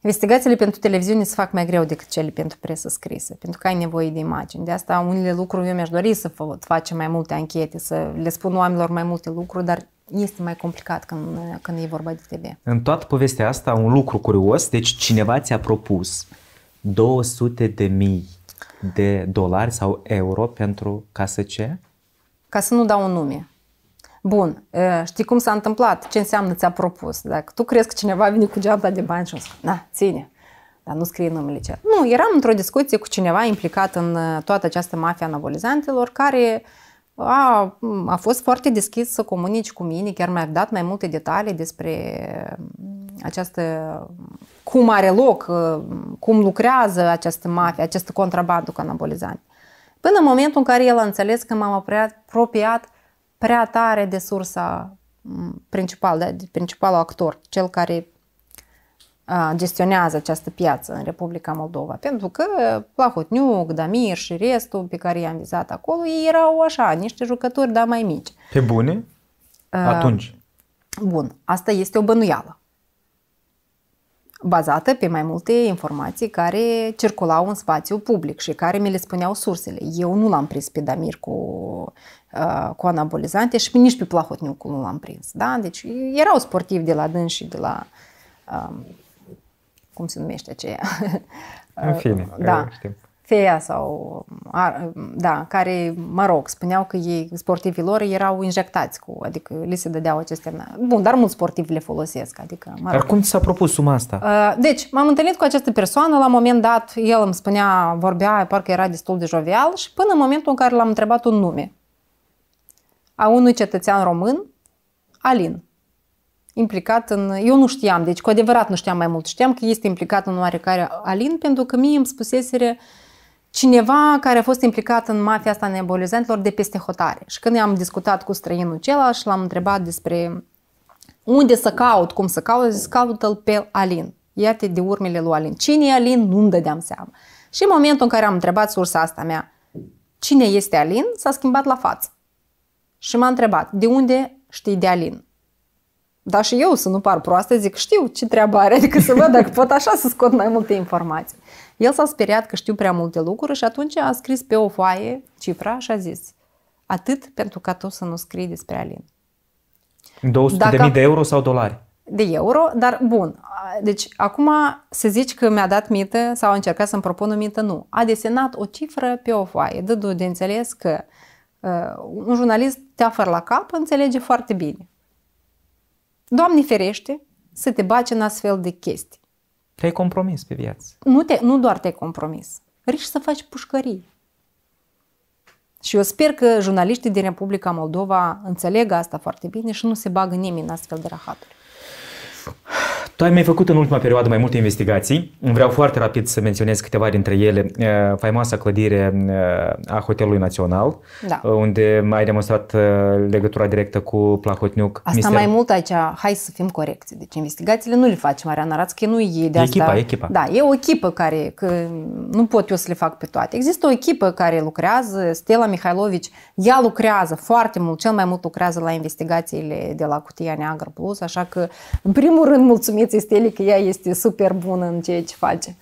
[SPEAKER 2] Investigațiile pentru televiziune se fac mai greu decât cele pentru presă scrisă, pentru că ai nevoie de imagini. De asta unele lucruri eu mi-aș dori să facem mai multe anchete, să le spun oamenilor mai multe lucruri, dar este mai complicat când, când e vorba de TV.
[SPEAKER 1] În toată povestea asta, un lucru curios, deci cineva ți-a propus 200 de mii de dolari sau euro pentru ca să ce?
[SPEAKER 2] Ca să nu dau un nume. Bun, știi cum s-a întâmplat? Ce înseamnă ți-a propus? Dacă tu crezi că cineva vine cu geanta de bani și o spune, na, ține, dar nu scrie numele ce. Nu, eram într-o discuție cu cineva implicat în toată această mafia anabolizantelor care a, a fost foarte deschis să comunici cu mine, chiar mi-a dat mai multe detalii despre această, cum are loc, uh, cum lucrează această mafie, această contrabandă cu anabolizanți. Până în momentul în care el a înțeles că m-am apropiat prea tare de sursa principală, de principalul actor, cel care gestionează această piață în Republica Moldova. Pentru că Plahotniuc, Damir și restul pe care i-am vizat acolo, ei erau așa, niște jucători, dar mai mici.
[SPEAKER 1] Pe bune? Atunci.
[SPEAKER 2] Bun, asta este o bănuială bazată pe mai multe informații care circulau în spațiu public și care mi le spuneau sursele. Eu nu l-am prins pe Damir cu, uh, cu anabolizante și nici pe Plahotniuc nu l-am prins. Da? Deci erau sportivi de la dâns și de la... Uh, cum se numește aceea?
[SPEAKER 1] În fine,
[SPEAKER 2] da. știm. FEA sau, da, care, mă rog, spuneau că ei, sportivii lor, erau injectați cu, adică li se dădeau aceste... Bun, dar mulți sportivi le folosesc, adică, mă
[SPEAKER 1] rog. Dar cum ți s-a propus suma asta?
[SPEAKER 2] Deci, m-am întâlnit cu această persoană, la un moment dat, el îmi spunea, vorbea, parcă era destul de jovial și până în momentul în care l-am întrebat un nume a unui cetățean român, Alin implicat în... Eu nu știam, deci cu adevărat nu știam mai mult. Știam că este implicat în oarecare Alin, pentru că mie îmi spuseseră cineva care a fost implicat în mafia asta nebolizantelor de peste hotare. Și când am discutat cu străinul celălalt și l-am întrebat despre unde să caut, cum să caut, zis caută-l pe Alin. Iată de urmele lui Alin. Cine e Alin? Nu-mi dădeam seama. Și în momentul în care am întrebat sursa asta mea, cine este Alin, s-a schimbat la față. Și m-a întrebat, de unde știi de Alin? Dar și eu, să nu par proastă, zic, știu ce treabă are, adică să văd dacă pot așa să scot mai multe informații. El s-a speriat că știu prea multe lucruri și atunci a scris pe o foaie cifra și a zis atât pentru ca tu să nu scrii despre Alin.
[SPEAKER 1] 200 Dacă... de mii de euro sau dolari?
[SPEAKER 2] de euro, dar bun. Deci acum se zice că mi-a dat mită sau a încercat să-mi propună mită, nu. A desenat o cifră pe o foaie, dându de înțeles că uh, un jurnalist te afară la cap, înțelege foarte bine. Doamne ferește să te baci în astfel de chestii.
[SPEAKER 1] Te-ai compromis pe viață.
[SPEAKER 2] Nu, te, nu doar te-ai compromis, riști să faci pușcării. Și eu sper că jurnaliștii din Republica Moldova înțeleg asta foarte bine și nu se bagă nimeni în astfel de rahaturi.
[SPEAKER 1] Tu ai mai făcut în ultima perioadă mai multe investigații. Vreau foarte rapid să menționez câteva dintre ele. Faimoasa clădire a Hotelului Național,
[SPEAKER 2] Da.
[SPEAKER 1] unde ai demonstrat legătura directă cu Plahotniuc.
[SPEAKER 2] Asta
[SPEAKER 1] Mister-
[SPEAKER 2] mai mult aici, hai să fim corecți. Deci investigațiile nu le face Mariana Rațchi, nu e de
[SPEAKER 1] E
[SPEAKER 2] asta.
[SPEAKER 1] echipa, echipa.
[SPEAKER 2] Da, e o echipă care, că nu pot eu să le fac pe toate. Există o echipă care lucrează, Stella Mihailovici, ea lucrează foarte mult, cel mai mult lucrează la investigațiile de la Cutia Neagră Plus, așa că, în primul rând, mulțumiți Steli că ea este super bună în ceea ce face.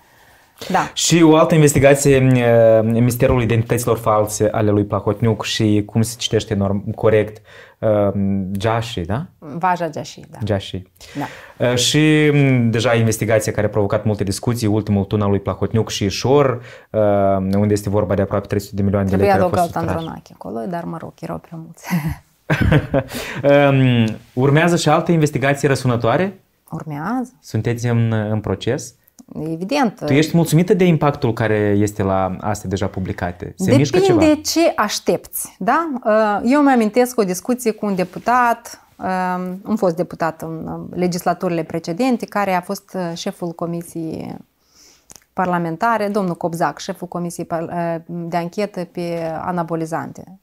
[SPEAKER 2] Da.
[SPEAKER 1] Și o altă investigație, uh, misterul identităților false ale lui Plahotniuc și cum se citește norm, corect, uh, Jashi, da?
[SPEAKER 2] Vaja Geași, da.
[SPEAKER 1] Jashi.
[SPEAKER 2] Da.
[SPEAKER 1] Uh, Și m, deja investigația care a provocat multe discuții, ultimul tun al lui Plahotniuc și Șor, uh, unde este vorba de aproape 300 de milioane de lei
[SPEAKER 2] Trebuia
[SPEAKER 1] care au
[SPEAKER 2] adăugat
[SPEAKER 1] fost sustragi.
[SPEAKER 2] Andronache acolo, dar mă rog, erau prea mulți.
[SPEAKER 1] Um, Urmează și alte investigații răsunătoare?
[SPEAKER 2] Urmează,
[SPEAKER 1] Sunteți în, în proces?
[SPEAKER 2] evident.
[SPEAKER 1] Tu ești mulțumită de impactul care este la astea deja publicate? Se mișcă ceva?
[SPEAKER 2] Depinde ce aștepți. Da? Uh, Eu mi-amintesc o discuție cu un deputat, uh, un fost deputat în uh, legislaturile precedente, care a fost uh, șeful comisiei parlamentare, domnul Cobzac, șeful comisiei par- uh, de anchetă pe anabolizante.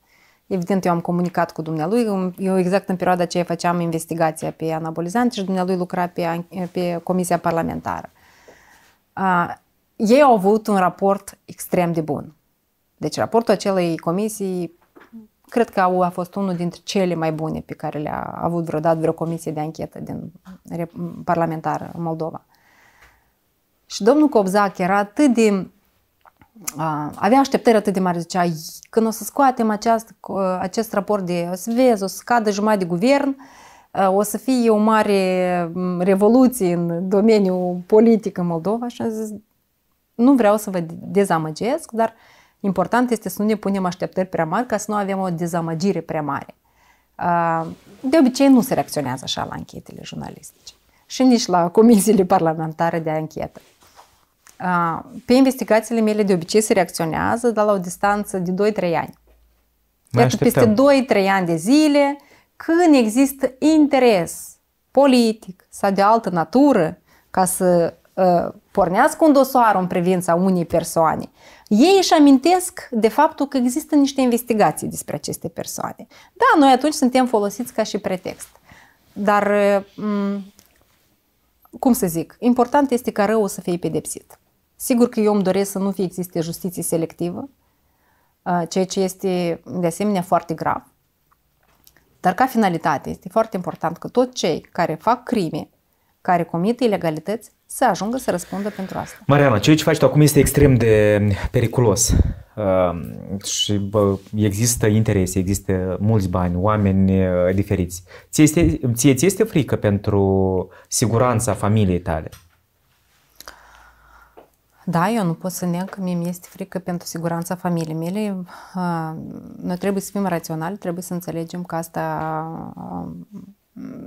[SPEAKER 2] Evident, eu am comunicat cu dumnealui, eu exact în perioada aceea făceam investigația pe anabolizante și dumnealui lucra pe, an- pe comisia parlamentară. Uh, ei au avut un raport extrem de bun. Deci raportul acelei comisii cred că au- a fost unul dintre cele mai bune pe care le-a avut vreodată vreo comisie de anchetă din Rep- parlamentară în Moldova. Și domnul Cobzac era atât de... A, avea așteptări atât de mari, zicea, "Ii, când o să scoatem aceast, acest raport de, o să vezi, o să scadă jumătate de guvern, a, o să fie o mare m, revoluție în domeniul politic în Moldova și am zis, nu vreau să vă dezamăgesc, dar important este să nu ne punem așteptări prea mari ca să nu avem o dezamăgire prea mare. A, De obicei nu se reacționează așa la anchetele jurnalistice și nici la comisiile parlamentare de anchetă. A, Pe investigațiile mele de obicei se reacționează, dar la o distanță de 2-3 ani.
[SPEAKER 1] Mai
[SPEAKER 2] Iată, peste
[SPEAKER 1] așteptăm.
[SPEAKER 2] 2-3 ani de zile, când există interes politic sau de altă natură ca să uh, pornească un dosar în privința unei persoane, ei își amintesc de faptul că există niște investigații despre aceste persoane. Da, noi atunci suntem folosiți ca și pretext. Dar, uh, m- cum să zic, important este ca răul să fie pedepsit. Sigur că eu îmi doresc să nu fie existe justiție selectivă, uh, ceea ce este de asemenea foarte grav. Dar ca finalitate este foarte important că toți cei care fac crime, care comit ilegalități, să ajungă să răspundă pentru asta.
[SPEAKER 1] Mariana, ceea ce faci tu acum este extrem de periculos. Uh, și bă, există interese, există mulți bani, oameni uh, diferiți. Ție, este, ție ți este frică pentru siguranța familiei tale?
[SPEAKER 2] Da, eu nu pot să neg că mie mi-este frică pentru siguranța familiei mele. Uh, Noi trebuie să fim raționali, trebuie să înțelegem că asta, uh,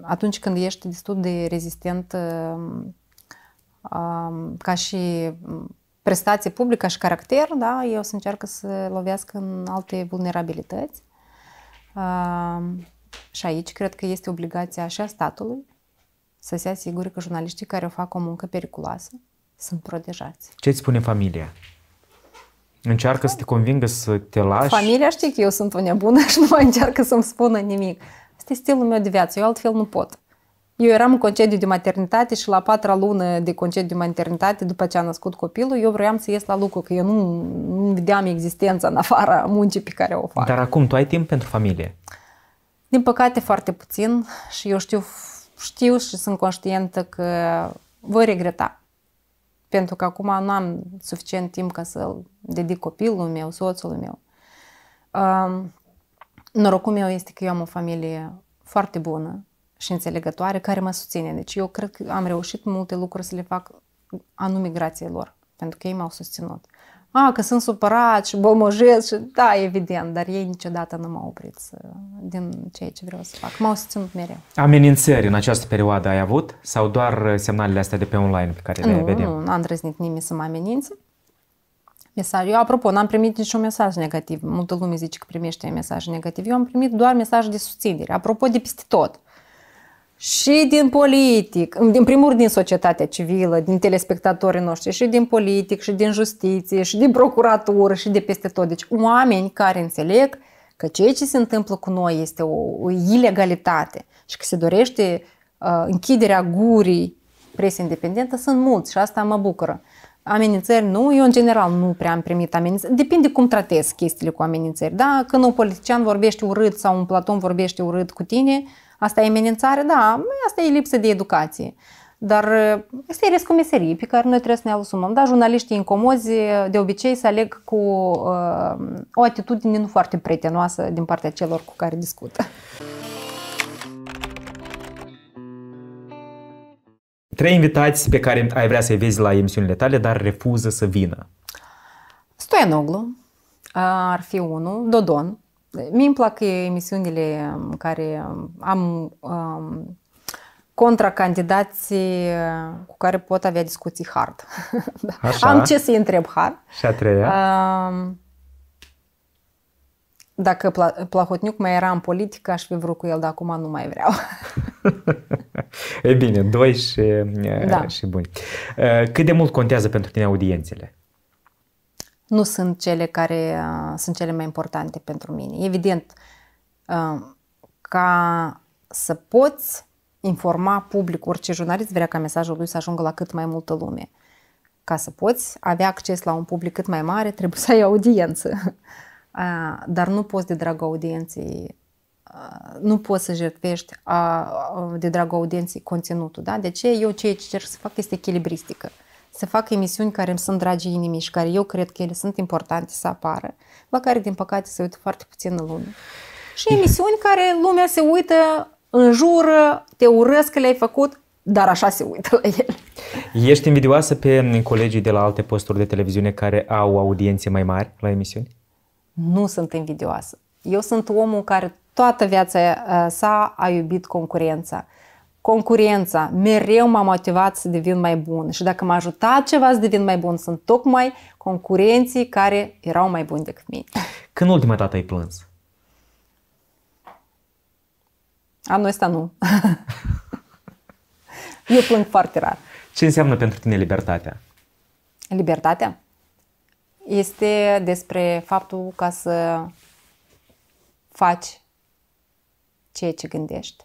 [SPEAKER 2] atunci când ești destul de rezistent uh, uh, ca și prestație publică, ca și caracter, da, eu să încearcă să lovească în alte vulnerabilități. Uh, Și aici cred că este obligația și a statului să se asigure că jurnaliștii care o fac o muncă periculoasă sunt protejați.
[SPEAKER 1] Ce îți spune familia? Încearcă să te convingă să te lași?
[SPEAKER 2] Familia știe că eu sunt o nebună și nu mai încearcă să-mi spună nimic. Asta e stilul meu de viață, eu altfel nu pot. Eu eram în concediu de maternitate și la patra lună de concediu de maternitate, după ce a născut copilul, eu vroiam să ies la lucru, că eu nu, nu vedeam existența în afara muncii pe care o fac.
[SPEAKER 1] Dar acum tu ai timp pentru familie.
[SPEAKER 2] Din păcate, foarte puțin și eu știu, știu și sunt conștientă că voi regreta. Pentru că acum nu am suficient timp ca să dedic copilul meu, soțul meu. Um, norocul meu este că eu am o familie foarte bună și înțelegătoare care mă susține. Deci eu cred că am reușit multe lucruri să le fac anume grație lor, pentru că ei m-au susținut. A, că sunt supărat și bomojez și da, evident, dar ei niciodată nu m-au oprit să, din ceea ce vreau să fac. M-au susținut mereu.
[SPEAKER 1] Amenințări în această perioadă ai avut sau doar semnalele astea de pe online pe care le
[SPEAKER 2] nu,
[SPEAKER 1] vedem?
[SPEAKER 2] Nu, n-am trăznit nimeni să mă amenințe. Mesaj. Eu, apropo, n-am primit niciun mesaj negativ. Multă lume zice că primește mesaj negativ. Eu am primit doar mesaj de susținere. Apropo, de peste tot și din politic, din primul rând din societatea civilă, din telespectatorii noștri, și din politic, și din justiție, și din procuratură, și de peste tot. Deci oameni care înțeleg că ceea ce se întâmplă cu noi este o, o ilegalitate și că se dorește uh, închiderea gurii presă independentă, sunt mulți și asta mă bucură. Amenințări nu, eu în general nu prea am primit amenințări. Depinde cum tratez chestiile cu amenințări. Da? Când un politician vorbește urât sau un platon vorbește urât cu tine, Asta e amenințare? Da, asta e lipsă de educație. Dar este riscul meserii pe care noi trebuie să ne asumăm. Da, jurnaliștii incomozi de obicei să aleg cu uh, o atitudine nu foarte prietenoasă din partea celor cu care discută.
[SPEAKER 1] Trei invitați pe care ai vrea să-i vezi la emisiunile tale, dar refuză să vină.
[SPEAKER 2] Stoianoglu ar fi unul, Dodon, Mie îmi plac emisiunile în care am um, contracandidații cu care pot avea discuții hard. Așa. Am ce să-i întreb hard.
[SPEAKER 1] Și a treia? Um,
[SPEAKER 2] dacă Plahotniuc mai era în politică, aș fi vrut cu el, dar acum nu mai vreau.
[SPEAKER 1] e bine, doi și, da. și buni. Cât de mult contează pentru tine audiențele?
[SPEAKER 2] Nu sunt cele care uh, sunt cele mai importante pentru mine. Evident, uh, ca să poți informa public, orice jurnalist vrea ca mesajul lui să ajungă la cât mai multă lume. Ca să poți avea acces la un public cât mai mare, trebuie să ai audiență. Uh, dar nu poți de dragul audienței uh, nu poți să jertfești uh, de dragul audienței conținutul. Da? De ce eu ceea ce cer să fac este echilibristică să fac emisiuni care îmi sunt dragi inimii și care eu cred că ele sunt importante să apară, la care, din păcate, se uită foarte puțin în lume. Și emisiuni care lumea se uită, înjură, te urăsc că le-ai făcut, dar așa se uită la ele.
[SPEAKER 1] Ești invidioasă pe colegii de la alte posturi de televiziune care au audiențe mai mari la emisiuni?
[SPEAKER 2] Nu sunt invidioasă. Eu sunt omul care toată viața uh, sa a iubit concurența concurența mereu m-a motivat să devin mai bun și dacă m-a ajutat ceva să devin mai bun, sunt tocmai concurenții care erau mai buni decât mine.
[SPEAKER 1] Când ultima dată ai plâns?
[SPEAKER 2] Anul ăsta nu. Eu plâng foarte rar.
[SPEAKER 1] Ce înseamnă pentru tine libertatea?
[SPEAKER 2] Libertatea este despre faptul ca să faci ceea ce gândești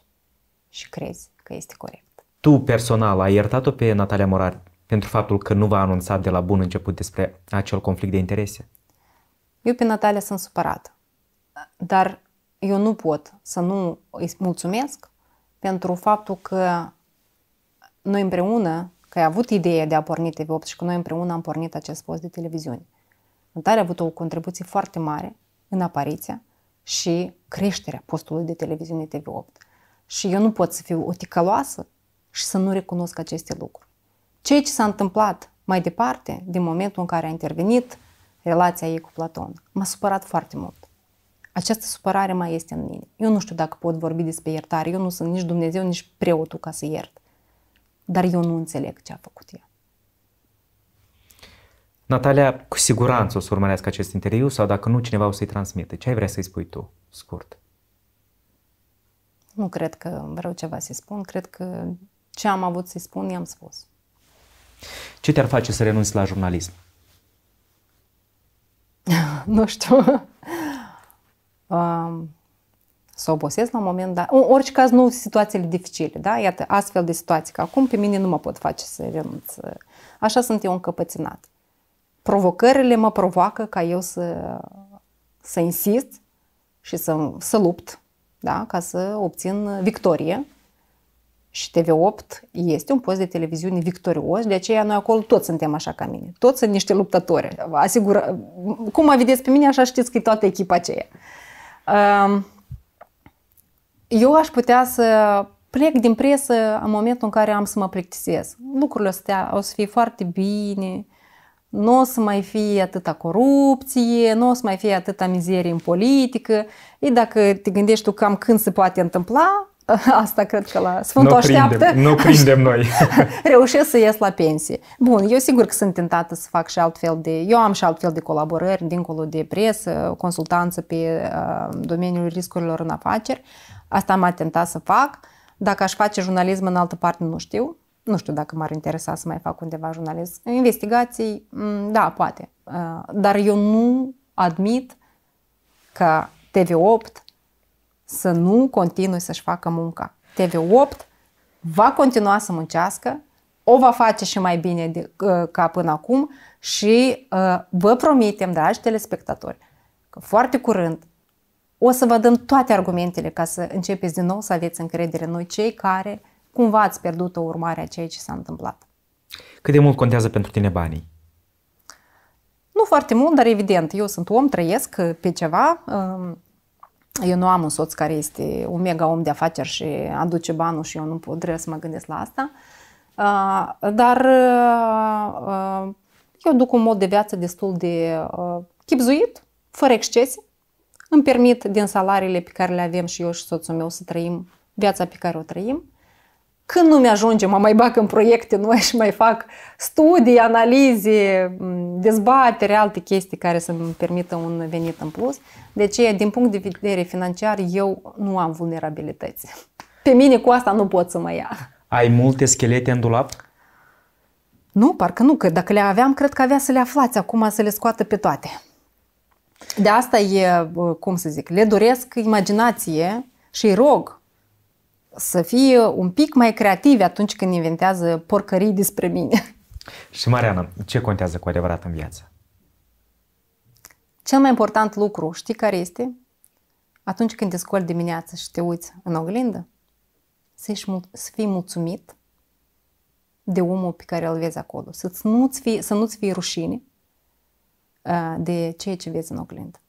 [SPEAKER 2] și crezi că este corect.
[SPEAKER 1] Tu personal ai iertat-o pe Natalia Morar pentru faptul că nu v-a anunțat de la bun început despre acel conflict de interese?
[SPEAKER 2] Eu pe Natalia sunt supărată, dar eu nu pot să nu îi mulțumesc pentru faptul că noi împreună, că ai avut ideea de a porni TV8 și că noi împreună am pornit acest post de televiziune. Natalia a avut o contribuție foarte mare în apariția și creșterea postului de televiziune TV8. Și eu nu pot să fiu o ticăloasă și să nu recunosc aceste lucruri. Ceea ce s-a întâmplat mai departe, din momentul în care a intervenit relația ei cu Platon, m-a supărat foarte mult. Această supărare mai este în mine. Eu nu știu dacă pot vorbi despre iertare. Eu nu sunt nici Dumnezeu, nici preotul ca să iert. Dar eu nu înțeleg ce a făcut ea.
[SPEAKER 1] Natalia, cu siguranță o să urmărească acest interviu sau dacă nu, cineva o să-i transmită. Ce ai vrea să-i spui tu, scurt?
[SPEAKER 2] Nu cred că vreau ceva să spun, cred că ce am avut să spun, i-am spus.
[SPEAKER 1] Ce te-ar face să renunți la jurnalism?
[SPEAKER 2] nu știu. um, să obosesc la un moment dat. În orice caz, nu situațiile dificile, da? Iată, astfel de situații, că acum pe mine nu mă pot face să renunț. Așa sunt eu încăpățânat. Provocările mă provoacă ca eu să, să insist și să, să lupt da? ca să obțin victorie. Și TV8 este un post de televiziune victorios, de aceea noi acolo toți suntem așa ca mine. Toți sunt niște luptători. Asigur, cum mă vedeți pe mine, așa știți că e toată echipa aceea. Eu aș putea să plec din presă în momentul în care am să mă plictisez. Lucrurile astea o să fie foarte bine, nu o să mai fie atâta corupție, nu o să mai fie atâta mizerie în politică. E dacă te gândești tu cam când se poate întâmpla, asta cred că la Sfântul
[SPEAKER 1] nu
[SPEAKER 2] așteaptă.
[SPEAKER 1] Prindem, nu prindem noi.
[SPEAKER 2] reușesc să ies la pensie. Bun, eu sigur că sunt tentată să fac și altfel de... Eu am și altfel de colaborări, dincolo de presă, consultanță pe uh, domeniul riscurilor în afaceri. Asta m-a tentat să fac. Dacă aș face jurnalism în altă parte, nu știu. Nu știu dacă m-ar interesa să mai fac undeva jurnalism. Investigații, da, poate. Uh, dar eu nu admit că TV8 să nu continue să-și facă munca. TV8 va continua să muncească, o va face și mai bine de, uh, ca până acum și uh, vă promitem, dragi telespectatori, că foarte curând o să vă dăm toate argumentele ca să începeți din nou să aveți încredere în noi, cei care cumva ați pierdut o urmare a ceea ce s-a întâmplat.
[SPEAKER 1] Cât de mult contează pentru tine banii?
[SPEAKER 2] Nu foarte mult, dar evident, eu sunt om, trăiesc pe ceva. Um, eu nu am un soț care este un mega om de afaceri și aduce banul și eu nu pot să mă gândesc la asta. Uh, dar uh, eu duc un mod de viață destul de uh, chipzuit, fără excese. Îmi permit din salariile pe care le avem și eu și soțul meu să trăim viața pe care o trăim. Când nu mi-ajunge, mă mai bag în proiecte noi și mai fac studii, analize, dezbatere, alte chestii care să-mi permită un venit în plus. De aceea, din punct de vedere financiar, eu nu am vulnerabilități. Pe mine cu asta nu pot să mă ia.
[SPEAKER 1] Ai multe schelete în dulap?
[SPEAKER 2] Nu, parcă nu, că dacă le aveam, cred că avea să le aflați acum, să le scoată pe toate. De asta e, cum să zic, le doresc imaginație și îi rog să fie un pic mai creativi atunci când inventează porcării despre mine.
[SPEAKER 1] Și Mariana, ce contează cu adevărat în viață?
[SPEAKER 2] Cel mai important lucru, știi care este? Atunci când te scoli dimineața și te uiți în oglindă, să, să fii mulțumit de omul pe care îl vezi acolo. Să nu-ți fie, să nu-ți fie rușine uh, de ceea ce vezi în oglindă.